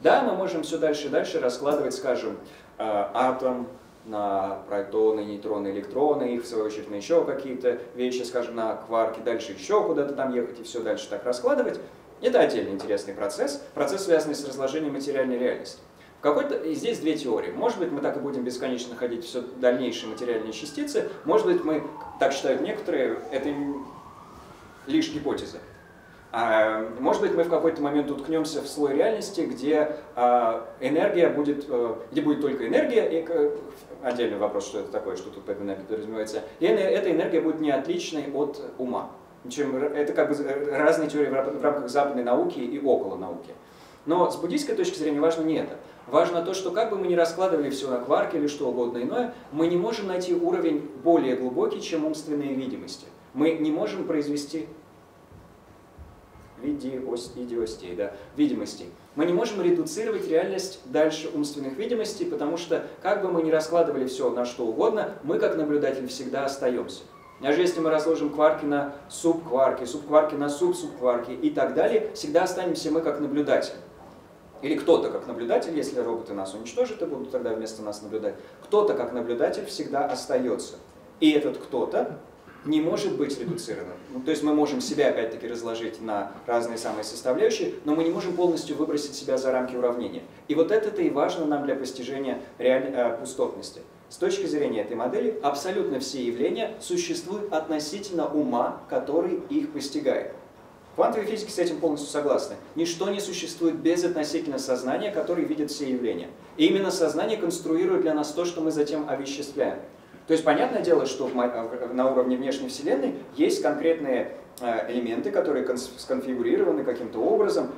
Да, мы можем все дальше и дальше раскладывать, скажем, э, атом, на протоны, нейтроны, электроны, их в свою очередь на еще какие-то вещи, скажем, на кварки, дальше еще куда-то там ехать и все дальше так раскладывать. Это отдельный интересный процесс, процесс, связанный с разложением материальной реальности. В какой-то, и здесь две теории. Может быть, мы так и будем бесконечно находить все дальнейшие материальные частицы, может быть, мы, так считают некоторые, это лишь гипотеза. А, может быть, мы в какой-то момент уткнемся в слой реальности, где а, энергия будет, э, где будет только энергия, и отдельный вопрос, что это такое, что тут под энергией подразумевается, и эта энергия будет не отличной от ума. Чем, это как бы разные теории в рамках западной науки и около науки. Но с буддийской точки зрения важно не это. Важно то, что как бы мы ни раскладывали все на кварки или что угодно иное, мы не можем найти уровень более глубокий, чем умственные видимости. Мы не можем произвести видеостей, да, видимостей. Мы не можем редуцировать реальность дальше умственных видимостей, потому что, как бы мы ни раскладывали все на что угодно, мы, как наблюдатель, всегда остаемся. Даже если мы разложим кварки на субкварки, субкварки на субсубкварки и так далее, всегда останемся мы как наблюдатель. Или кто-то как наблюдатель, если роботы нас уничтожат и будут тогда вместо нас наблюдать, кто-то как наблюдатель всегда остается. И этот кто-то не может быть редуцирован. Ну, то есть мы можем себя опять-таки разложить на разные самые составляющие, но мы не можем полностью выбросить себя за рамки уравнения. И вот это-то и важно нам для постижения реаль... э, пустотности. С точки зрения этой модели, абсолютно все явления существуют относительно ума, который их постигает. Квантовые физики с этим полностью согласны. Ничто не существует без относительно сознания, который видит все явления. И именно сознание конструирует для нас то, что мы затем овеществляем. То есть понятное дело, что э, на уровне внешней Вселенной есть конкретные э, элементы, которые сконфигурированы каким-то образом,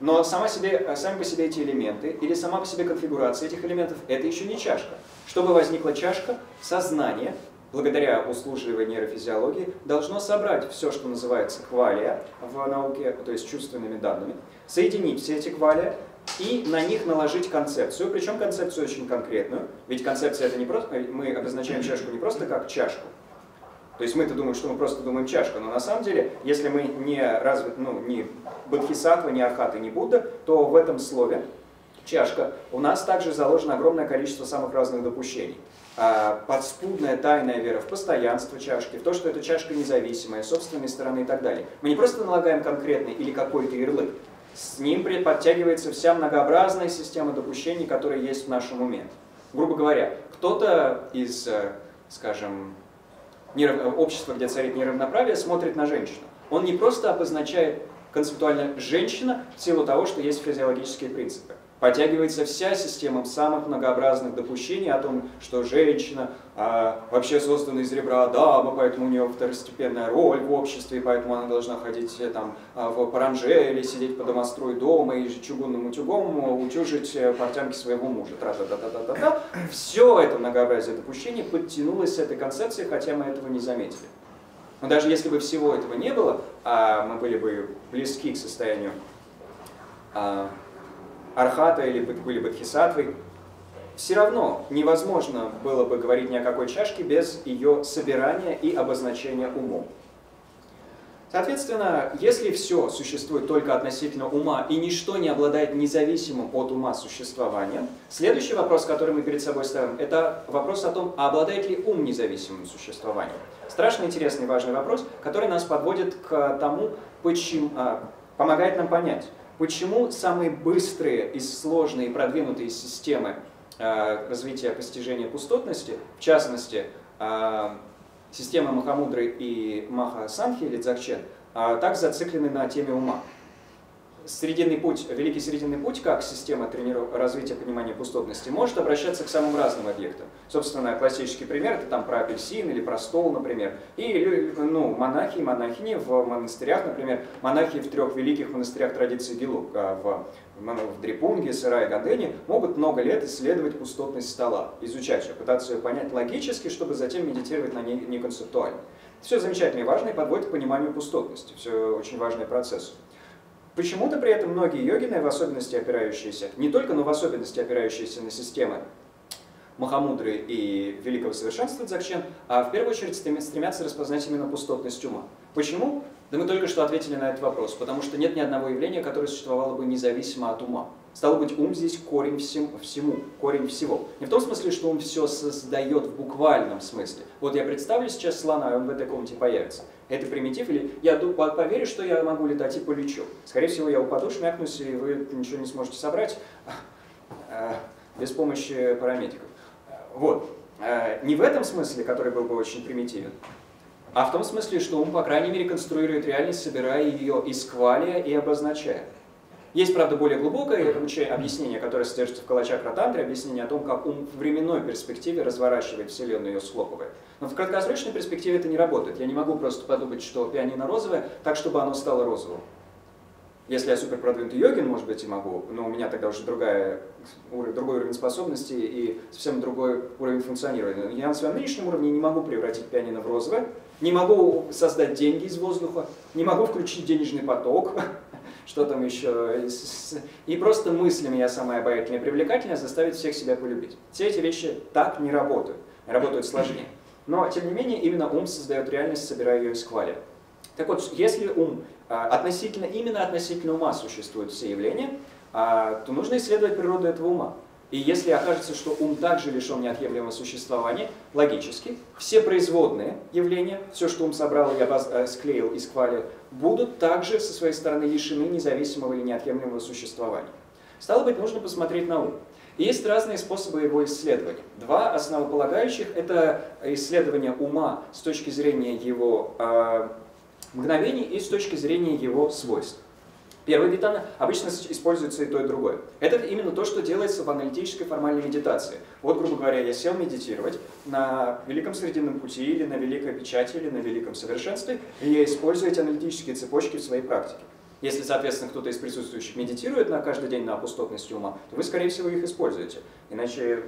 но сама себе, э, сами по себе эти элементы или сама по себе конфигурация этих элементов – это еще не чашка. Чтобы возникла чашка, сознание, благодаря услужливой нейрофизиологии, должно собрать все, что называется квалия в науке, то есть чувственными данными, соединить все эти квалия и на них наложить концепцию, причем концепцию очень конкретную, ведь концепция это не просто, мы обозначаем чашку не просто как чашку, то есть мы-то думаем, что мы просто думаем чашка, но на самом деле, если мы не развит, ну, не Бодхисаттва, не Архат и не Будда, то в этом слове чашка у нас также заложено огромное количество самых разных допущений. А, подспудная тайная вера в постоянство чашки, в то, что эта чашка независимая, собственной стороны и так далее. Мы не просто налагаем конкретный или какой-то ярлык, с ним подтягивается вся многообразная система допущений, которая есть в нашем уме. Грубо говоря, кто-то из, э, скажем, общества, где царит неравноправие, смотрит на женщину. Он не просто обозначает концептуально женщина в силу того, что есть физиологические принципы. Подтягивается вся система самых многообразных допущений о том, что женщина а, вообще создана из ребра Адама, поэтому у нее второстепенная роль в обществе, и поэтому она должна ходить э, там а, в паранже или сидеть по домострою дома и чугунным утюгом утюжить э, портянки своего мужа. Тра -та -та -та -та -та -та. Все это многообразие допущений подтянулось с этой концепции, хотя мы этого не заметили. Но даже если бы всего этого не было, а мы были бы близки к состоянию а, архата или были бодхисаттвой, все равно невозможно было бы говорить ни о какой чашке без ее собирания и обозначения умом. Соответственно, если все существует только относительно ума и ничто не обладает независимым от ума существованием, следующий вопрос, который мы перед собой ставим, это вопрос о том, а обладает ли ум независимым существованием. Страшно интересный важный вопрос, который нас подводит к тому, почему, а, помогает нам понять, Почему самые быстрые и сложные и продвинутые системы э, развития постижения пустотности, в частности, э, система Махамудры и Маха Санхи или Дзакчен, э, так зациклены на теме ума? Срединный путь, великий срединный путь, как система трениров... развития понимания пустотности, может обращаться к самым разным объектам. Собственно, классический пример это там про апельсин или про стол, например. И ну, монахи и монахини в монастырях, например, монахи в трех великих монастырях традиции Гилу, а, в, в Дрипунге, Сыра и Гандене, могут много лет исследовать пустотность стола, изучать ее, пытаться ее понять логически, чтобы затем медитировать на ней не концептуально. Все замечательно и важно и подводит к пониманию пустотности. Все очень важный процесс. Почему-то при этом многие йогины, в особенности опирающиеся, не только, но в особенности опирающиеся на системы Махамудры и Великого Совершенства Дзакчен, а в первую очередь стремятся распознать именно пустотность ума. Почему? Да мы только что ответили на этот вопрос, потому что нет ни одного явления, которое существовало бы независимо от ума. Стало быть, ум здесь корень всему, всему, корень всего. Не в том смысле, что он все создает в буквальном смысле. Вот я представлю сейчас слона, и он в этой комнате появится. Это примитив, или я поверю, что я могу летать и полечу. Скорее всего, я упаду, шмякнусь, и вы ничего не сможете собрать а, без помощи парамедиков. Вот. А, не в этом смысле, который был бы очень примитивен, а в том смысле, что ум, по крайней мере, конструирует реальность, собирая ее из квалия и обозначая. Есть, правда, более глубокое объяснение, которое содержится в Калачакра Тантре, объяснение о том, как ум в временной перспективе разворачивает Вселенную и ее схлопывает. Но в краткосрочной перспективе это не работает. Я не могу просто подумать, что пианино розовое, так, чтобы оно стало розовым. Если я супер продвинутый йогин, может быть, и могу, но у меня тогда уже другая, другой уровень способностей и совсем другой уровень функционирования. Я на своем нынешнем уровне не могу превратить пианино в розовое, не могу создать деньги из воздуха, не могу включить денежный поток, что там еще. И просто мыслями я самая обаятельная и привлекательная заставить всех себя полюбить. Все эти вещи так не работают, работают сложнее. Но, тем не менее, именно ум создает реальность, собирая ее из квали. Так вот, если ум а, относительно, именно относительно ума существуют все явления, а, то нужно исследовать природу этого ума. И если окажется, что ум также лишен неотъемлемого существования, логически, все производные явления, все, что ум собрал и обоз... Э, склеил и сквалил, будут также со своей стороны лишены независимого или неотъемлемого существования. Стало быть, нужно посмотреть на ум. И есть разные способы его исследования. Два основополагающих – это исследование ума с точки зрения его э, мгновений и с точки зрения его свойств. Первый вид обычно используется и то, и другое. Это именно то, что делается в аналитической формальной медитации. Вот, грубо говоря, я сел медитировать на Великом Срединном пути или на Великой Печати или на Великом Совершенстве, и я использую эти аналитические цепочки в своей практике. Если, соответственно, кто-то из присутствующих медитирует на каждый день на пустотности ума, то вы, скорее всего, их используете. Иначе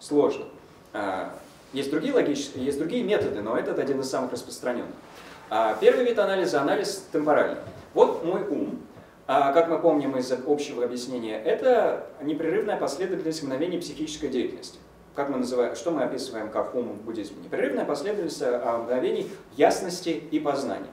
сложно. А, есть другие логические, есть другие методы, но этот один из самых распространенных. А, первый вид анализа – анализ темпоральный. Вот мой ум, а, как мы помним из общего объяснения, это непрерывная последовательность мгновений психической деятельности. как мы называем, что мы описываем как ум в буддизме? Непрерывная последовательность а, мгновений ясности и познания.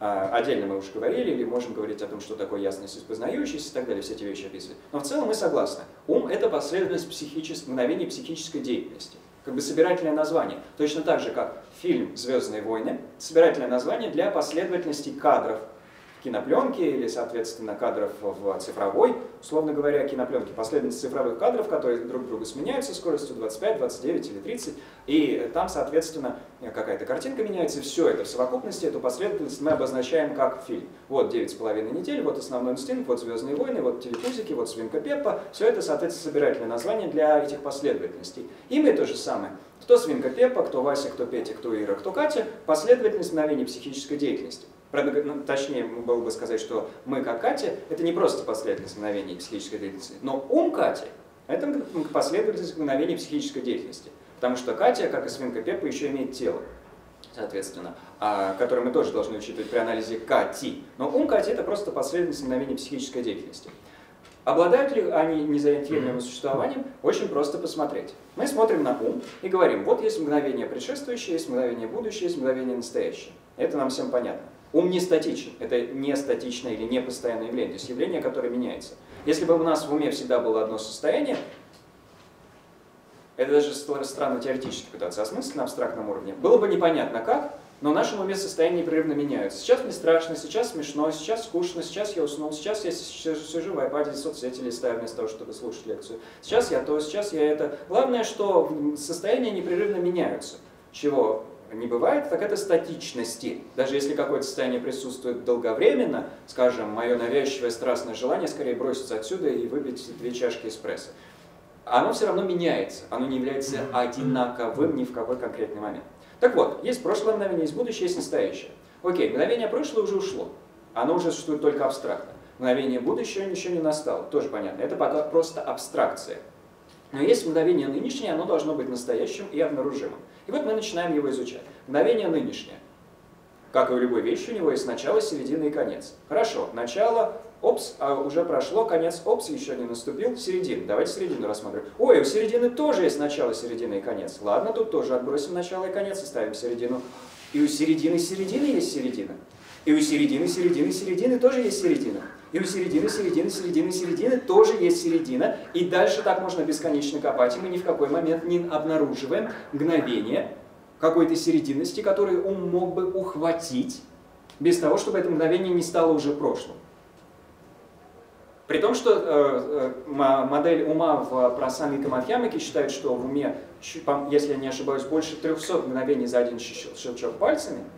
А, отдельно мы уже говорили, или можем говорить о том, что такое ясность и познающесть и так далее, все эти вещи описывать. Но в целом мы согласны. Ум – это последовательность психических, мгновений психической деятельности. Как бы собирательное название. Точно так же, как фильм «Звездные войны» – собирательное название для последовательности кадров кинопленки или, соответственно, кадров в цифровой, условно говоря, кинопленки, последовательность цифровых кадров, которые друг друга сменяются скоростью 25, 29 или 30, и там, соответственно, какая-то картинка меняется, все это в совокупности, эту последовательность мы обозначаем как фильм. Вот 9,5 недель, вот основной инстинкт, вот «Звездные войны», вот телепузики, вот «Свинка Пеппа», все это, соответственно, собирательное название для этих последовательностей. И мы то же самое. Кто Свинка Пеппа, кто Вася, кто Петя, кто Ира, кто Катя, последовательность мгновений психической деятельности. Ну, точнее было бы сказать, что мы, как Катя, это не просто последовательность мгновений психической деятельности, но ум Кати – это последовательность мгновений психической деятельности. Потому что Катя, как и свинка Пеппа, еще имеет тело, соответственно, а, которое мы тоже должны учитывать при анализе Кати. Но ум Кати – это просто последовательность мгновений психической деятельности. Обладают ли они незаинтересованным существованием? Очень просто посмотреть. Мы смотрим на ум и говорим, вот есть мгновение предшествующее, есть мгновение будущее, есть мгновение настоящее. Это нам всем понятно. Ум не статичен, это не статичное или не постоянное явление, то есть явление, которое меняется. Если бы у нас в уме всегда было одно состояние, это даже странно теоретически пытаться осмыслить на абстрактном уровне, было бы непонятно как, но в нашем уме состояния непрерывно меняются. Сейчас мне страшно, сейчас смешно, сейчас скучно, сейчас я уснул, сейчас я сижу в iPad, соцсети листаю вместо того, чтобы слушать лекцию. Сейчас я то, сейчас я это. Главное, что состояния непрерывно меняются. Чего не бывает, так это статичности. Даже если какое-то состояние присутствует долговременно, скажем, мое навязчивое страстное желание скорее броситься отсюда и выпить две чашки эспрессо, оно все равно меняется, оно не является одинаковым ни в какой конкретный момент. Так вот, есть прошлое мгновение, есть будущее, есть настоящее. Окей, мгновение прошлое уже ушло, оно уже существует только абстрактно. Мгновение будущего еще не настало, тоже понятно, это пока просто абстракция. Но есть мгновение нынешнее, оно должно быть настоящим и обнаружимым. И вот мы начинаем его изучать. Мгновение нынешнее. Как и у любой вещи, у него есть начало, середина и конец. Хорошо, начало, опс, а уже прошло, конец, опс, еще не наступил, середина. Давайте середину рассмотрим. Ой, у середины тоже есть начало, середина и конец. Ладно, тут тоже отбросим начало и конец и ставим середину. И у середины середины есть середина. И у середины середины середины тоже есть середина. И у середины, середины, середины, середины тоже есть середина. И дальше так можно бесконечно копать, и мы ни в какой момент не обнаруживаем мгновение какой-то серединности, которую ум мог бы ухватить, без того, чтобы это мгновение не стало уже прошлым. При том, что э, э, модель ума в, про саммика Мадхьямаки считает, что в уме, если я не ошибаюсь, больше 300 мгновений за один щелчок пальцами –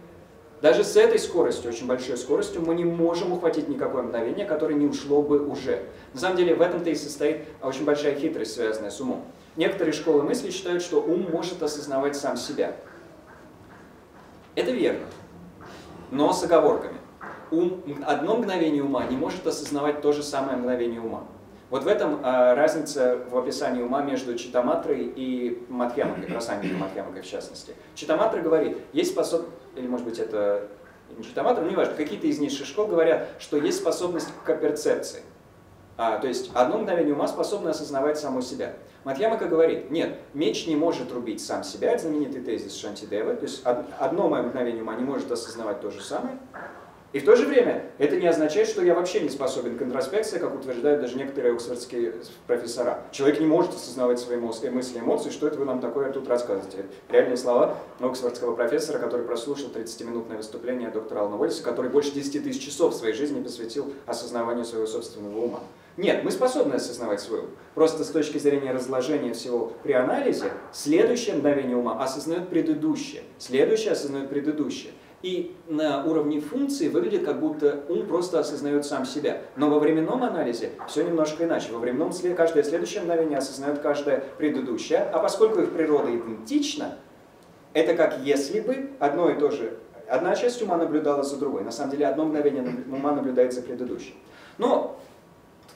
даже с этой скоростью, очень большой скоростью, мы не можем ухватить никакое мгновение, которое не ушло бы уже. На самом деле в этом-то и состоит очень большая хитрость, связанная с умом. Некоторые школы мысли считают, что ум может осознавать сам себя. Это верно, но с оговорками. Ум, одно мгновение ума не может осознавать то же самое мгновение ума. Вот в этом а, разница в описании ума между Читаматрой и Мадхьямакой, Расамикой Мадхьямакой в частности. Читаматра говорит, есть способ, или может быть это не Читаматра, но неважно, какие-то из низших школ говорят, что есть способность к перцепции. А, то есть одно мгновение ума способно осознавать само себя. Мадхьямака говорит, нет, меч не может рубить сам себя, это знаменитый тезис Шантидева, то есть одно мое мгновение ума не может осознавать то же самое, и в то же время это не означает, что я вообще не способен к интроспекции, как утверждают даже некоторые оксфордские профессора. Человек не может осознавать свои мысли, и эмоции, что это вы нам такое тут рассказываете. Реальные слова оксфордского профессора, который прослушал 30-минутное выступление доктора Алана Уэльса, который больше 10 тысяч часов своей жизни посвятил осознаванию своего собственного ума. Нет, мы способны осознавать свой ум. Просто с точки зрения разложения всего при анализе, следующее мгновение ума осознает предыдущее, следующее осознает предыдущее и на уровне функции выглядит, как будто ум просто осознает сам себя. Но во временном анализе все немножко иначе. Во временном каждое следующее мгновение осознает каждое предыдущее, а поскольку их природа идентична, это как если бы одно и то же, одна часть ума наблюдала за другой. На самом деле одно мгновение ума наблюдает за предыдущим. Но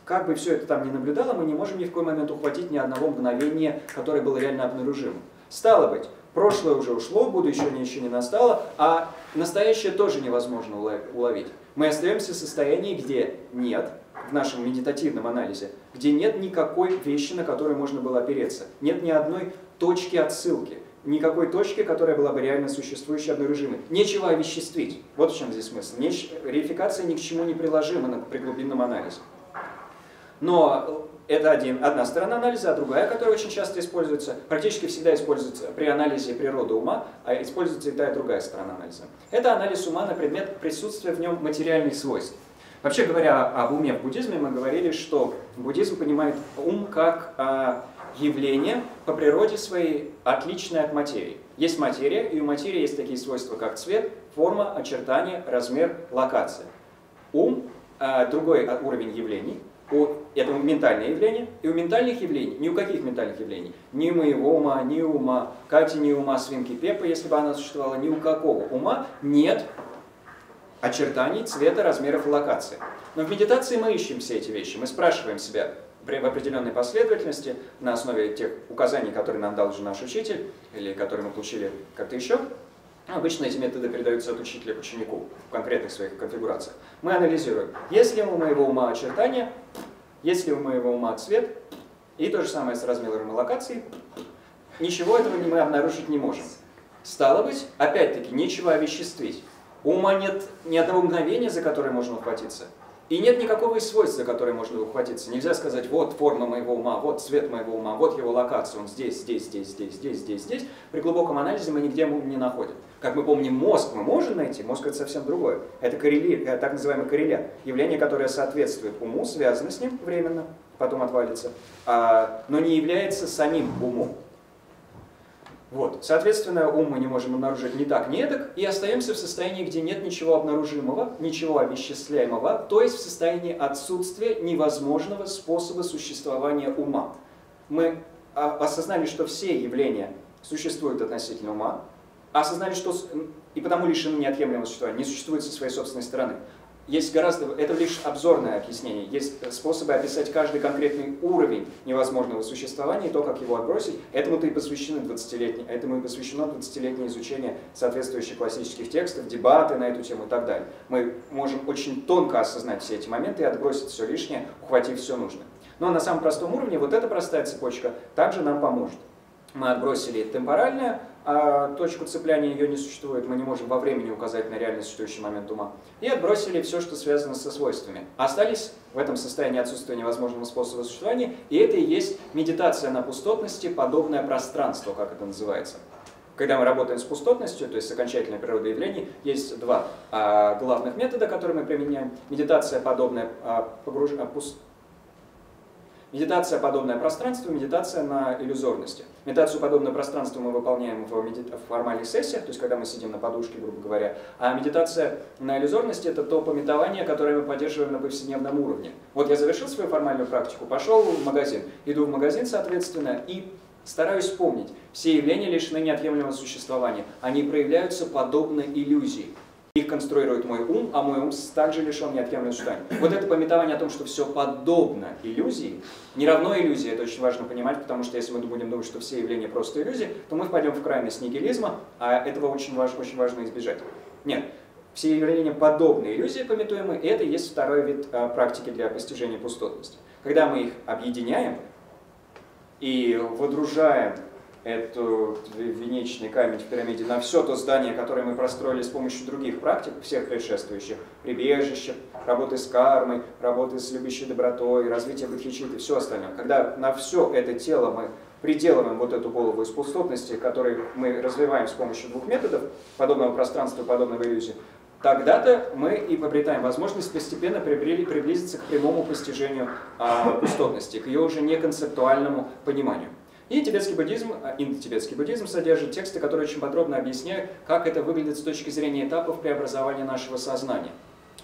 как бы все это там ни наблюдало, мы не можем ни в какой момент ухватить ни одного мгновения, которое было реально обнаружимым. Стало быть, Прошлое уже ушло, будущее еще не настало, а настоящее тоже невозможно уловить. Мы остаемся в состоянии, где нет, в нашем медитативном анализе, где нет никакой вещи, на которую можно было опереться. Нет ни одной точки отсылки, никакой точки, которая была бы реально существующей обнаружимой. Нечего овеществить. Вот в чем здесь смысл. Неч... Рефикация ни к чему не приложима при глубинном анализе. Но это один, одна сторона анализа, а другая, которая очень часто используется, практически всегда используется при анализе природы ума, а используется и та, и другая сторона анализа. Это анализ ума на предмет присутствия в нем материальных свойств. Вообще говоря об уме в буддизме, мы говорили, что буддизм понимает ум как а, явление по природе своей отличное от материи. Есть материя, и у материи есть такие свойства, как цвет, форма, очертания, размер, локация. Ум а, другой уровень явлений, у, это ментальное явление, и у ментальных явлений, ни у каких ментальных явлений, ни моего ума, ни ума Кати, ни ума свинки Пеппа, если бы она существовала, ни у какого ума нет очертаний, цвета, размеров и локации. Но в медитации мы ищем все эти вещи. Мы спрашиваем себя в определенной последовательности на основе тех указаний, которые нам дал уже наш учитель, или которые мы получили как-то еще. Обычно эти методы передаются от учителя к ученику в конкретных своих конфигурациях. Мы анализируем, есть ли у моего ума очертания, есть ли у моего ума цвет, и то же самое с размером и локацией. Ничего этого мы обнаружить не можем. Стало быть, опять-таки, нечего овеществить. Ума нет ни одного мгновения, за которое можно ухватиться. И нет никакого из свойств, за которые можно ухватиться. Нельзя сказать, вот форма моего ума, вот цвет моего ума, вот его локация, он здесь, здесь, здесь, здесь, здесь, здесь, здесь. При глубоком анализе мы нигде ум не находим. Как мы помним, мозг мы можем найти, мозг это совсем другое. Это коррели, э, так называемый коррелят, явление, которое соответствует уму, связано с ним временно, потом отвалится, а, но не является самим умом. Вот. Соответственно, ум мы не можем обнаружить ни так, ни эдак, и остаемся в состоянии, где нет ничего обнаружимого, ничего овеществляемого, то есть в состоянии отсутствия невозможного способа существования ума. Мы осознали, что все явления существуют относительно ума, осознали, что и потому лишены неотъемлемого существования, не существует со своей собственной стороны есть гораздо, это лишь обзорное объяснение, есть способы описать каждый конкретный уровень невозможного существования и то, как его отбросить. Этому-то и посвящено 20-летнее, этому и посвящено 20-летнее изучение соответствующих классических текстов, дебаты на эту тему и так далее. Мы можем очень тонко осознать все эти моменты и отбросить все лишнее, ухватив все нужное. Но на самом простом уровне вот эта простая цепочка также нам поможет. Мы отбросили темпоральное, а точку цепляния ее не существует, мы не можем во времени указать на реально существующий момент ума. И отбросили все, что связано со свойствами. Остались в этом состоянии отсутствия невозможного способа существования, и это и есть медитация на пустотности, подобное пространство, как это называется. Когда мы работаем с пустотностью, то есть с окончательной природой явлений, есть два а, главных метода, которые мы применяем. Медитация, подобная а, погруж... а, пуст... Медитация подобное пространству, медитация на иллюзорности. Медитацию подобное пространству мы выполняем в, медит... в формальных сессиях, то есть когда мы сидим на подушке, грубо говоря. А медитация на иллюзорности – это то пометование, которое мы поддерживаем на повседневном уровне. Вот я завершил свою формальную практику, пошел в магазин, иду в магазин, соответственно, и стараюсь вспомнить. Все явления лишены неотъемлемого существования. Они проявляются подобно иллюзии. Их конструирует мой ум, а мой ум также лишен неотъемлемого существования. Вот это пометование о том, что все подобно иллюзии, не равно иллюзии, это очень важно понимать, потому что если мы будем думать, что все явления просто иллюзии, то мы впадем в крайность нигилизма, а этого очень, важ, очень важно избежать. Нет, все явления подобные иллюзии пометуемые, и это и есть второй вид а, практики для постижения пустотности. Когда мы их объединяем и выдружаем эту венечный камень в пирамиде на все то здание, которое мы простроили с помощью других практик, всех предшествующих, прибежища, работы с кармой, работы с любящей добротой, развития бодхичитты и все остальное. Когда на все это тело мы приделываем вот эту голову из пустотности, которую мы развиваем с помощью двух методов, подобного пространства, подобного иллюзии, тогда-то мы и обретаем возможность постепенно приблизиться к прямому постижению а, пустотности, к ее уже неконцептуальному пониманию. И тибетский буддизм, а, индотибетский буддизм содержит тексты, которые очень подробно объясняют, как это выглядит с точки зрения этапов преобразования нашего сознания.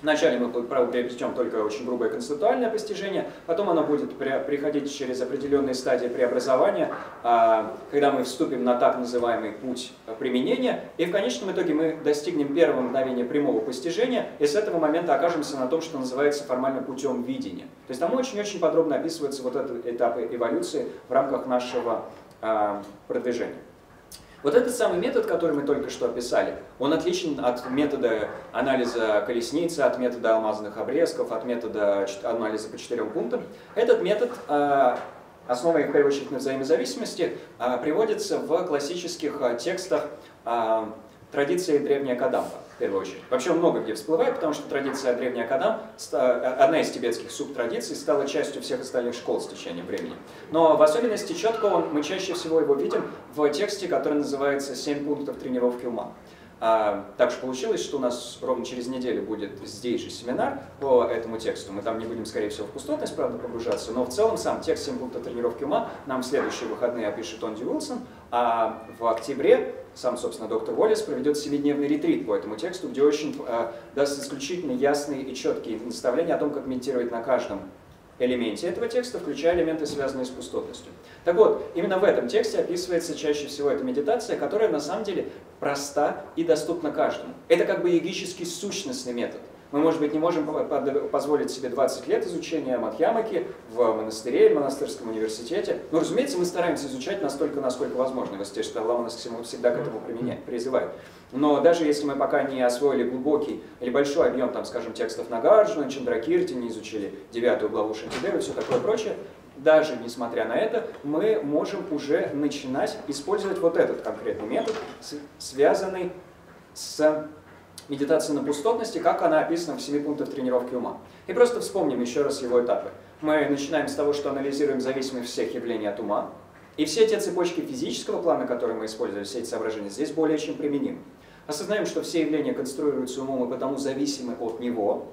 Вначале мы приобретем только очень грубое концептуальное постижение, потом оно будет приходить через определенные стадии преобразования, а, когда мы вступим на так называемый путь применения, и в конечном итоге мы достигнем первого мгновения прямого постижения, и с этого момента окажемся на том, что называется формальным путем видения. То есть там очень-очень подробно описываются вот этот этапы эволюции в рамках нашего а, продвижения. Вот этот самый метод, который мы только что описали, он отличен от метода анализа колесницы, от метода алмазных обрезков, от метода анализа по четырем пунктам. Этот метод, а, в первую очередь на взаимозависимости, а, приводится в классических а, текстах традиции древняя Кадамба в первую очередь. Вообще много где всплывает, потому что традиция древняя Кадам, одна из тибетских субтрадиций, стала частью всех остальных школ с течением времени. Но в особенности четко он, мы чаще всего его видим в тексте, который называется «Семь пунктов тренировки ума». А, так же получилось, что у нас ровно через неделю будет здесь же семинар по этому тексту. Мы там не будем, скорее всего, в пустотность, правда, погружаться, но в целом сам текст «7 пунктов тренировки ума» нам в следующие выходные опишет Онди Уилсон, а в октябре сам, собственно, доктор Уоллес проведет семидневный ретрит по этому тексту, где очень э, даст исключительно ясные и четкие наставления о том, как медитировать на каждом элементе этого текста, включая элементы, связанные с пустотностью. Так вот, именно в этом тексте описывается чаще всего эта медитация, которая на самом деле проста и доступна каждому. Это как бы егический сущностный метод. Мы, может быть, не можем позволить себе 20 лет изучения Мадхьямаки в монастыре или монастырском университете. Но, разумеется, мы стараемся изучать настолько, насколько возможно. Естественно, Аллах нас всегда к этому призывает. Но даже если мы пока не освоили глубокий или большой объем, там, скажем, текстов Нагарджуна, Чандракирти, не изучили девятую главу Шантидева и все такое прочее, даже несмотря на это, мы можем уже начинать использовать вот этот конкретный метод, связанный с медитацией на пустотности, как она описана в семи пунктах тренировки ума. И просто вспомним еще раз его этапы. Мы начинаем с того, что анализируем зависимость всех явлений от ума, и все те цепочки физического плана, которые мы использовали, все эти соображения, здесь более чем применимы. Осознаем, что все явления конструируются умом и потому зависимы от него,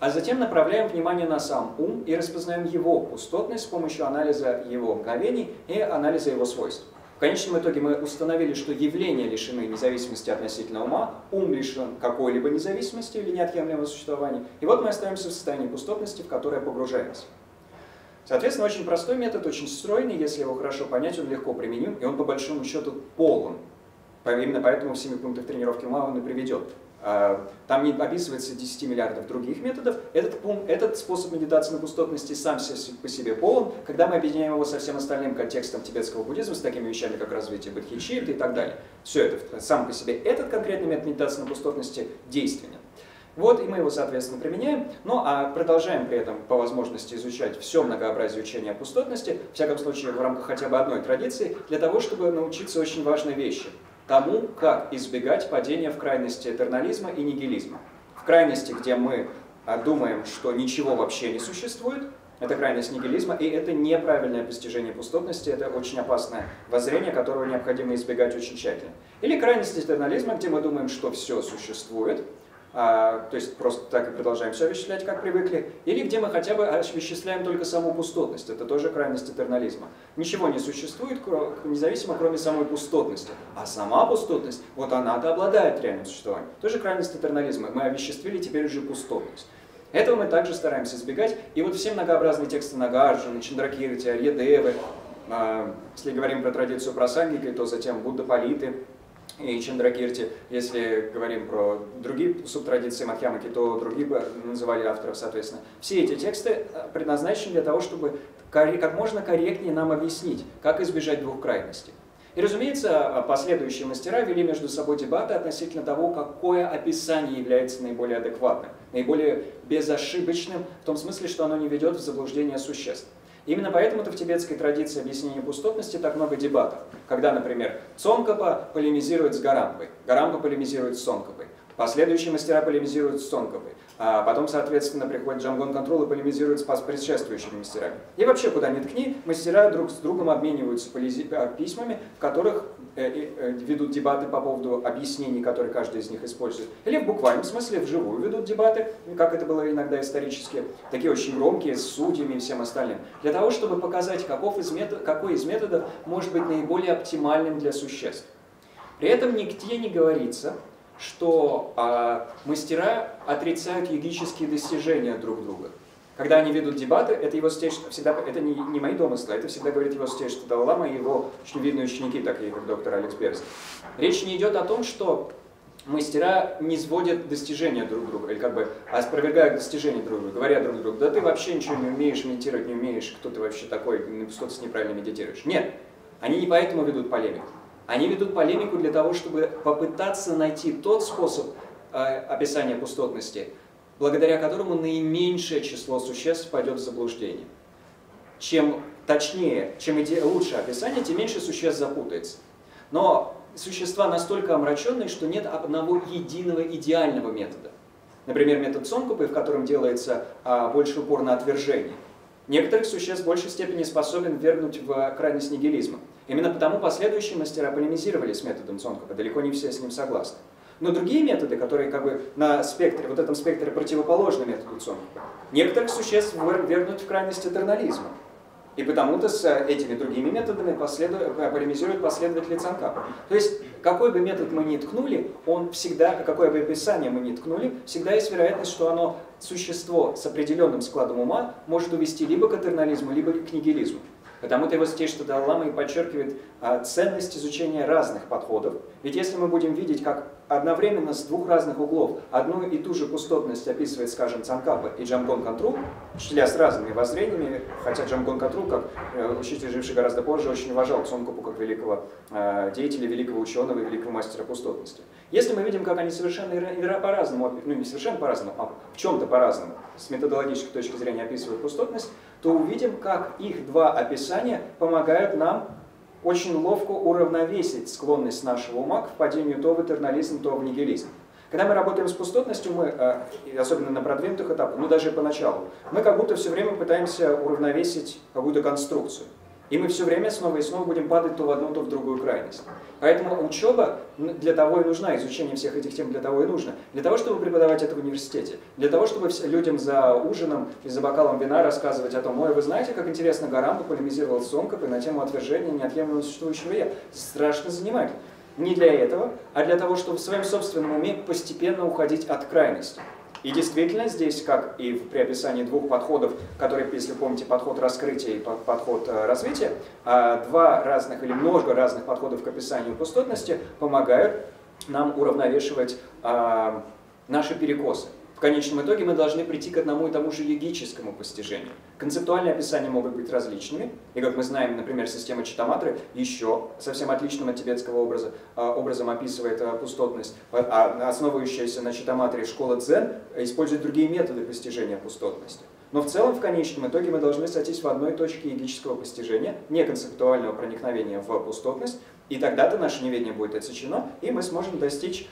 а затем направляем внимание на сам ум и распознаем его пустотность с помощью анализа его мгновений и анализа его свойств. В конечном итоге мы установили, что явления лишены независимости относительно ума, ум лишен какой-либо независимости или неотъемлемого существования, и вот мы остаемся в состоянии пустотности, в которое погружаемся. Соответственно, очень простой метод, очень стройный, если его хорошо понять, он легко применим, и он по большому счету полон. Именно поэтому в 7 пунктах тренировки ума он и приведет. А, там не описывается 10 миллиардов других методов. Этот, этот способ медитации на пустотности сам по себе полон, когда мы объединяем его со всем остальным контекстом тибетского буддизма, с такими вещами, как развитие бодхичитты и так далее. Все это сам по себе. Этот конкретный метод медитации на пустотности действенен. Вот, и мы его, соответственно, применяем, ну а продолжаем при этом по возможности изучать все многообразие учения о пустотности, в всяком случае в рамках хотя бы одной традиции, для того, чтобы научиться очень важной вещи – тому, как избегать падения в крайности этернализма и нигилизма. В крайности, где мы а, думаем, что ничего вообще не существует, это крайность нигилизма, и это неправильное постижение пустотности, это очень опасное воззрение, которого необходимо избегать очень тщательно. Или крайность этернализма, где мы думаем, что все существует, то есть просто так и продолжаем все вычислять, как привыкли, или где мы хотя бы вычисляем только саму пустотность, это тоже крайность этернализма. Ничего не существует независимо, кроме самой пустотности, а сама пустотность, вот она-то обладает реальным существованием. Тоже крайность этернализма, мы овеществили теперь уже пустотность. Этого мы также стараемся избегать, и вот все многообразные тексты Нагарджуна, Чандракирти, Арьедевы, а, если говорим про традицию просангика, то затем Будда Политы, и Чандракирти. Если говорим про другие субтрадиции Мадхьямаки, то другие бы называли авторов, соответственно. Все эти тексты э, предназначены для того, чтобы как можно корректнее нам объяснить, как избежать двух крайностей. И, разумеется, последующие мастера вели между собой дебаты относительно того, какое описание является наиболее адекватным, наиболее безошибочным, в том смысле, что оно не ведет в заблуждение существ. Именно поэтому-то в тибетской традиции объяснения пустотности так много дебатов. Когда, например, Цонкапа полемизирует с Гарампой, Гарампа полемизирует с Цонкапой, последующие мастера полемизируют с Цонкапой, а потом, соответственно, приходит Джамгон Контрол и полемизирует с предшествующими мастерами. И вообще, куда ни ткни, мастера друг с другом обмениваются письмами, в которых ведут дебаты по поводу объяснений, которые каждый из них использует. Или в буквальном смысле вживую ведут дебаты, как это было иногда исторически, такие очень громкие, с судьями и всем остальным. Для того, чтобы показать, каков из метод, какой из методов может быть наиболее оптимальным для существ. При этом нигде не говорится, что а, мастера отрицают йогические достижения друг друга. Когда они ведут дебаты, это его святейшество, всегда, это не, не мои домыслы, это всегда говорит его святейшество Даллама и его очень видные ученики, такие как доктор Алекс Берс. Речь не идет о том, что мастера не сводят достижения друг друга, или как бы опровергают достижения друг друга, говоря друг другу, да ты вообще ничего не умеешь, медитировать не умеешь, кто ты вообще такой, что ты неправильно медитируешь. Нет, они не поэтому ведут полемику. Они ведут полемику для того, чтобы попытаться найти тот способ э, описания пустотности, благодаря которому наименьшее число существ пойдет в заблуждение. Чем точнее, чем иде... лучше описание, тем меньше существ запутается. Но существа настолько омраченные, что нет одного единого идеального метода. Например, метод Сонкупы, в котором делается а, больше упор на отвержение. Некоторых существ в большей степени способен вернуть в крайность нигилизма. Именно потому последующие мастера полемизировали с методом Цонкопа, далеко не все с ним согласны. Но другие методы, которые как бы на спектре, вот этом спектре противоположны методу Цонкопа, некоторых существ вернуть в крайность этернализма. И потому-то с этими другими методами последу... полемизируют последователи Цанкапа. То есть, какой бы метод мы ни ткнули, он всегда, какое бы описание мы ни ткнули, всегда есть вероятность, что оно, существо с определенным складом ума, может увести либо к этернализму, либо к нигилизму. Потому-то его Святейшество Даллама и подчеркивает а, ценность изучения разных подходов. Ведь если мы будем видеть, как одновременно с двух разных углов одну и ту же пустотность описывает, скажем, Цанкапа и Джамгон Кантру, учителя с разными воззрениями, хотя Джамгон Кантру, как э, учитель, живший гораздо позже, очень уважал Цонкупу как великого э, деятеля, великого ученого и великого мастера пустотности. Если мы видим, как они совершенно по-разному, ну не совершенно по-разному, а в чем-то по-разному, с методологической точки зрения описывают пустотность, то увидим, как их два описания помогают нам очень ловко уравновесить склонность нашего ума к впадению то в этернализм, то в нигилизм. Когда мы работаем с пустотностью, мы, э, особенно на продвинутых этапах, ну даже поначалу, мы как будто все время пытаемся уравновесить какую-то конструкцию. И мы все время снова и снова будем падать то в одну, то в другую крайность. Поэтому учеба для того и нужна, изучение всех этих тем для того и нужно. Для того, чтобы преподавать это в университете. Для того, чтобы людям за ужином и за бокалом вина рассказывать о том, ой, вы знаете, как интересно Гарамба полемизировал с Сомкопой на тему отвержения неотъемлемого существующего «я». Страшно занимательно. Не для этого, а для того, чтобы в своем собственном уме постепенно уходить от крайности. И действительно здесь, как и при описании двух подходов, которые, если помните, подход раскрытия и подход э, развития, а, два разных или много разных подходов к описанию пустотности помогают нам уравновешивать а, наши перекосы. В конечном итоге мы должны прийти к одному и тому же логическому постижению. Концептуальные описания могут быть различными, и как мы знаем, например, система Читаматры еще совсем отличным от тибетского образа, а, образом описывает а, пустотность, а основывающаяся на Читаматре школа Дзен использует другие методы постижения пустотности. Но в целом, в конечном итоге, мы должны сойтись в одной точке йогического постижения, не концептуального проникновения в пустотность, и тогда-то наше неведение будет отсечено, и мы сможем достичь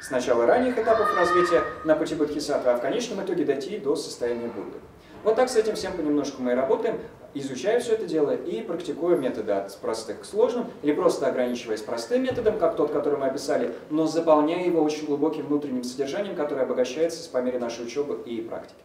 сначала ранних этапов развития на пути Бодхисаттвы, а в конечном итоге дойти до состояния Будды. Вот так с этим всем понемножку мы и работаем, изучая все это дело и практикуя методы от простых к сложным, или просто ограничиваясь простым методом, как тот, который мы описали, но заполняя его очень глубоким внутренним содержанием, которое обогащается по мере нашей учебы и практики.